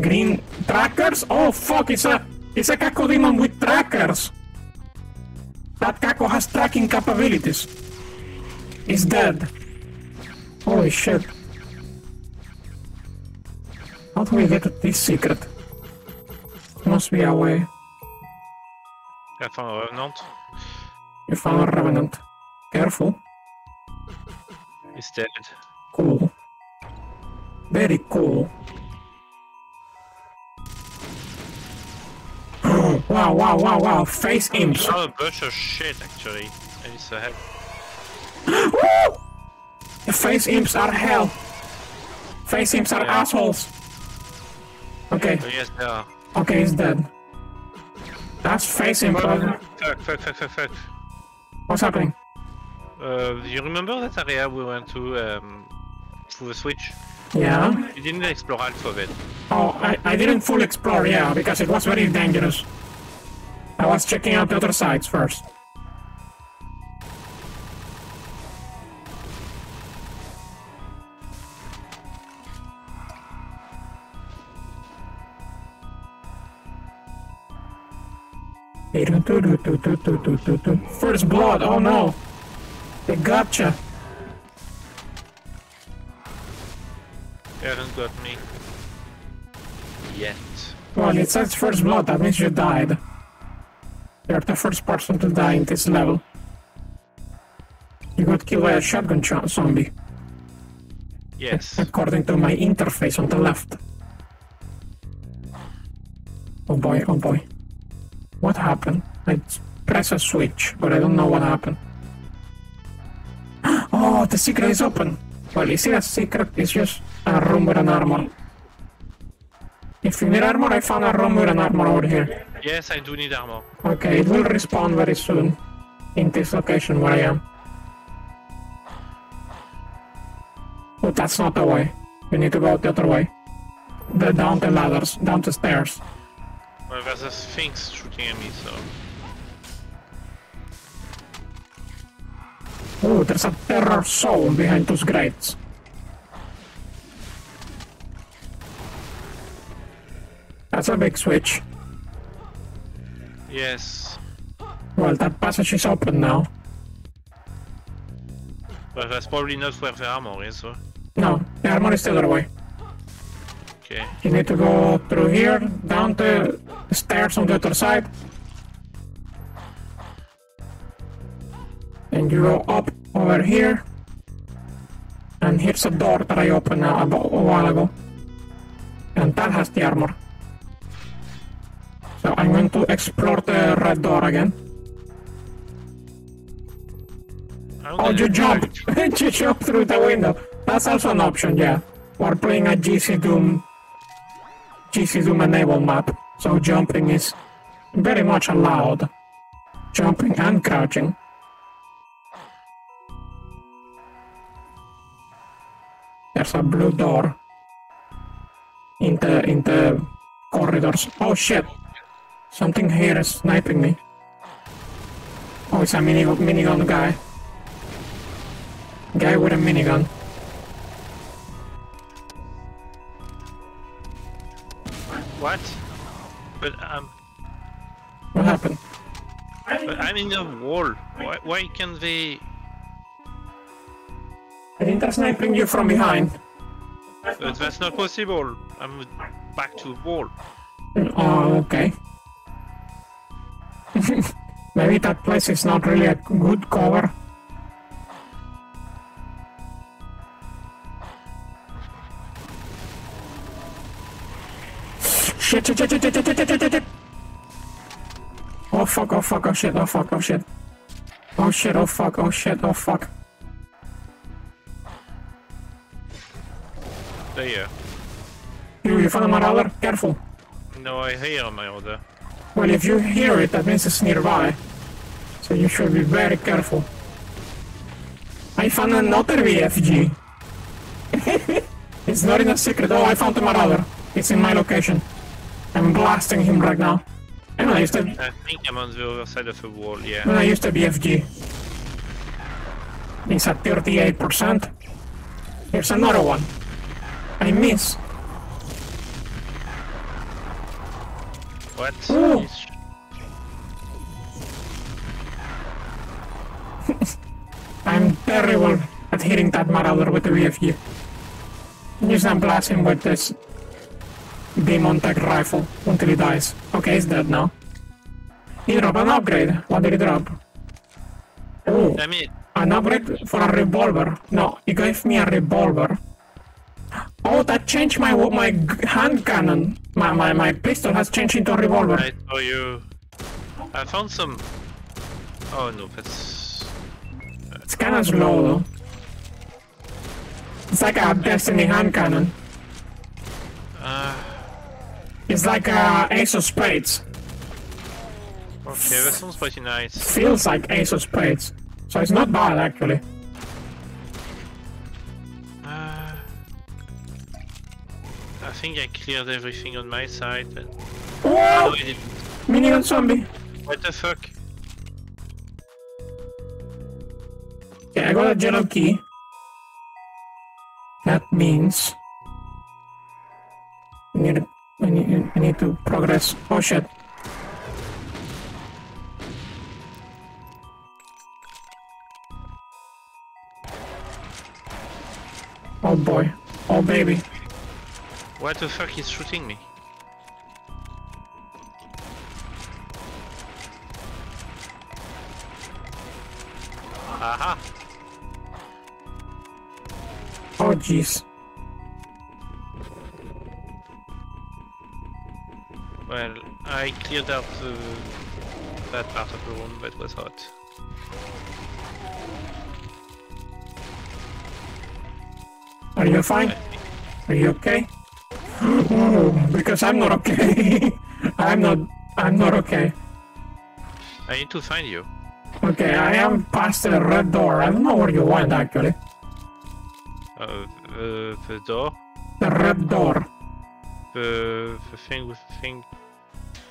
green trackers. Oh fuck! It's a it's a caco demon with trackers. That caco has tracking capabilities. He's dead. Holy shit. How do we get this secret? Must be a way. I found euh, a revenant. You found a revenant. Careful. He's dead. Cool. Very cool. [gasps] wow, wow, wow, wow. Phase imps. Oh, a bunch of shit actually. It's [gasps] a. Woo! The phase imps are hell. Phase imps are Yeah. assholes. Okay, Oh, yes, they are. okay, he's dead. That's phase imp. Fuck, fuck, fuck, fuck, fuck. What's happening? Uh, you remember that area we went to um, through the switch? Yeah. You didn't explore half of it. Oh, I, I didn't full explore, yeah, because it was very dangerous. I was checking out the other sides first. First blood, oh no! They gotcha! They haven't got me. Yet. Well, it says first blood, that means you died. You're the first person to die in this level. You got killed by a shotgun zombie, Yes. according to my interface on the left. Oh boy, oh boy. What happened? I press a switch, but I don't know what happened. [gasps] Oh, the secret is open! Well, is it a secret? It's just a room with an armor. If you need armor, I found a room with an armor over here. yes, I do need armor. Okay, it will respawn very soon in this location where I am. Oh, that's not the way. We need to go the other way. The down the ladders, down the stairs. Well, there's a sphinx shooting at me, so. Oh, there's a terror soul behind those grates. That's a big switch. Yes. Well, that passage is open now. But that's probably not where the armor is, so. No, the armor is the other way. Okay. You need to go through here, down the stairs on the other side. And you go up over here. And here's a door that I opened a, a while ago. And that has the armor. So I'm going to explore the red door again. Oh, you jump! [laughs] you jump through the window. That's also an option, yeah. We're playing a GZDoom, GZDoom enabled map, so jumping is very much allowed. Jumping and crouching. There's a blue door in the in the corridors. Oh shit! Something here is sniping me. Oh, it's a mini minigun guy. Guy with a minigun. What? But um, What happened? but I'm in the wall. Why, why can they? I think they're sniping you from behind. But that's not possible. I'm back to the wall. Oh, okay. [laughs] Maybe that place is not really a good cover. Shit, shit, shit, shit, shit, shit, shit, shit, shit, shit. Oh fuck, oh fuck, oh shit, oh fuck, oh shit. Oh shit, oh fuck, oh shit, oh fuck. There. You, you found a marauder? Careful. No, I hear order. Well, if you hear it, that means it's nearby. So you should be very careful. I found another BFG. [laughs] it's not in a secret. Oh, I found the Marauder. It's in my location. I'm blasting him right now. And I used to, I think I'm on the other side of the wall, yeah. and I used to BFG. It's at 38%. Here's another one. I miss. What? [laughs] I'm terrible at hitting that marauder with the BFG. Use and blast him with this demon tech rifle until he dies. Okay, he's dead now. He dropped an upgrade. What did he drop? Oh, Damn it! an upgrade for a revolver. No, he gave me a revolver. Oh, that changed my my hand cannon. My, my, my pistol has changed into a revolver. I saw you. I found some. Oh no, that's. It's kind of slow though. It's like a Destiny hand cannon. Uh, It's like a Ace of Spades. okay, that sounds pretty nice. Feels like Ace of Spades. So it's not bad actually. Uh, I think I cleared everything on my side, but. No! I didn't. Minigun zombie. What the fuck? Okay, I got a general key. That means I need to, I need, I need to progress. Oh shit. Oh boy. Oh baby. What the fuck is shooting me? Aha! Oh jeez. Well, I cleared out uh, that part of the room that was hot. Are you fine? Are you okay? Oh, [laughs] because I'm not okay. [laughs] I'm not. I'm not okay. I need to find you. Okay, I am past the red door. I don't know where you went actually. Uh, the, the door, The red door. the, the thing with the thing.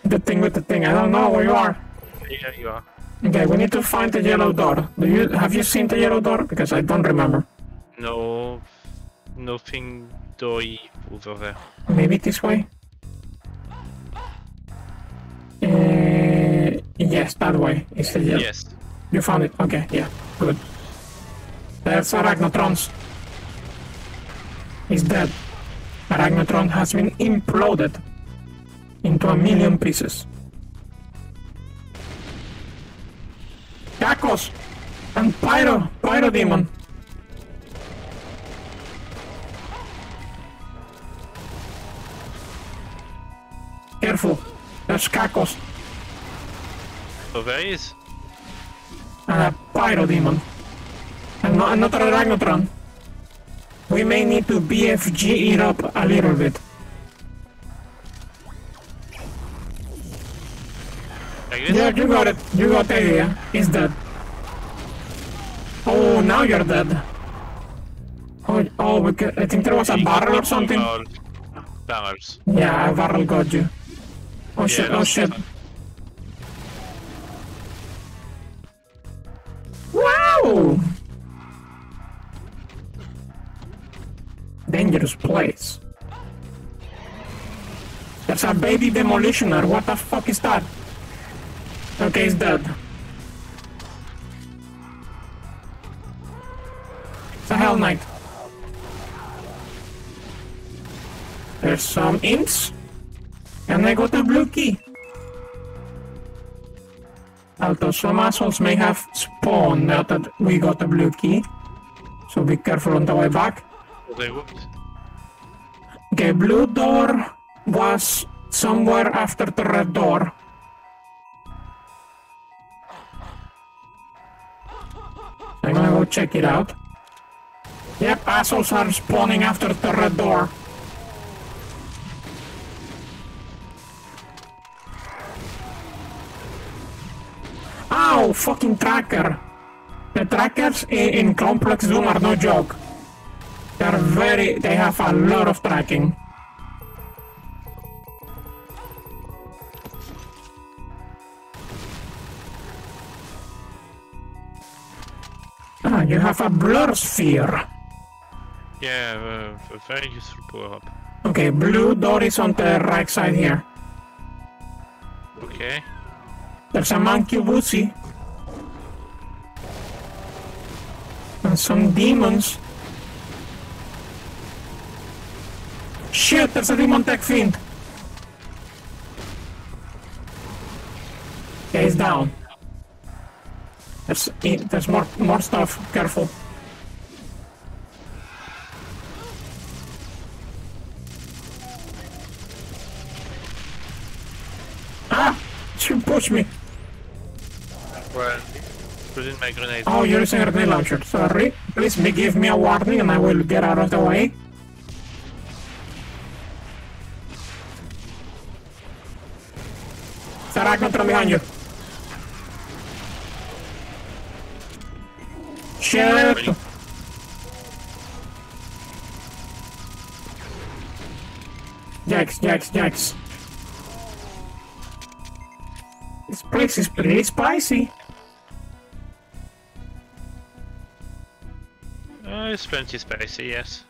The thing with the thing. I don't know where you are. Here you are. Okay, we need to find the yellow door. Do you have you seen the yellow door? Because I don't remember. No, nothing dory over there. Maybe this way. Uh, yes, that way. It's the yellow. Yes. You found it. Okay, yeah, good. There's Arachnotrons. He's dead. Arachnotron has been imploded into a million pieces. Cacos and Pyro, Pyro Demon. Careful, there's Cacos So there is. and a Pyro Demon. And no- another Arachnotron. We may need to BFG it up a little bit. Yeah, you got it. You got the idea. He's dead. Oh, now you're dead. Oh, oh, we I think there was a barrel or something. Yeah, a barrel got you. Oh shit, Yeah, oh shit. that's Wow! Dangerous place. There's a baby demolitioner. What the fuck is that? Okay, he's dead. It's a Hell Knight. There's some imps. And I got a blue key. Although some assholes may have spawned now that we got the blue key. So be careful on the way back. They would. Okay, blue door was somewhere after the red door. Check it out. Yep, assholes are spawning after the red door. Ow, fucking tracker! The trackers in Complex Doom are no joke. They're very, they have a lot of tracking. Ah, you have a blur sphere. Yeah, uh, a very useful power up. Okay, blue door is on the right side here. Okay. There's a monkey woozy. And some demons. Shit, there's a demon tech fiend. Okay, he's down. There's, there's more, more stuff. Careful. Ah! She pushed me. Well, putting my grenade. Oh, you're using a grenade launcher. Sorry. Please me give me a warning and I will get out of the way. Saracnotron behind you. Shit! Jax, Jax, Jax. This place is pretty spicy. Uh, it's plenty spicy, yes.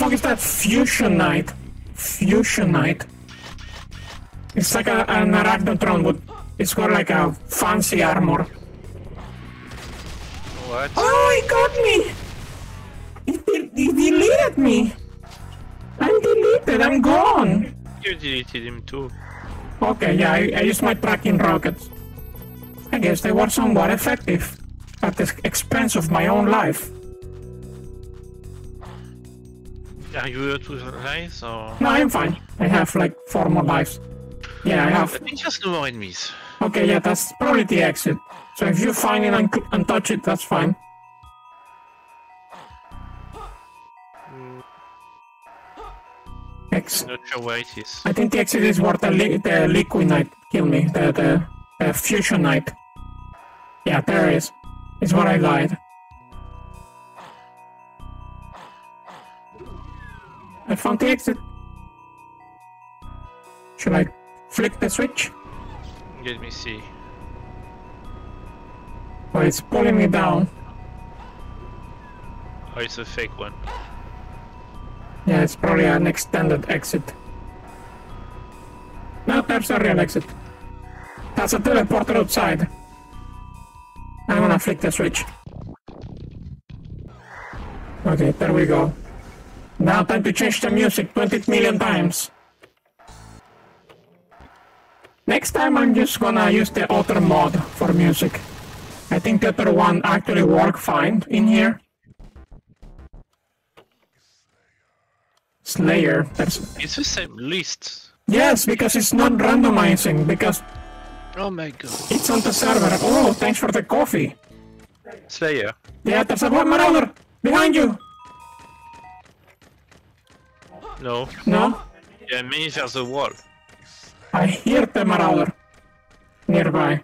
Fuck is that? Fusionite. Fusionite. It's like a, an Arachnotron, but it's got like a fancy armor. What? Oh, he got me! He deleted me! I'm deleted, I'm gone! You deleted him too. Okay, yeah, I, I used my tracking rockets. I guess they were somewhat effective. At the expense of my own life. Are you out with lives or? No, I'm fine. I have like four more lives. Yeah, I have. think just no more enemies. Okay, yeah, that's probably the exit. So if you find it and, and touch it, that's fine. Ex- Not sure where it is. I think the exit is where the, li- the liquid knight killed me, the, the, the fusion knight. Yeah, there it is. It's where I died. I found the exit. Should I flick the switch? Let me see. Oh, it's pulling me down. Oh, it's a fake one. Yeah, it's probably an extended exit. No, there's a real exit. That's a teleporter outside. I'm gonna flick the switch. Okay, there we go. Now time to change the music 20 million times. Next time I'm just gonna use the other mod for music. I think the other one actually work fine in here. Slayer, that's It's the same list. Yes, because it's not randomizing, because Oh my god. it's on the server. Oh, thanks for the coffee. Slayer. Yeah, there's a marauder behind you. No. No, Yeah, me there's a wall. I hear the marauder nearby.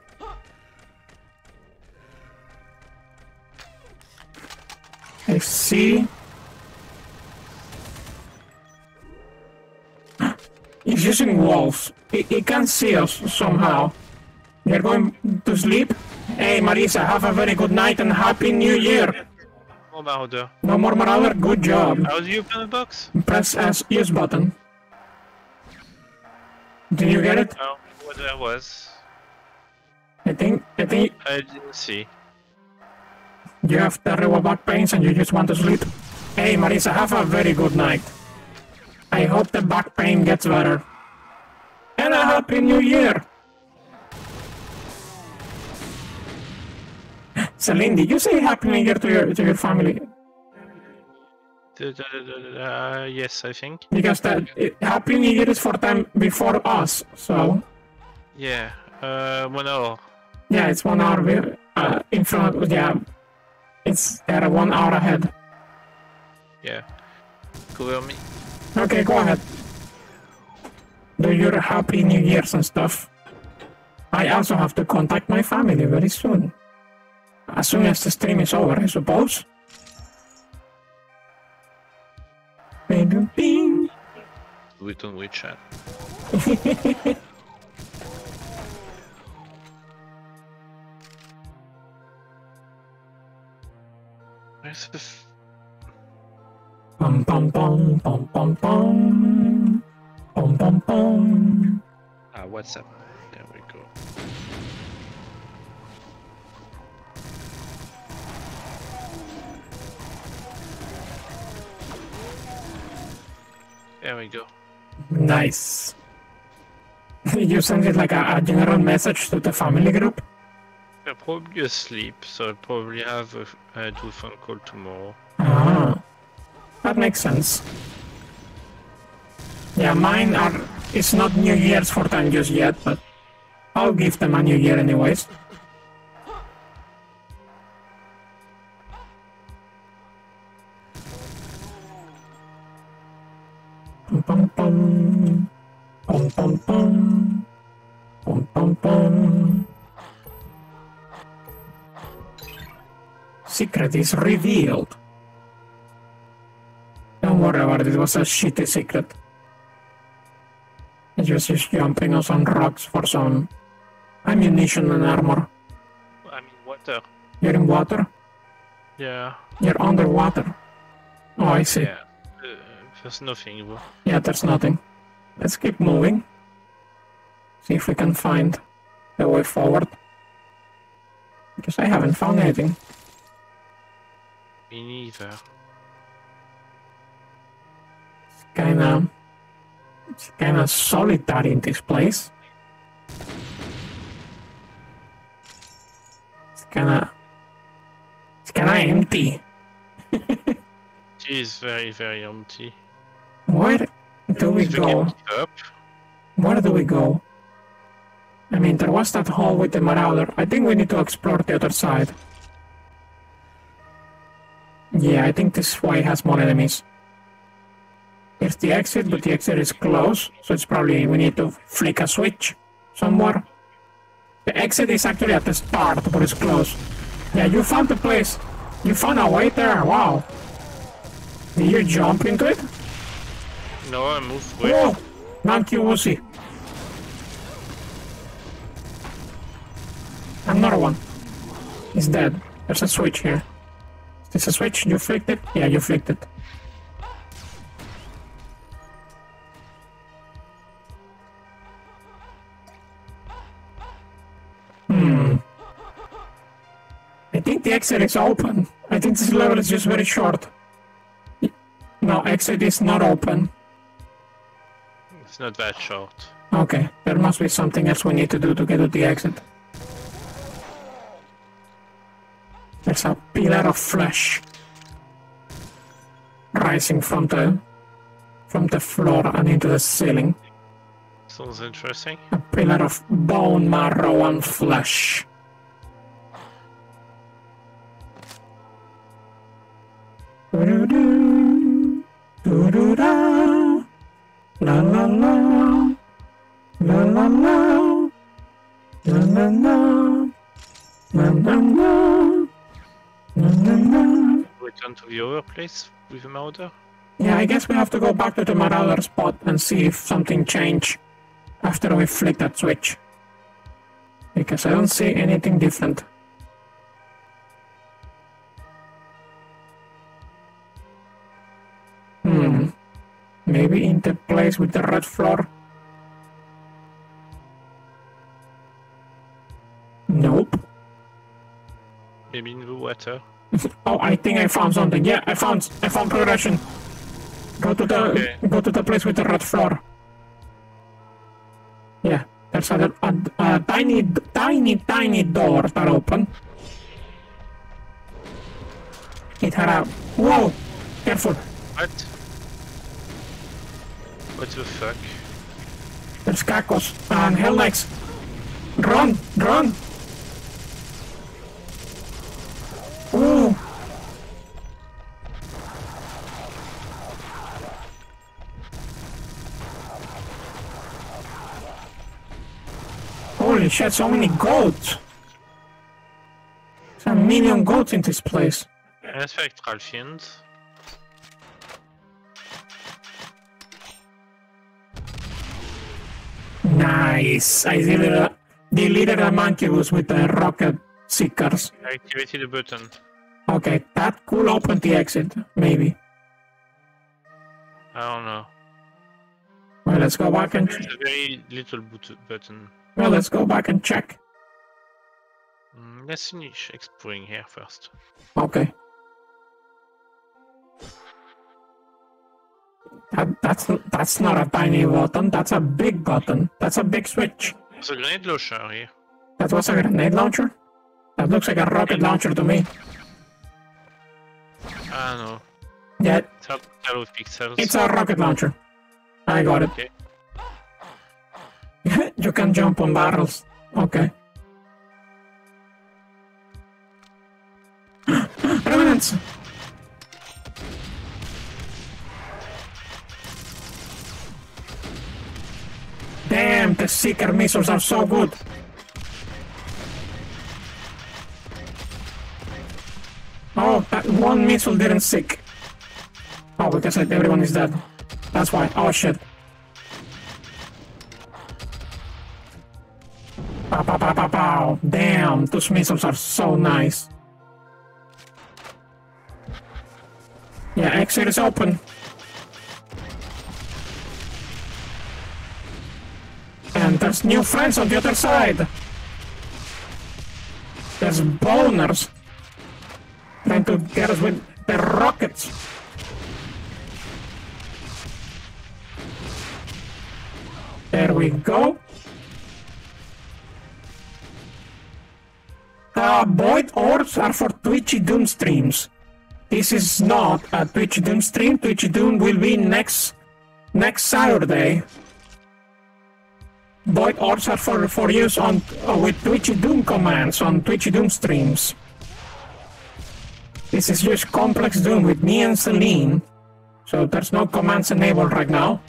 I see. [gasps] He's using walls. He, he can't see us somehow. You're going to sleep? Hey, Marisa, have a very good night and happy new year. Oh, Marauder. No more Marauder, good job. How do you open the box? Press S use button. Did you get it? Oh, what there was. I think I think I didn't see. you have terrible back pains and you just want to sleep. Hey Marisa, have a very good night. I hope the back pain gets better. And a happy new year! Celine, did you say happy new year to your to your family? Uh, yes, I think. Because that it, happy new year is for time before us, so Yeah. Uh, one hour. Yeah, it's one hour be- uh, in front. Of, yeah, it's they're one hour ahead. Yeah. Cover me. Okay, go ahead. Do your happy New Year's and stuff. I also have to contact my family very soon. As soon as the stream is over, I suppose. Bing. Do it on WeChat. Where's the f- Bum bum bum bum bum bum. Bum bum bum. ah WhatsApp? There we go. Nice. [laughs] you send it like a, a general message to the family group? They're probably asleep, so I'll probably have a, uh, do phone call tomorrow. Ah, that makes sense. Yeah, mine are. It's not New Year's for them just yet, but I'll give them a New Year anyways. Pum pum pum. Pum pum pum. Secret is revealed. Don't worry about it, it was a shitty secret. It's just just jumping on some rocks for some ammunition and armor. I mean, water. You're in water? Yeah. You're underwater. Oh, I see. Yeah. Uh, there's nothing. Yeah, there's nothing. Let's keep moving. See if we can find a way forward. Because I haven't found anything. Me neither. It's kinda... It's kinda solitary in this place. It's kinda... It's kinda empty. [laughs] It is very, very empty. Where do we go? can keep up, Where do we go? I mean, there was that hole with the marauder. I think we need to explore the other side. Yeah, I think this way has more enemies. Here's the exit, but the exit is closed, so it's probably we need to flick a switch somewhere. The exit is actually at the start, but it's closed. Yeah, you found the place. You found a way there. Wow. Did you jump into it? No, I moved with. Whoa! Monkey Woozy. Another one. He's dead. There's a switch here. Is this a switch? You flicked it? Yeah, you flicked it. Hmm. I think the exit is open. I think this level is just very short. No, exit is not open. It's not that short. Okay, there must be something else we need to do to get to the exit. There's a pillar of flesh rising from the from the floor and into the ceiling. Sounds interesting. A pillar of bone marrow and flesh. Doo-doo-doo, doo-doo-da, la la la, la la la, la la la, la la la, la la la. Return to the other place with the Marauder? Yeah, I guess we have to go back to the Marauder spot and see if something changed after we flick that switch. Because I don't see anything different. Maybe in the place with the red floor? Nope. Maybe in the water. [laughs] Oh, I think I found something. Yeah, I found I found progression. Go to the Okay. go to the place with the red floor. Yeah, there's a, a, a tiny tiny tiny door that open. It had a whoa! Careful! What? What the fuck? There's Cacos and Knights. Run! Run! Ooh! Holy shit, so many goats! There's a million goats in this place. An spectral Nice. I deleted a, deleted a Mancubus with the rocket seekers. I activated the button. Okay, that could open the exit, maybe. I don't know. Well, let's go back and a very little button. well, let's go back and check. Mm, let's finish exploring here first. Okay. That, that's that's not a tiny button. That's a big button. That's a big switch. There's a grenade launcher here. That was a grenade launcher. That looks like a rocket launcher to me. Ah no. Yeah, It's a with pixels. it's a rocket launcher. I got it. Okay. [laughs] you can jump on barrels. Okay. [gasps] Remnants! Seeker missiles are so good. Oh, that one missile didn't stick. Oh, because like, everyone is dead. That's why. Oh shit. Pow, pow, pow, pow, pow. Damn, those missiles are so nice. Yeah, exit is open. And there's new friends on the other side. There's boners. Trying to get us with the rockets. There we go. Uh, Void Orbs are for Twitchy Doom streams. This is not a Twitchy Doom stream. Twitchy Doom will be next next Saturday. Void Orbs are for, for use on uh, with Twitchy Doom commands on Twitchy Doom streams. This is just Complex Doom with me and Celine. So there's no commands enabled right now.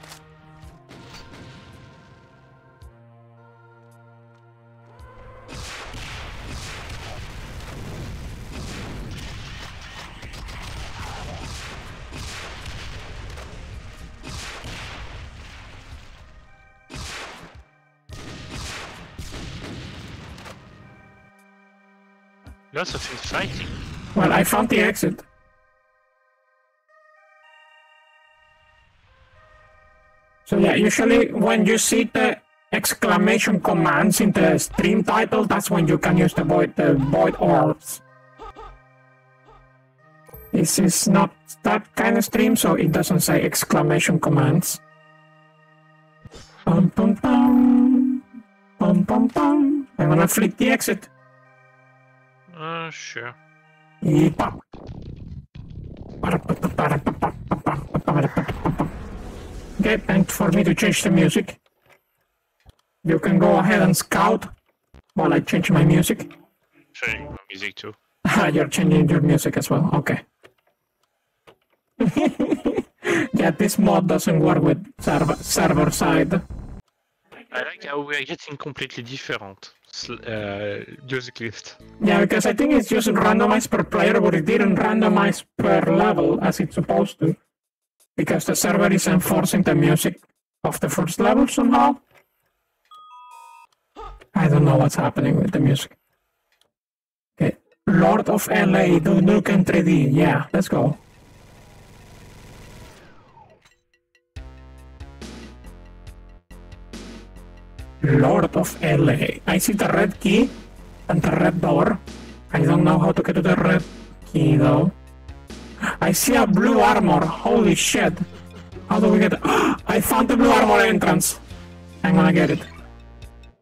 Well, the exit. So yeah, usually when you see the exclamation commands in the stream title, that's when you can use the void the void orbs. This is not that kind of stream, so it doesn't say exclamation commands. Pum pum pum pum pum pum. I'm gonna flick the exit. Uh, sure. Okay, and for me to change the music, you can go ahead and scout while I change my music. Changing my music too. Ah, You're changing your music as well. Okay. [laughs] yeah, this mod doesn't work with server, server side. I like how we are getting completely different uh, list. Yeah, because I think it's just randomized per player, but it didn't randomize per level as it's supposed to. Because the server is enforcing the music of the first level somehow. I don't know what's happening with the music. Okay. Lord of LA, do Nuke in 3D. Yeah, let's go. Lord of LA. I see the red key and the red door. I don't know how to get to the red key though. I see a blue armor. Holy shit. How do we get [gasps] I found the blue armor entrance. I'm gonna get it.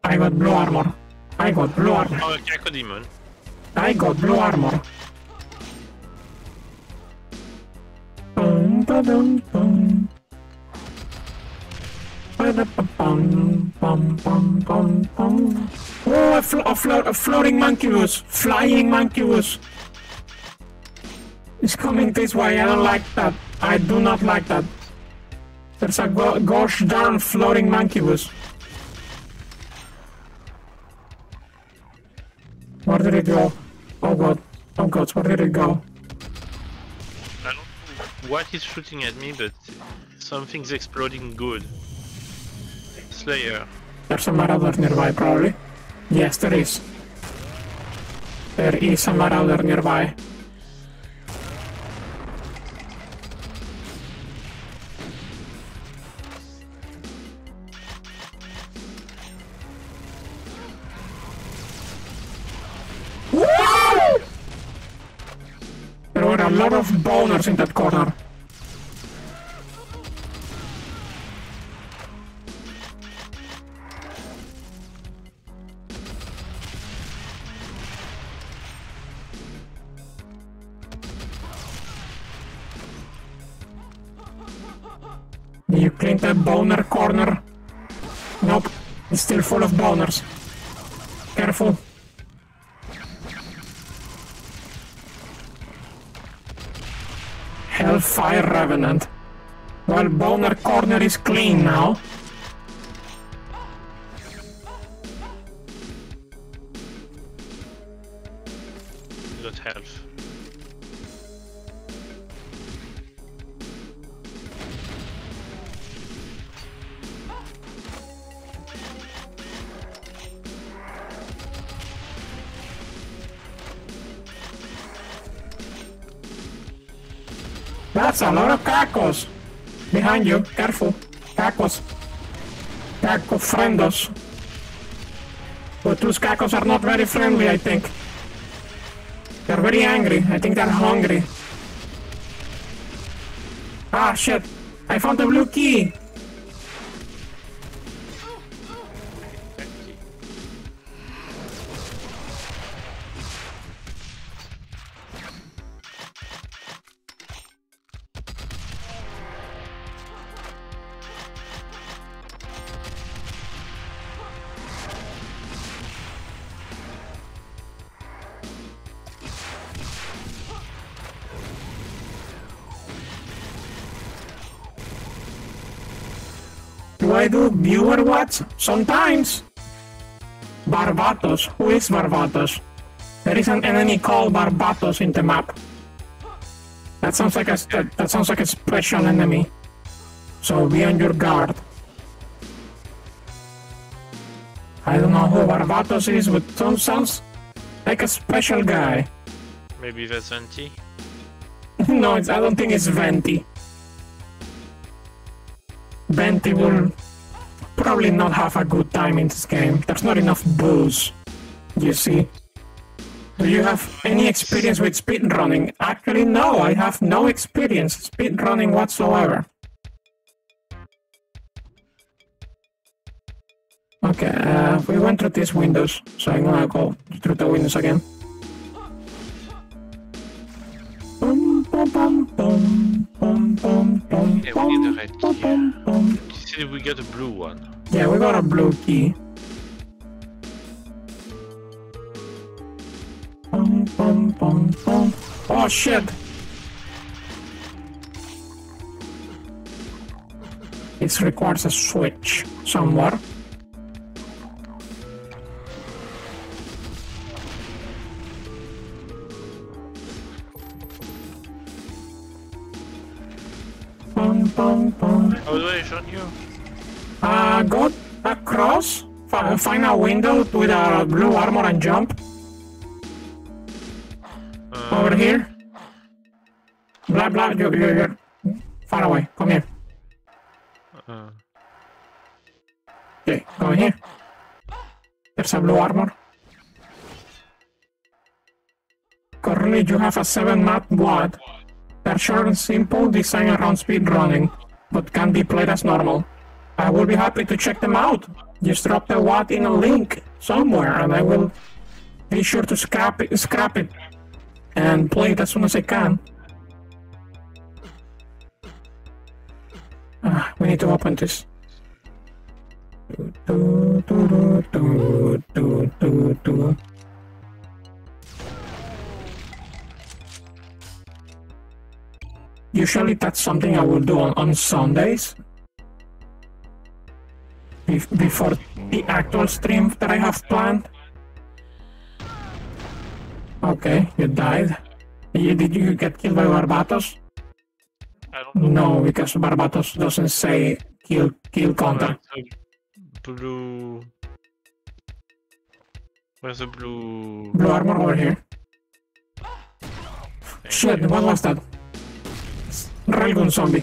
I got blue armor. I got blue armor. Oh, Cacodemon. I got blue armor. Bum, ba-dum, bum. Ba-da-ba-bum, Oh, a, flo- a, flo- a floating mancubus, flying mancubus. It's coming this way. I don't like that. I do not like that. There's a go- gosh darn floating mancubus. Where did it go? Oh god. Oh god, where did it go? I don't know what is shooting at me, but something's exploding good. Slayer. There's a marauder nearby, probably. Yes, there is. There is a marauder nearby. There were a lot of boners in that corner. You cleaned that boner corner. Nope, it's still full of boners. Careful. Hellfire Revenant. Well, boner corner is clean now. That's a lot of cacos. Behind you, careful. Cacos. Caco friendos. But those cacos are not very friendly, I think. They're very angry. I think they're hungry. Ah, shit. I found the blue key. I do viewer watch? Sometimes. Barbatos. Who is Barbatos? There is an enemy called Barbatos in the map. That sounds like a that, uh, that sounds like a special enemy. So be on your guard. I don't know who Barbatos is, but some sounds like a special guy. Maybe that's Venti? [laughs] no, it's, I don't think it's Venti. Venti will probably not have a good time in this game. There's not enough booze, you see. Do you have any experience with speedrunning? Actually, no, I have no experience speedrunning whatsoever. Okay, uh, we went through these windows, so I'm gonna go through the windows again. See, we get a blue one. Yeah, we got a blue key. Bum, bum, bum, bum. Oh shit! It requires a switch somewhere. Bum, bum, bum. How do I join you? Uh, go across, find a window with a blue armor and jump. Uh, Over here. Blah blah, you, you, you're far away. Come here. uh, Okay, go in here. There's a blue armor. Currently, you have a 7 map WAD. They're short and simple, designed around speed running, but can be played as normal. I will be happy to check them out. Just drop the WAD in a link somewhere, and I will be sure to scrap it, scrap it and play it as soon as I can. Ah, we need to open this. Do, do, do. Usually that's something I will do on, on Sundays. Bef- before the actual stream that I have planned. Okay, you died. You, did you get killed by Barbatos? I don't. No, because Barbatos doesn't say kill kill counter. Blue? Where's the blue? Blue armor over here. Shit, what was that? Railgun zombie.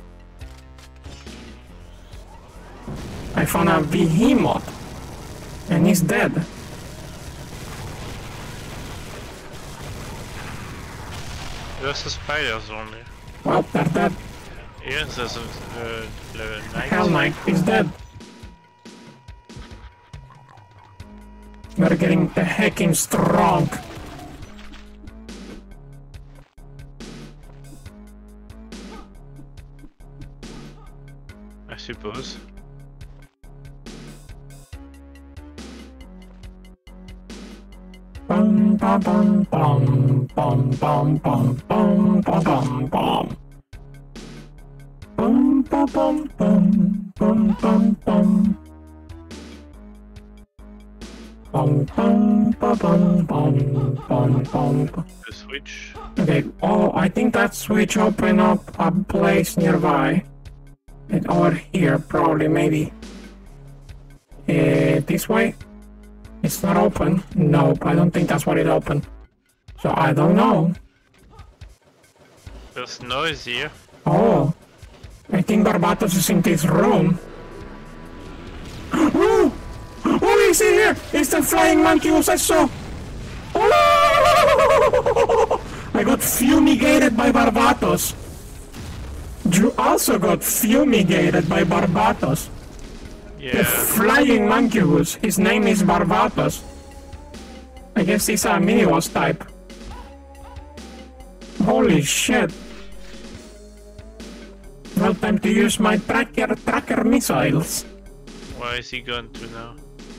I found a behemoth and he's dead. There's a spiders only. Well, they're dead. Here there's a uh, level 9. Hell Knight is dead. We're getting the heckin' strong. I suppose. The switch. Okay, oh, I think that switch open up a place nearby. It over here, probably, maybe. Uh, this way? It's not open. Nope, I don't think that's what it opened. So I don't know. There's noise here. Oh, I think Barbatos is in this room. [gasps] Oh, oh, he's in here! It's the flying monkeys I saw! Oh! [laughs] I got fumigated by Barbatos. You also got fumigated by Barbatos. The Yeah. flying monkeys. His name is Barbatos. I guess he's a mini boss type. Holy shit. Well, time to use my tracker tracker missiles. Where is he gone to now?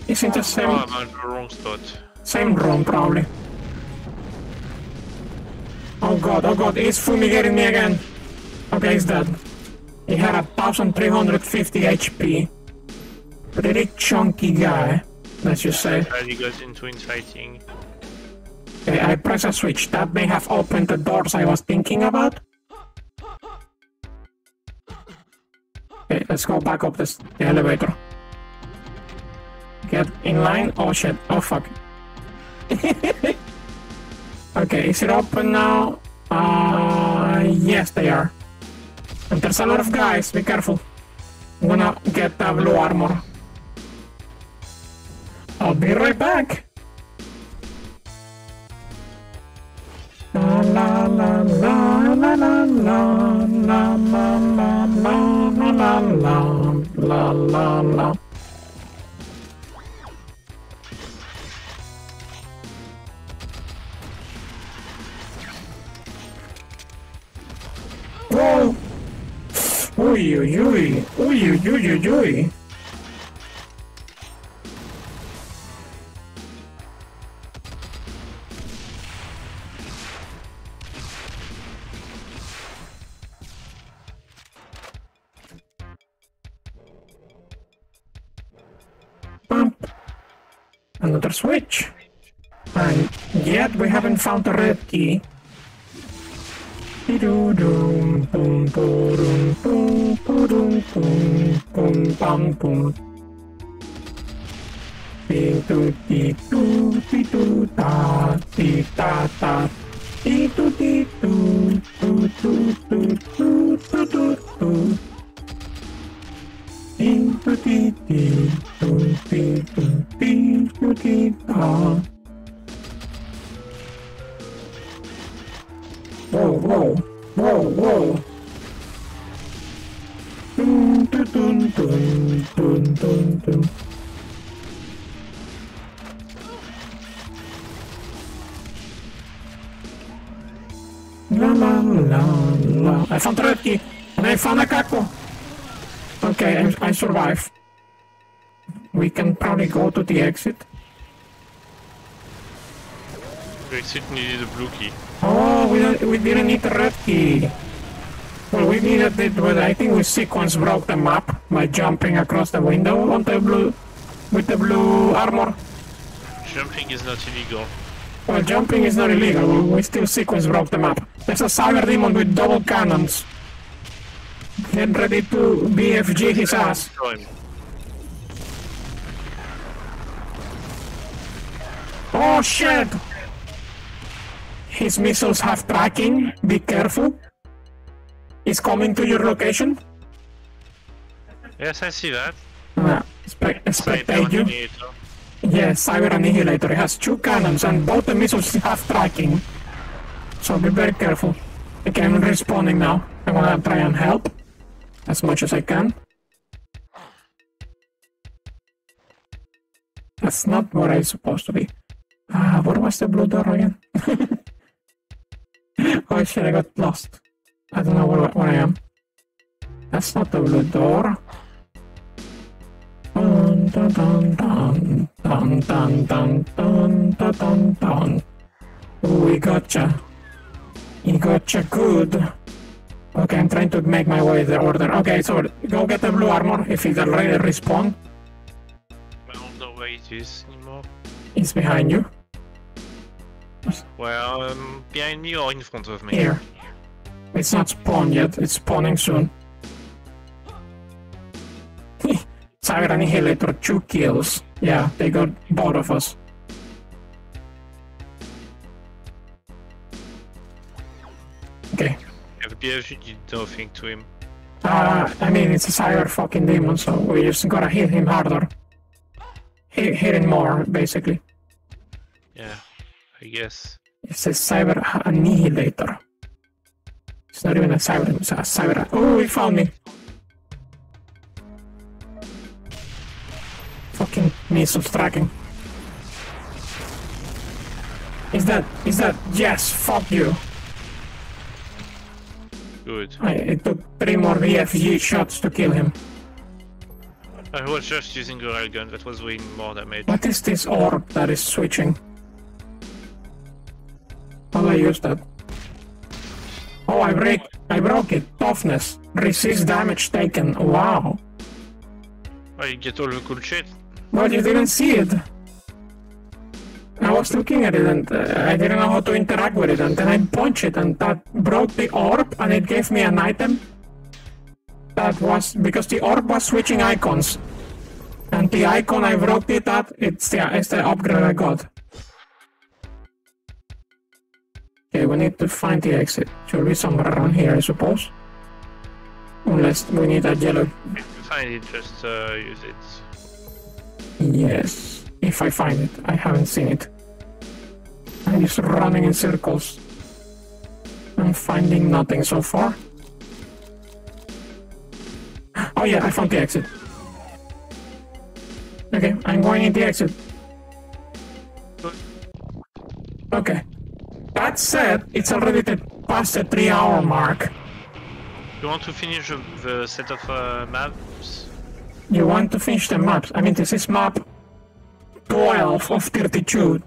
In the Oh, same I'm on the wrong spot. same room probably. Oh god, oh god, he's fumigating me again. Okay, he's dead. He had a 1350 HP. Pretty chunky guy, let's just say. He got into infighting. Okay, I press a switch. That may have opened the doors I was thinking about. Okay, let's go back up this the elevator. Get in line. Oh shit. Oh fuck. [laughs] okay, is it open now? Uh, yes, they are. And there's a lot of guys. Be careful. I'm gonna get the blue armor. I'll be right back. La la la la la la la la la la la la la la la la uy uy uy uy uy Another switch. And yet we haven't found the red key. Wow, wow, wow, wow. Dun, dun, dun, dun, dun, dun. La la la la. Hai fatto tre Non è fatto una cacco! Okay, I, I survive. We can probably go to the exit. The exit needed a blue key. Oh, we, we didn't need the red key. Well, we needed it, but I think we sequence broke the map by jumping across the window on the blue, with the blue armor. Jumping is not illegal. Well, jumping is not illegal. We, we still sequence broke the map. There's a cyber demon with double cannons. Get ready to BFG his ass. Oh shit! His missiles have tracking. Be careful. He's coming to your location. Yes, I see that. Uh, Sniper spectate you. Yes, Cyber Annihilator It has two cannons and both the missiles have tracking. So be very careful. Okay, I'm respawning now. I'm gonna try and help as much as I can. That's not where I'm supposed to be. Ah, where was the blue door again? [laughs] oh shit, I got lost. I don't know where, where I am. That's not the blue door. Dun dun dun dun dun dun dun dun dun dun dun. We gotcha. We gotcha good. Okay, I'm trying to make my way the order. Okay, so go get the blue armor if it's already respawned. I don't know where it is anymore. It's behind you. Well, um, behind me or in front of me? Here. It's not spawned yet, it's spawning soon. [laughs] Cyber Annihilator, two kills. Yeah, they got both of us. Okay. BFG did nothing to him. Uh, I mean, it's a cyber fucking demon, so we just gotta hit him harder. Hit, hit him more, basically. Yeah, I guess. It's a cyber annihilator. It's not even a cyber, it's a cyber. Oh, he found me! Fucking missiles tracking. Is that, is that, yes, fuck you. Good. I, it took three more BFG shots to kill him. I was just using a railgun that was way more damage. What is this orb that is switching? How do I use that? Oh, I break, I broke it. Toughness. Resist damage taken. Wow. I get all the cool shit. But you didn't see it. I was looking at it and uh, I didn't know how to interact with it and then I punched it and that broke the orb and it gave me an item that was because the orb was switching icons and the icon I broke it at it's the, it's the upgrade I got. Okay, we need to find the exit. Should be somewhere around here I suppose. Unless we need a yellow. If you find it, just uh, use it. Yes, if I find it. I haven't seen it. I'm just running in circles. I'm finding nothing so far. Oh yeah, I found the exit. Okay, I'm going in the exit. Okay. That said, it's already the, past the three hour mark. You want to finish the- the set of uh, maps? You want to finish the maps. I mean, this is map 12 of 32.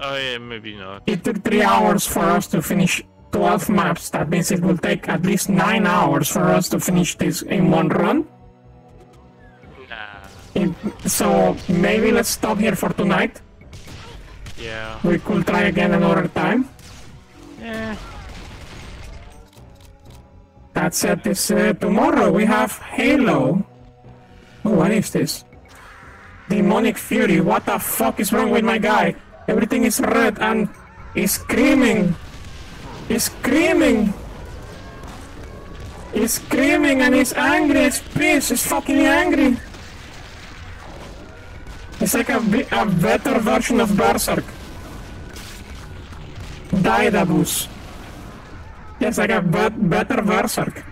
Oh yeah, maybe not. It took three hours for us to finish 12 maps. That means it will take at least nine hours for us to finish this in one run. Nah. It- so maybe let's stop here for tonight. Yeah. We could try again another time. Yeah. That said, this uh, tomorrow we have Halo. Oh, what is this? Demonic Fury. What the fuck is wrong with my guy? Everything is red and he's screaming. He's screaming. He's screaming and he's angry. He's pissed. He's fucking angry. It's like a, a better version of Berserk. Daedabus. It's like a bet- better Berserk.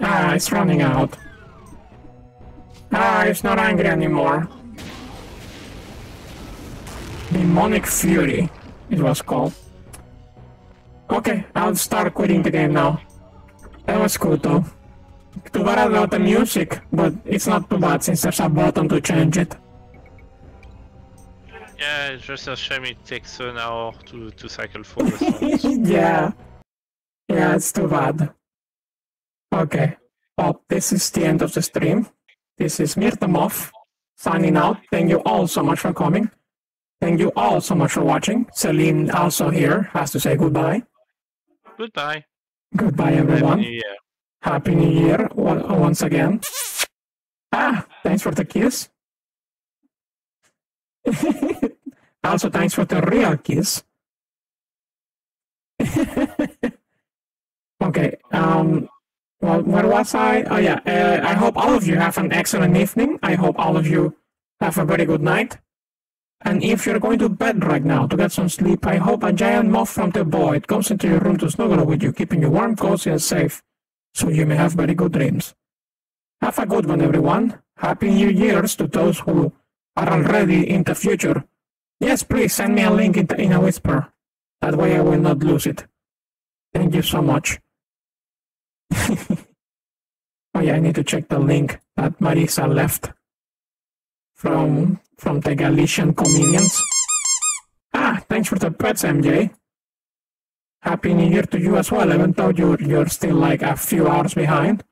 Ah, it's running out. Ah, it's not angry anymore. Demonic Fury, it was called. Okay, I'll start quitting the game now. That was cool though. Too bad about the music, but it's not too bad since there's a button to change it. Yeah, it's just a shame it takes an hour to, to cycle through the songs. [laughs] yeah. Yeah, it's too bad. Okay. Well, this is the end of the stream. This is Myr the Moth signing out. Thank you all so much for coming. Thank you all so much for watching. Celine also here has to say goodbye. Goodbye. Goodbye, everyone. Happy New Year. Happy New Year once again. Ah, thanks for the kiss. [laughs] also, thanks for the real kiss. [laughs] okay, um, well, where was I? Oh, yeah, uh, I hope all of you have an excellent evening. I hope all of you have a very good night. And if you're going to bed right now to get some sleep, I hope a giant moth from the void comes into your room to snuggle with you, keeping you warm, cozy, and safe, so you may have very good dreams. Have a good one, everyone. Happy New Year's to those who are already in the future. Yes, please send me a link in, the, in a whisper. That way I will not lose it. Thank you so much. [laughs] oh yeah, I need to check the link that Marisa left from from the Galician comedians. Ah, thanks for the pets, MJ. Happy New Year to you as well, even though you're you're still like a few hours behind.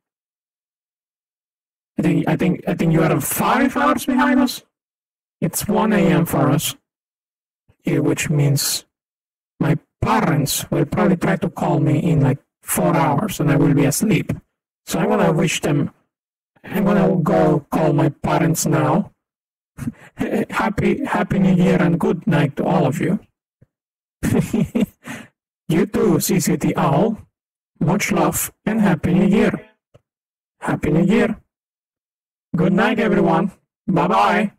I think I think I think you are five hours behind us. It's one a.m. for us, which means my parents will probably try to call me in like four hours, and I will be asleep. So I'm gonna wish them. I'm gonna go call my parents now. [laughs] happy Happy New Year and good night to all of you. [laughs] you too, CCT Owl. Much love and Happy New Year. Happy New Year. Good night, everyone. Bye bye.